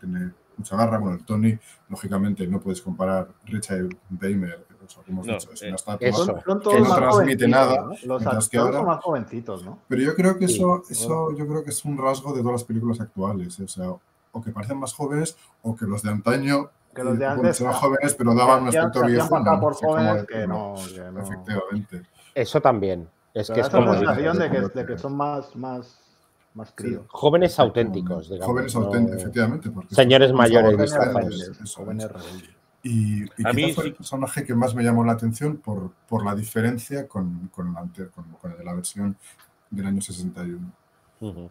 tiene mucha garra. Bueno, el Tony, lógicamente, no puedes comparar Richard Weimer, o sea, como hemos no, dicho, es una eh, estatua eso, que no transmite nada. ¿no? Los actores son más jovencitos, ¿no? Pero yo creo que eso, sí, eso bueno. yo creo que es un rasgo de todas las películas actuales. O sea, o que parecen más jóvenes o que los de antaño que los de antes eran jóvenes, pero daban un aspecto viejo. ¿no? por jóvenes que no, que no, Efectivamente. Eso también. Es pero que es como. sensación de que, de que son más, más, más críos. Jóvenes auténticos, digamos. Jóvenes auténticos, efectivamente. Señores mayores. Jóvenes rebeldes. Y, y a mí fue el personaje que más me llamó la atención por, por la diferencia con, con, el, con, con de la versión del año 61. Uh -huh.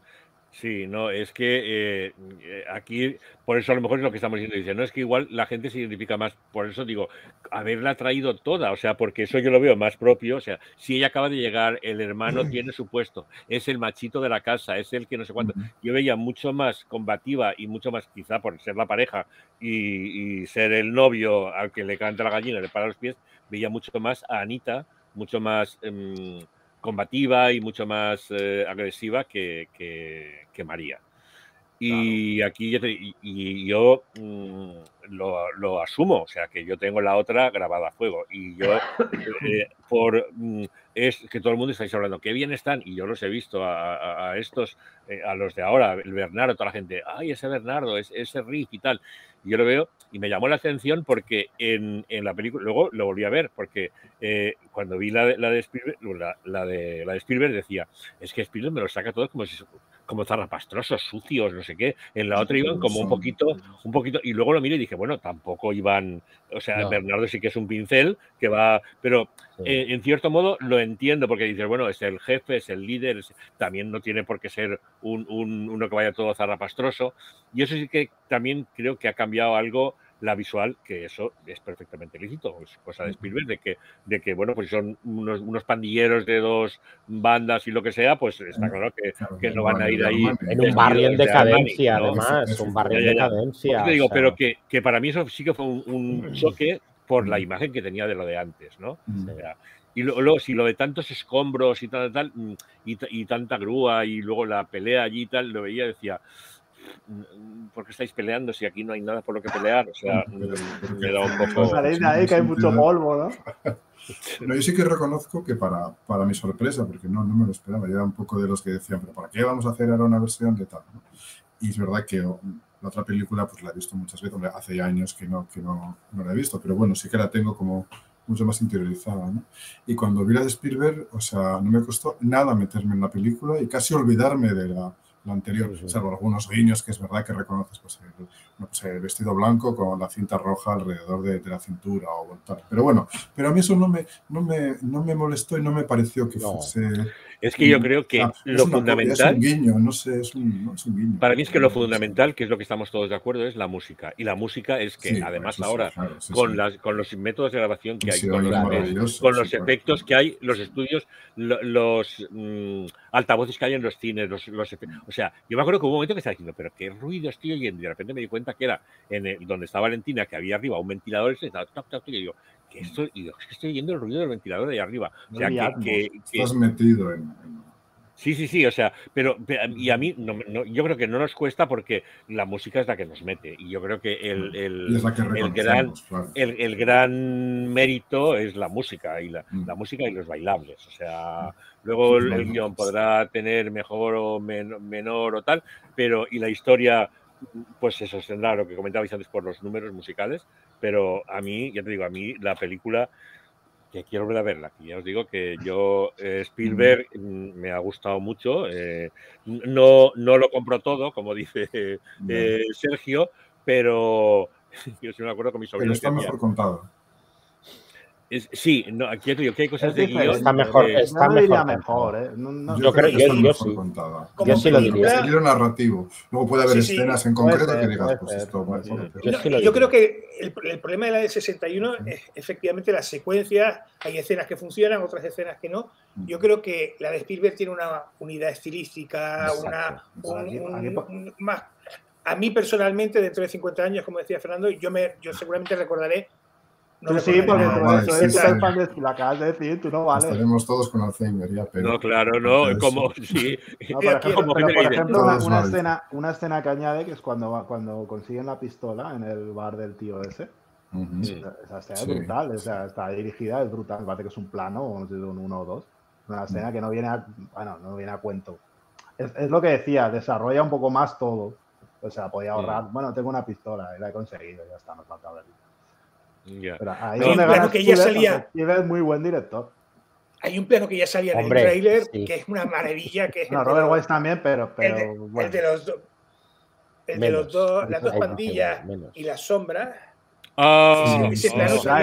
Sí, no, es que eh, aquí, por eso a lo mejor es lo que estamos diciendo, dice, no es que igual la gente se identifica más, por eso digo, haberla traído toda, o sea, porque eso yo lo veo más propio, o sea, si ella acaba de llegar, el hermano tiene su puesto, es el machito de la casa, es el que no sé cuánto, yo veía mucho más combativa y mucho más, quizá por ser la pareja y, y ser el novio al que le canta la gallina, le para los pies, veía mucho más a Anita, mucho más... Eh, combativa y mucho más eh, agresiva que, que, que, María. Y claro. aquí yo, te, y, y yo mmm, lo, lo, asumo, o sea que yo tengo la otra grabada a fuego. Y yo, eh, por mmm, es que todo el mundo estáis hablando, qué bien están, y yo los he visto a, a, a estos, eh, a los de ahora, el Bernardo, toda la gente, ay, ese Bernardo, ese, ese Rick y tal. Y yo lo veo y me llamó la atención porque en, en la película, luego lo volví a ver, porque eh, cuando vi la, la de Spielberg, la, la, de, la de Spielberg decía, es que Spielberg me lo saca todo como si como zarrapastrosos, sucios, no sé qué. En la otra iban como un poquito, un poquito, y luego lo miré y dije, bueno, tampoco iban, o sea, no. Bernardo sí que es un pincel que va, pero sí. eh, en cierto modo lo entiendo, porque dices, bueno, es el jefe, es el líder, es, también no tiene por qué ser un, un, uno que vaya todo zarrapastroso, y eso sí que también creo que ha cambiado algo la visual, que eso es perfectamente lícito, es cosa de Spielberg, de que, de que bueno, pues son unos, unos pandilleros de dos bandas y lo que sea, pues está claro que, claro, que no van a ir ahí. En un barrio en decadencia, de además, ¿no? un barrio en decadencia. Te digo, o sea... pero que, que, para mí eso sí que fue un, un choque por la imagen que tenía de lo de antes, ¿no? y luego, si lo de tantos escombros y tal, tal, mm, y, y, tanta grúa y luego la pelea allí y tal, lo veía y decía, ¿por qué estáis peleando si aquí no hay nada por lo que pelear? O sea, me da un poco... ahí que hay mucho polvo, ¿no? No, yo sí que reconozco que para, para mi sorpresa, porque no, no me lo esperaba, yo era un poco de los que decían, pero ¿para qué vamos a hacer ahora una versión de tal? Y es verdad que la otra película pues la he visto muchas veces, hace años que no, que no, no la he visto, pero bueno, sí que la tengo como mucho más interiorizada. ¿no? Y cuando vi la de Spielberg, o sea, no me costó nada meterme en la película y casi olvidarme de la, anterior, salvo algunos guiños que es verdad que reconoces, pues el, pues, el vestido blanco con la cinta roja alrededor de, la cintura o tal. Pero bueno, pero a mí eso no me, no me, no me molestó y no me pareció que fuese es que yo creo que lo fundamental. Es un guiño, no sé, es un, guiño. Para mí es que lo fundamental, que es lo que estamos todos de acuerdo, es la música. Y la música es que, además, ahora, con, Las, con los métodos de grabación que hay, con los, efectos que hay, los estudios, los mm, altavoces que hay en los cines, los, O sea, yo me acuerdo que hubo un momento que estaba diciendo, pero qué ruido estoy oyendo. Y de repente me di cuenta que era en donde estaba Valentina, que había arriba un ventilador, y estaba, y yo, que estoy, y que estoy oyendo el ruido del ventilador de ahí arriba. O sea, que, Estás metido en, Sí, sí, sí, o sea, pero, y a mí no, yo creo que no nos cuesta porque la música es la que nos mete y yo creo que el, el, el gran, el, gran mérito es la música y la, mm. la música y los bailables, o sea, mm. luego el, guion podrá tener mejor o menor o tal, pero y la historia pues eso tendrá lo que comentabais antes por los números musicales, pero a mí, ya te digo, a mí la película que quiero volver a verla, ya os digo que yo eh, Spielberg mm, me ha gustado mucho, eh, no, no lo compro todo, como dice eh, Sergio, pero yo sí me acuerdo con mi sobrino. Pero está mejor contado sí, no, aquí te digo que hay cosas de guion. Está mejor, está mejor. mejor ¿eh? yo, creo, que yo, sí. Yo sí lo diría. Es un narrativo. Luego puede haber escenas en concreto que digas, pues esto. yo, creo que el, problema de la del 61 es efectivamente las secuencias. Hay escenas que funcionan, otras escenas que no. Yo creo que la de Spielberg tiene una unidad estilística, una. más, a mí personalmente, dentro de 50 años, como decía Fernando, yo, me, yo seguramente recordaré no sí, porque no, eso es lo acabas de decir, tú no vales. Estaremos todos con Alzheimer ya, pero... No, claro, no, como... Sí. No, por ejemplo, pero, por ejemplo una, escena, una escena que añade que es cuando, cuando consiguen la pistola en el bar del tío ese. Esa escena es brutal, o sea, está dirigida, es brutal, parece que es un plano, no sé, un uno o dos. Una escena que no viene a, bueno, no viene a cuento. Es, es, lo que decía, desarrolla un poco más todo. O sea, podía ahorrar, bueno, tengo una pistola y la he conseguido, ya está, no falta verlo hay un plano que ya salía. Es muy buen director. Hay un plano que ya salía en el trailer que es una maravilla. Que es no, Robert West también, pero. pero el, de, bueno. el de los, do, el de los dos, las dos pandillas y las sombras. Ese plano oh,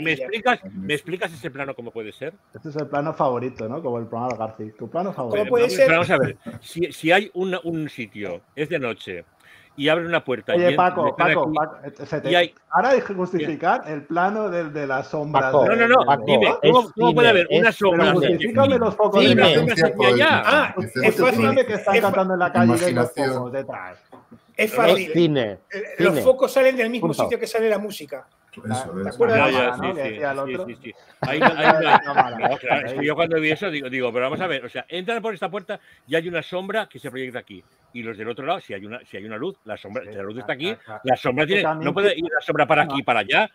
¿Me, explicas, ¿Me explicas ese plano cómo puede ser? Este es el plano favorito, ¿no? Como el plano de García. Tu plano favorito. ¿Cómo puede ser? Vamos a ver. Si, si hay un, un sitio, es de noche, y abre una puerta. Oye, Paco, Paco, Paco ahora hay que justificar el plano del de las sombras. no, no, no, dime, ¿cómo, puede haber una sombra? Justifícame los focos de la hacia allá. Ah, es fácil. que están cantando en la calle y los focos detrás. Es fácil. Cine, los focos salen del mismo sitio que sale la música. Eso, ¿Te acuerdas Yo cuando vi eso digo, digo, pero vamos a ver, o sea, entran por esta puerta y hay una sombra que se proyecta aquí. Y los del otro lado, si hay una, si hay una luz, la sombra, la luz está aquí, la sombra tiene, no puede ir la sombra para aquí, para allá.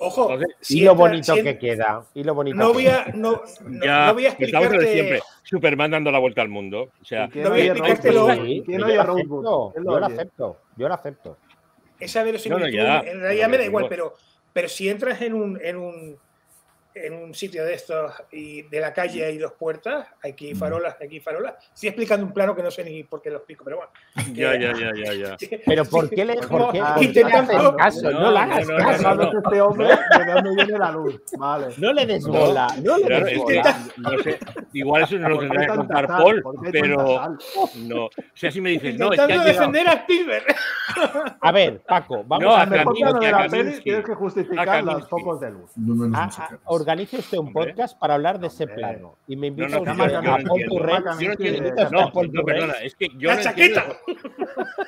Ojo, y lo bonito que queda. Y lo bonito no voy a, no, no, voy a explicarte... de siempre. Superman dando la vuelta al mundo. O sea, no voy a explicártelo. yo, lo acepto, yo lo acepto. Esa verosimilitud, en realidad me da igual, pero, pero si entras en un, en un en un sitio de estos y de la calle hay dos puertas, aquí farolas, aquí farolas. Estoy explicando un plano que no sé ni por qué lo explico, pero bueno. Ya, ya, ya, ya, ya. Pero ¿por qué le por qué, intentando caso? No, le hagas caso. No, este hombre no viene la luz. Vale. No le des bola, no le des bola. No sé, igual eso no lo tendría que contar Paul, pero no. O sea, si me dices, no, es que hay defender a Spielberg. A ver, Paco, vamos a ver. de la peli tienes que justificar los focos de luz. Musicales organice usted un podcast para hablar de ese plano. Y me invita no, usted no, a Paul Turret. No, no, perdona, es que yo no entiendo,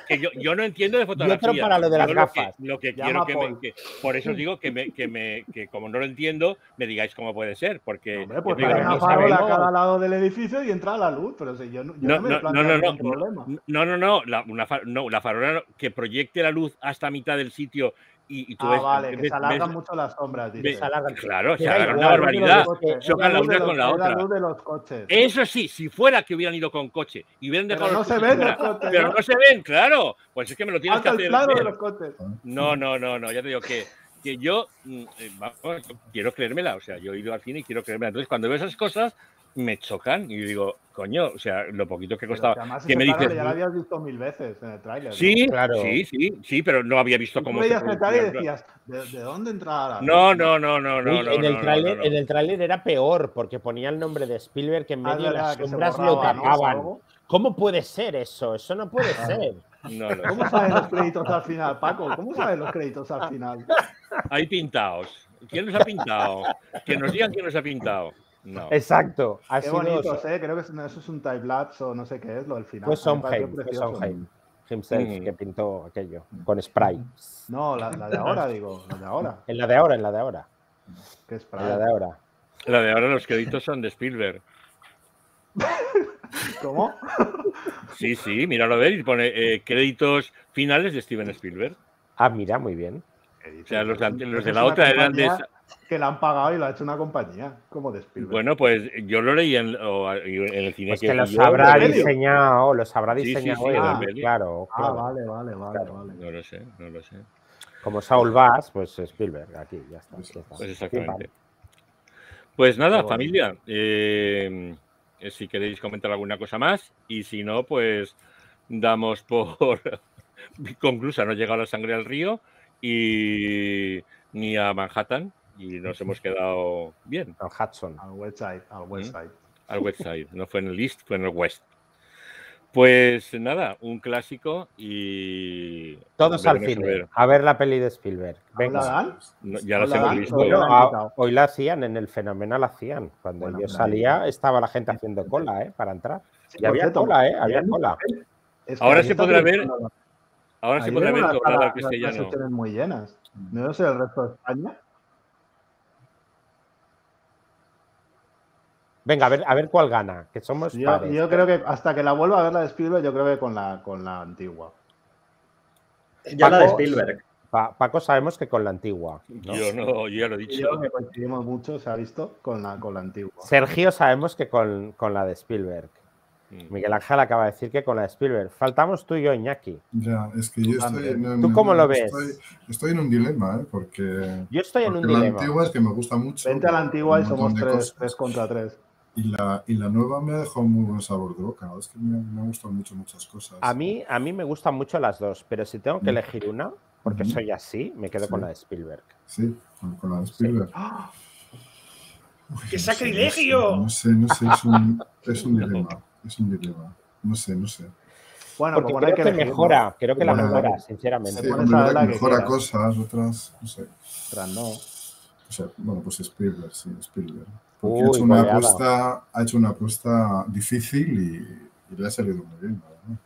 que yo, yo, no entiendo de fotografía. Yo para lo de las gafas. Lo que, lo que quiero que, me, que, por eso digo que, me, que, me, que como no lo entiendo, me digáis cómo puede ser, porque Hombre, pues una farola a cada lado del edificio y entra la luz, pero si yo, yo no, no, me no, no, no, problema. No, no, no, la, una, no, la farola que proyecte la luz hasta mitad del sitio y, y tú ah, ves, vale, ves, que se alargan ves, mucho las sombras. Dice. Se alargan, claro, se alargan una barbaridad. Chocan la una con la otra. La luz de los coches. Eso sí, si fuera que hubieran ido con coche y hubieran dejado pero los no se ven los coches. Pero no se ven, claro. Pues es que me lo tienes Hasta que el hacer. de los coches. No, no, no, no, ya te digo que, que yo, vamos, quiero creérmela. O sea, yo he ido al cine y quiero creérmela. Entonces, cuando veo esas cosas, me chocan y digo, coño, o sea, lo poquito que costaba. Pero que me dices, ya lo habías visto mil veces en el tráiler. Sí, ¿no? claro. sí, sí, sí, pero no había visto cómo. Tú veías el tráiler y decías, ¿de, ¿de, dónde entraba la No, no, no, no, no. Uy, no en, el no, tráiler, no, no. en el tráiler era peor porque ponía el nombre de Spielberg que en Ah, medio verdad, las que se sombras borraba, lo tapaban. ¿Cómo puede ser eso? Eso no puede ser. No, no. ¿Cómo saben los créditos al final, Paco? ¿Cómo saben los créditos al final? Ahí pintados. ¿Quién los ha pintado? Que nos digan quién los ha pintado. No. Exacto. Qué bonitos, ¿eh? Creo que eso es un time lapse o no sé qué es lo del final. Fue pareció Sondheim, fue. Sondheim himself Mm. que pintó aquello con spray. No, la, la de ahora, digo, la de ahora. En la de ahora, en la de ahora. ¿Qué es En la de ahora. La de ahora los créditos son de Spielberg. ¿Cómo? Sí, sí, míralo a ver y pone eh, créditos finales de Steven Spielberg. Ah, mira, muy bien. O sea, los, de- los de la otra eran de... Que la han pagado y lo ha hecho una compañía, como de Spielberg. Bueno, pues yo lo leí en, o en el cine Pues que los habrá diseñado, los habrá Sí, sí, diseñado sí, peli. claro, ah, claro. vale, vale, vale, Claro. vale. No lo sé, no lo sé. Como Saul Bass, pues Spielberg, aquí, ya está. ya está. Pues exactamente. Pues nada, familia. eh, eh, si queréis comentar alguna cosa más y si no, pues damos por conclusa. No ha llegado la sangre al río y ni a Manhattan y nos hemos quedado bien No, Hudson. Al West Side, al West Side. al West Side. No fue en el East, fue en el West. Pues nada, un clásico y Todos al a cine. ver. A ver la peli de Spielberg. ¿La Venga. No, ya las hemos visto. Hoy la hacían, en el fenómeno la hacían. Cuando Bueno, yo salía, estaba la gente haciendo cola, ¿eh? Para entrar. Sí, Y había cierto, cola, ¿eh? Había cola. Es que Ahora se podrá ver. Ahora se podrá ver las doblada al las castellano. muy llenas. No sé el resto de España. Venga, a ver, a ver cuál gana, que somos Yo, pares. yo creo que hasta que la vuelva a ver la de Spielberg, yo creo que con la, con la antigua. Yo la de Paco- Spielberg. Pa- Paco sabemos que con la antigua. ¿no? Yo no, yo ya lo he dicho. yo creo que coincidimos mucho, se ha visto, con la, con la antigua. Sergio sabemos que con, con la de Spielberg. Mm. Miguel Ángel acaba de decir que con la de Spielberg. Faltamos tú y yo, Iñaki. Ya, es que yo estoy, también. no, ¿Tú no, cómo no, lo ves? Estoy, estoy en un dilema, ¿eh? Porque, Yo estoy en un porque la dilema. antigua es que me gusta mucho. Vente a la antigua y somos tres, tres contra tres. Y la, y la nueva me ha dejado muy buen sabor de boca. Es que me, me han gustado mucho muchas cosas. A mí, a mí me gustan mucho las dos, pero si tengo que Mm. elegir una, porque soy así, me quedo con la de Spielberg. Sí, con, con la de Spielberg. ¡Ah! Uy, ¡Qué no sacrilegio! No sé, no sé, es un, es un dilema. Es un dilema. No sé, no sé. Bueno, Porque creo que que mejora, creo que la mejora, sinceramente. Sí, la que mejora cosas, otras, no sé. Ostras, no. O sea, bueno, pues Spielberg, sí, Spielberg. Porque Uy, ha, hecho una goleada. apuesta, ha hecho una apuesta difícil y, y le ha salido muy bien, verdad.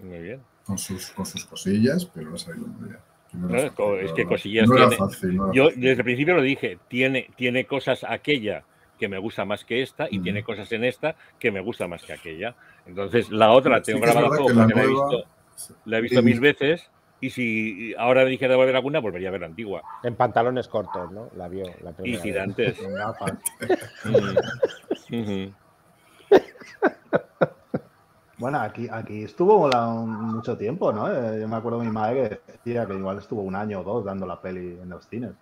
Muy bien. Con sus, con sus cosillas, pero le ha salido muy bien. No No, fácil, es que cosillas No tiene- fácil, no Yo fácil. desde el principio lo dije, tiene, tiene cosas aquella que me gusta más que esta y tiene cosas en esta que me gusta más que aquella. Entonces la otra la Sí tengo grabada que la porque la he nueva- visto, la he visto mil veces y si ahora me dijera de volver alguna, volvería a ver la antigua. En pantalones cortos, ¿no? La vio la Y gigantes. Bueno, aquí, aquí estuvo la- mucho tiempo, ¿no? Eh, yo me acuerdo de mi madre que decía que igual estuvo un año o dos dando la peli en los cines.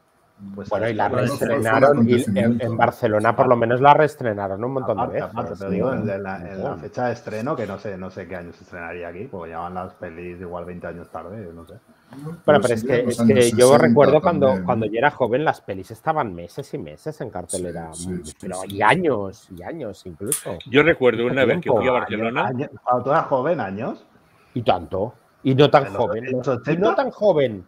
Pues Bueno, y la reestrenaron. y en, Barcelona, por lo menos, la reestrenaron un montón de veces. aparte, te ¿no? digo, en la, en la Bueno. fecha de estreno, que no sé, no sé qué año se estrenaría aquí, porque llevan las pelis igual 20 años tarde, no sé. Bueno, pero es que, es que yo 60 recuerdo cuando, también, cuando yo era joven, las pelis estaban meses y meses en cartelera. Sí, sí, sí, pero sí. y años, y años incluso. Yo recuerdo una vez que fui a Barcelona. Año- cuando tú eras joven, años. Y tanto. Y no tan ¿En los- joven. Y 80? no tan joven.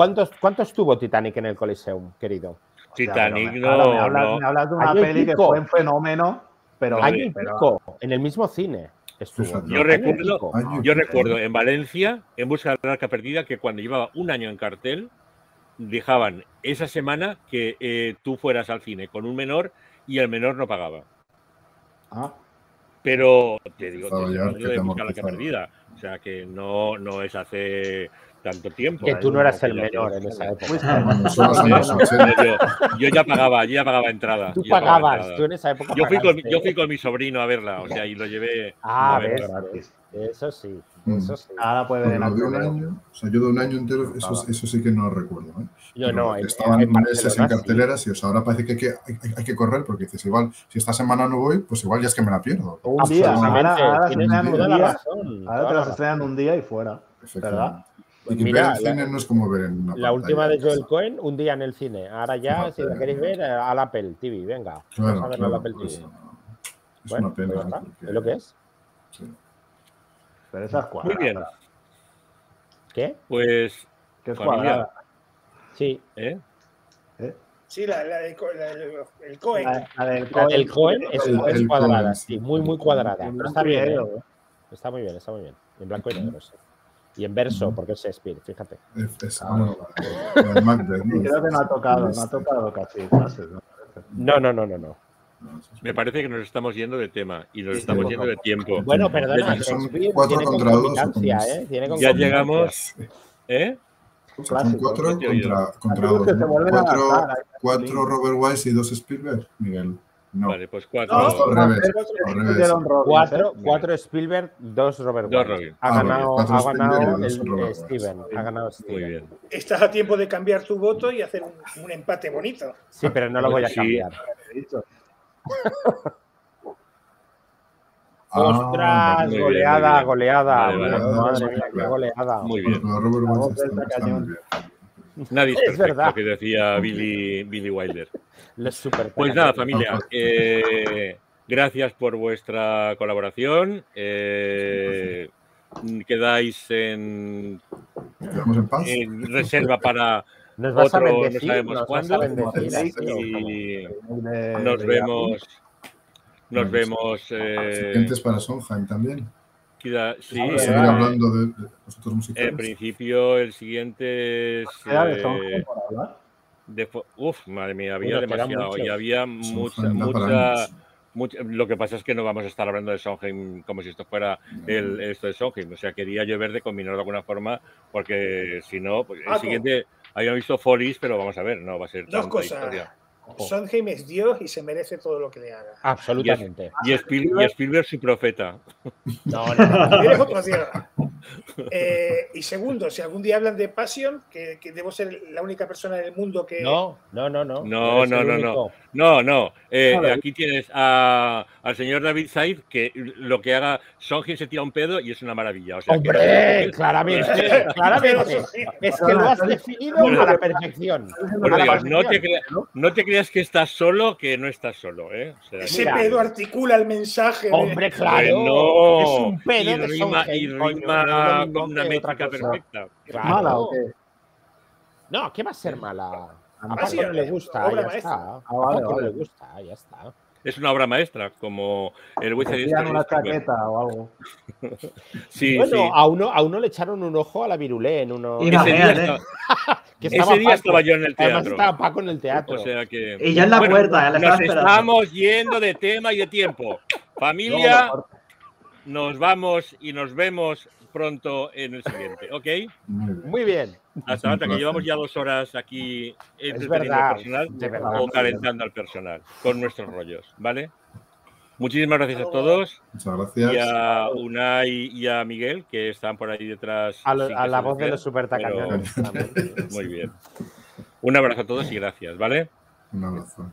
¿Cuántos, ¿Cuánto estuvo Titanic en el Coliseum, querido? Titanic no, claro, me hablas, no. me hablas de una un peli que fue un fenómeno, pero, Año y pero- pico, en el mismo cine. Estuvo. Yo Año recuerdo-. Año Yo recuerdo en Valencia, en busca de la arca perdida, que cuando llevaba un año en cartel, dejaban esa semana que eh, tú fueras al cine con un menor y el menor no pagaba. Ah, Pero te digo, te estoy hablando que de te buscar la arca perdida. O sea que no, no es hace tanto tiempo. Que tú no eras el menor en esa época. 80. Yo, yo ya pagaba, yo ya pagaba entrada. Tú pagabas, entrada. tú en esa época Yo fui, con, yo fui con mi sobrino a verla, o sea, y lo llevé. Ah, a gratis. Eso sí, Mm. eso sí. Ahora puede ver un año, o sea, yo de un año entero, eso, eso sí que no recuerdo. ¿eh? Yo Pero no, en, estaban en meses en sí. carteleras y o sea, ahora parece que hay que, hay, que correr porque dices, igual, si esta semana no voy, pues igual ya es que me la pierdo. Un día, ahora, te la las estrenan un día y fuera. Efectivamente. Pues y mira, ver el la- cine no es como ver en una La pantalla última de. Joel Cohen, un día en el cine. Ahora ya, si la queréis ver, eh, al Apple TV, venga. Vamos a Claro, verlo al claro, Apple pues, TV. es Bueno, una pena. pues porque- es lo que es. sí. Pero esa es Muy bien, ¿Qué? pues, Que es cuadrada. Sí. ¿eh? Sí, la, la de la del- el Cohen. La, la del La del Cohen Cohen es, El- es el cuadrada, Cohen, sí, muy, muy cuadrada. Pero está bien, ¿eh? ¿eh? Está muy bien, está muy bien. En blanco y negro, sí. Y en verso, porque es Shakespeare, fíjate. Es- Macbeth, ¿no? creo que no ha tocado, no ha Este, tocado casi clases, ¿no? No, no, no, no, Me parece que nos estamos yendo de tema y nos Sí, estamos sí. yendo de tiempo. Bueno, perdona, Son Shakespeare cuatro tiene contra dos, ¿eh? Tiene Ya llegamos, ¿eh? O sea, son cuatro contra, contra dos. ¿no? Cuatro, cuatro. Robert Wise y dos Spielberg, Miguel. No. Vale, pues cuatro. No, revés. Revés. Cuatro, cuatro Spielberg, dos Robert Dos. Robin. Ha Ah, ganado, ha ganado el, Robert eh. Steven. Ha ganado Steven. Muy bien. Estás a tiempo de cambiar tu voto y hacer un, un empate bonito. Sí, pero no lo voy a cambiar. Ah, Ostras, bien, goleada, goleada. Vale, vale. Madre mía, qué goleada. Muy bien. Robert Nadie es Es perfecto, verdad. que decía Billy, Billy Wilder. Pues nada, familia, eh, gracias por vuestra colaboración. eh, quedáis en, en paz. en reserva para Nos vas a otro, no bendecir, sabemos nos vas cuándo. a bendecir y nos vemos. Nos vemos. eh, para Sondheim también. Queda- sí, Para eh, seguir hablando de, de los otros en principio, el siguiente es. Eh, Sondheim por hablar. de uf, madre mía, había demasiado. Y había mucha, mucha, mucha- Lo que pasa es que no vamos a estar hablando de Sondheim como si esto fuera el, esto de Sondheim. O sea, quería yo ver de combinarlo de alguna forma, porque si no, pues, el Paco. siguiente. Habíamos visto Follies, pero vamos a ver, no va a ser Dos tanta cosas. historia. Sondheim es Dios y se merece todo lo que le haga. Absolutamente. Y, Spiel- y Spielberg, su profeta. No, no, no. Eres otro Dios. Eh, y segundo, si algún día hablan de Passion, que, que debo ser la única persona en el mundo que. No, no, no, no. No, no, no. No, no. eh, Vale. aquí tienes a- al señor David Said, que lo que haga Sondheim se tira un pedo y es una maravilla. O sea, que- Hombre, claramente, claramente. Es que lo has definido a la perfección. Por A la Dios, no, te perfección. crea- no te creas que estás solo, que no estás solo. ¿eh? O sea, Ese Mira. pedo articula el mensaje. Hombre, claro. no. Es un pedo y de rima, y Sondheim, no con una que métrica perfecta. Claro. ¿Mala o qué? No, ¿qué va a ser mala? A Ah, sí, Paco no le gusta, obra ya maestra. está. A Ah, vale, Paco no vale. le gusta, ya está. Es una obra maestra, como el Wizard Que pidan una chaqueta o algo. Sí, bueno, sí. A, uno, a uno le echaron un ojo a la virulé en uno. Y Ese día, Imagínate. estaba, que ese estaba día Paco. estaba yo en el Además teatro. estaba Paco en el teatro. O sea que. Y ya en la Bueno, puerta, le Nos esperando. estamos yendo de tema y de tiempo. Familia, nos vamos y nos vemos pronto en el siguiente, ¿ok? Muy bien. Hasta ahora, que llevamos ya dos horas aquí entreteniendo al personal De verdad. o calentando al personal con nuestros rollos, ¿vale? Muchísimas gracias a todos Muchas gracias. y a Unai y a Miguel que están por ahí detrás. A, lo- la voz de los supertacañones. Muy bien. Un abrazo a todos y gracias, ¿vale? Un abrazo.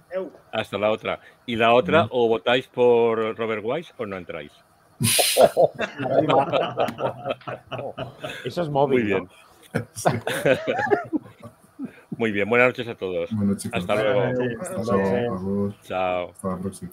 Hasta la otra. Y la otra, o votáis por Robert Wise o no entráis. Eso es móvil. Muy bien. ¿no? Muy bien. Buenas noches a todos. Bueno, chicos. Hasta luego. Hasta luego. Chao. Hasta la próxima.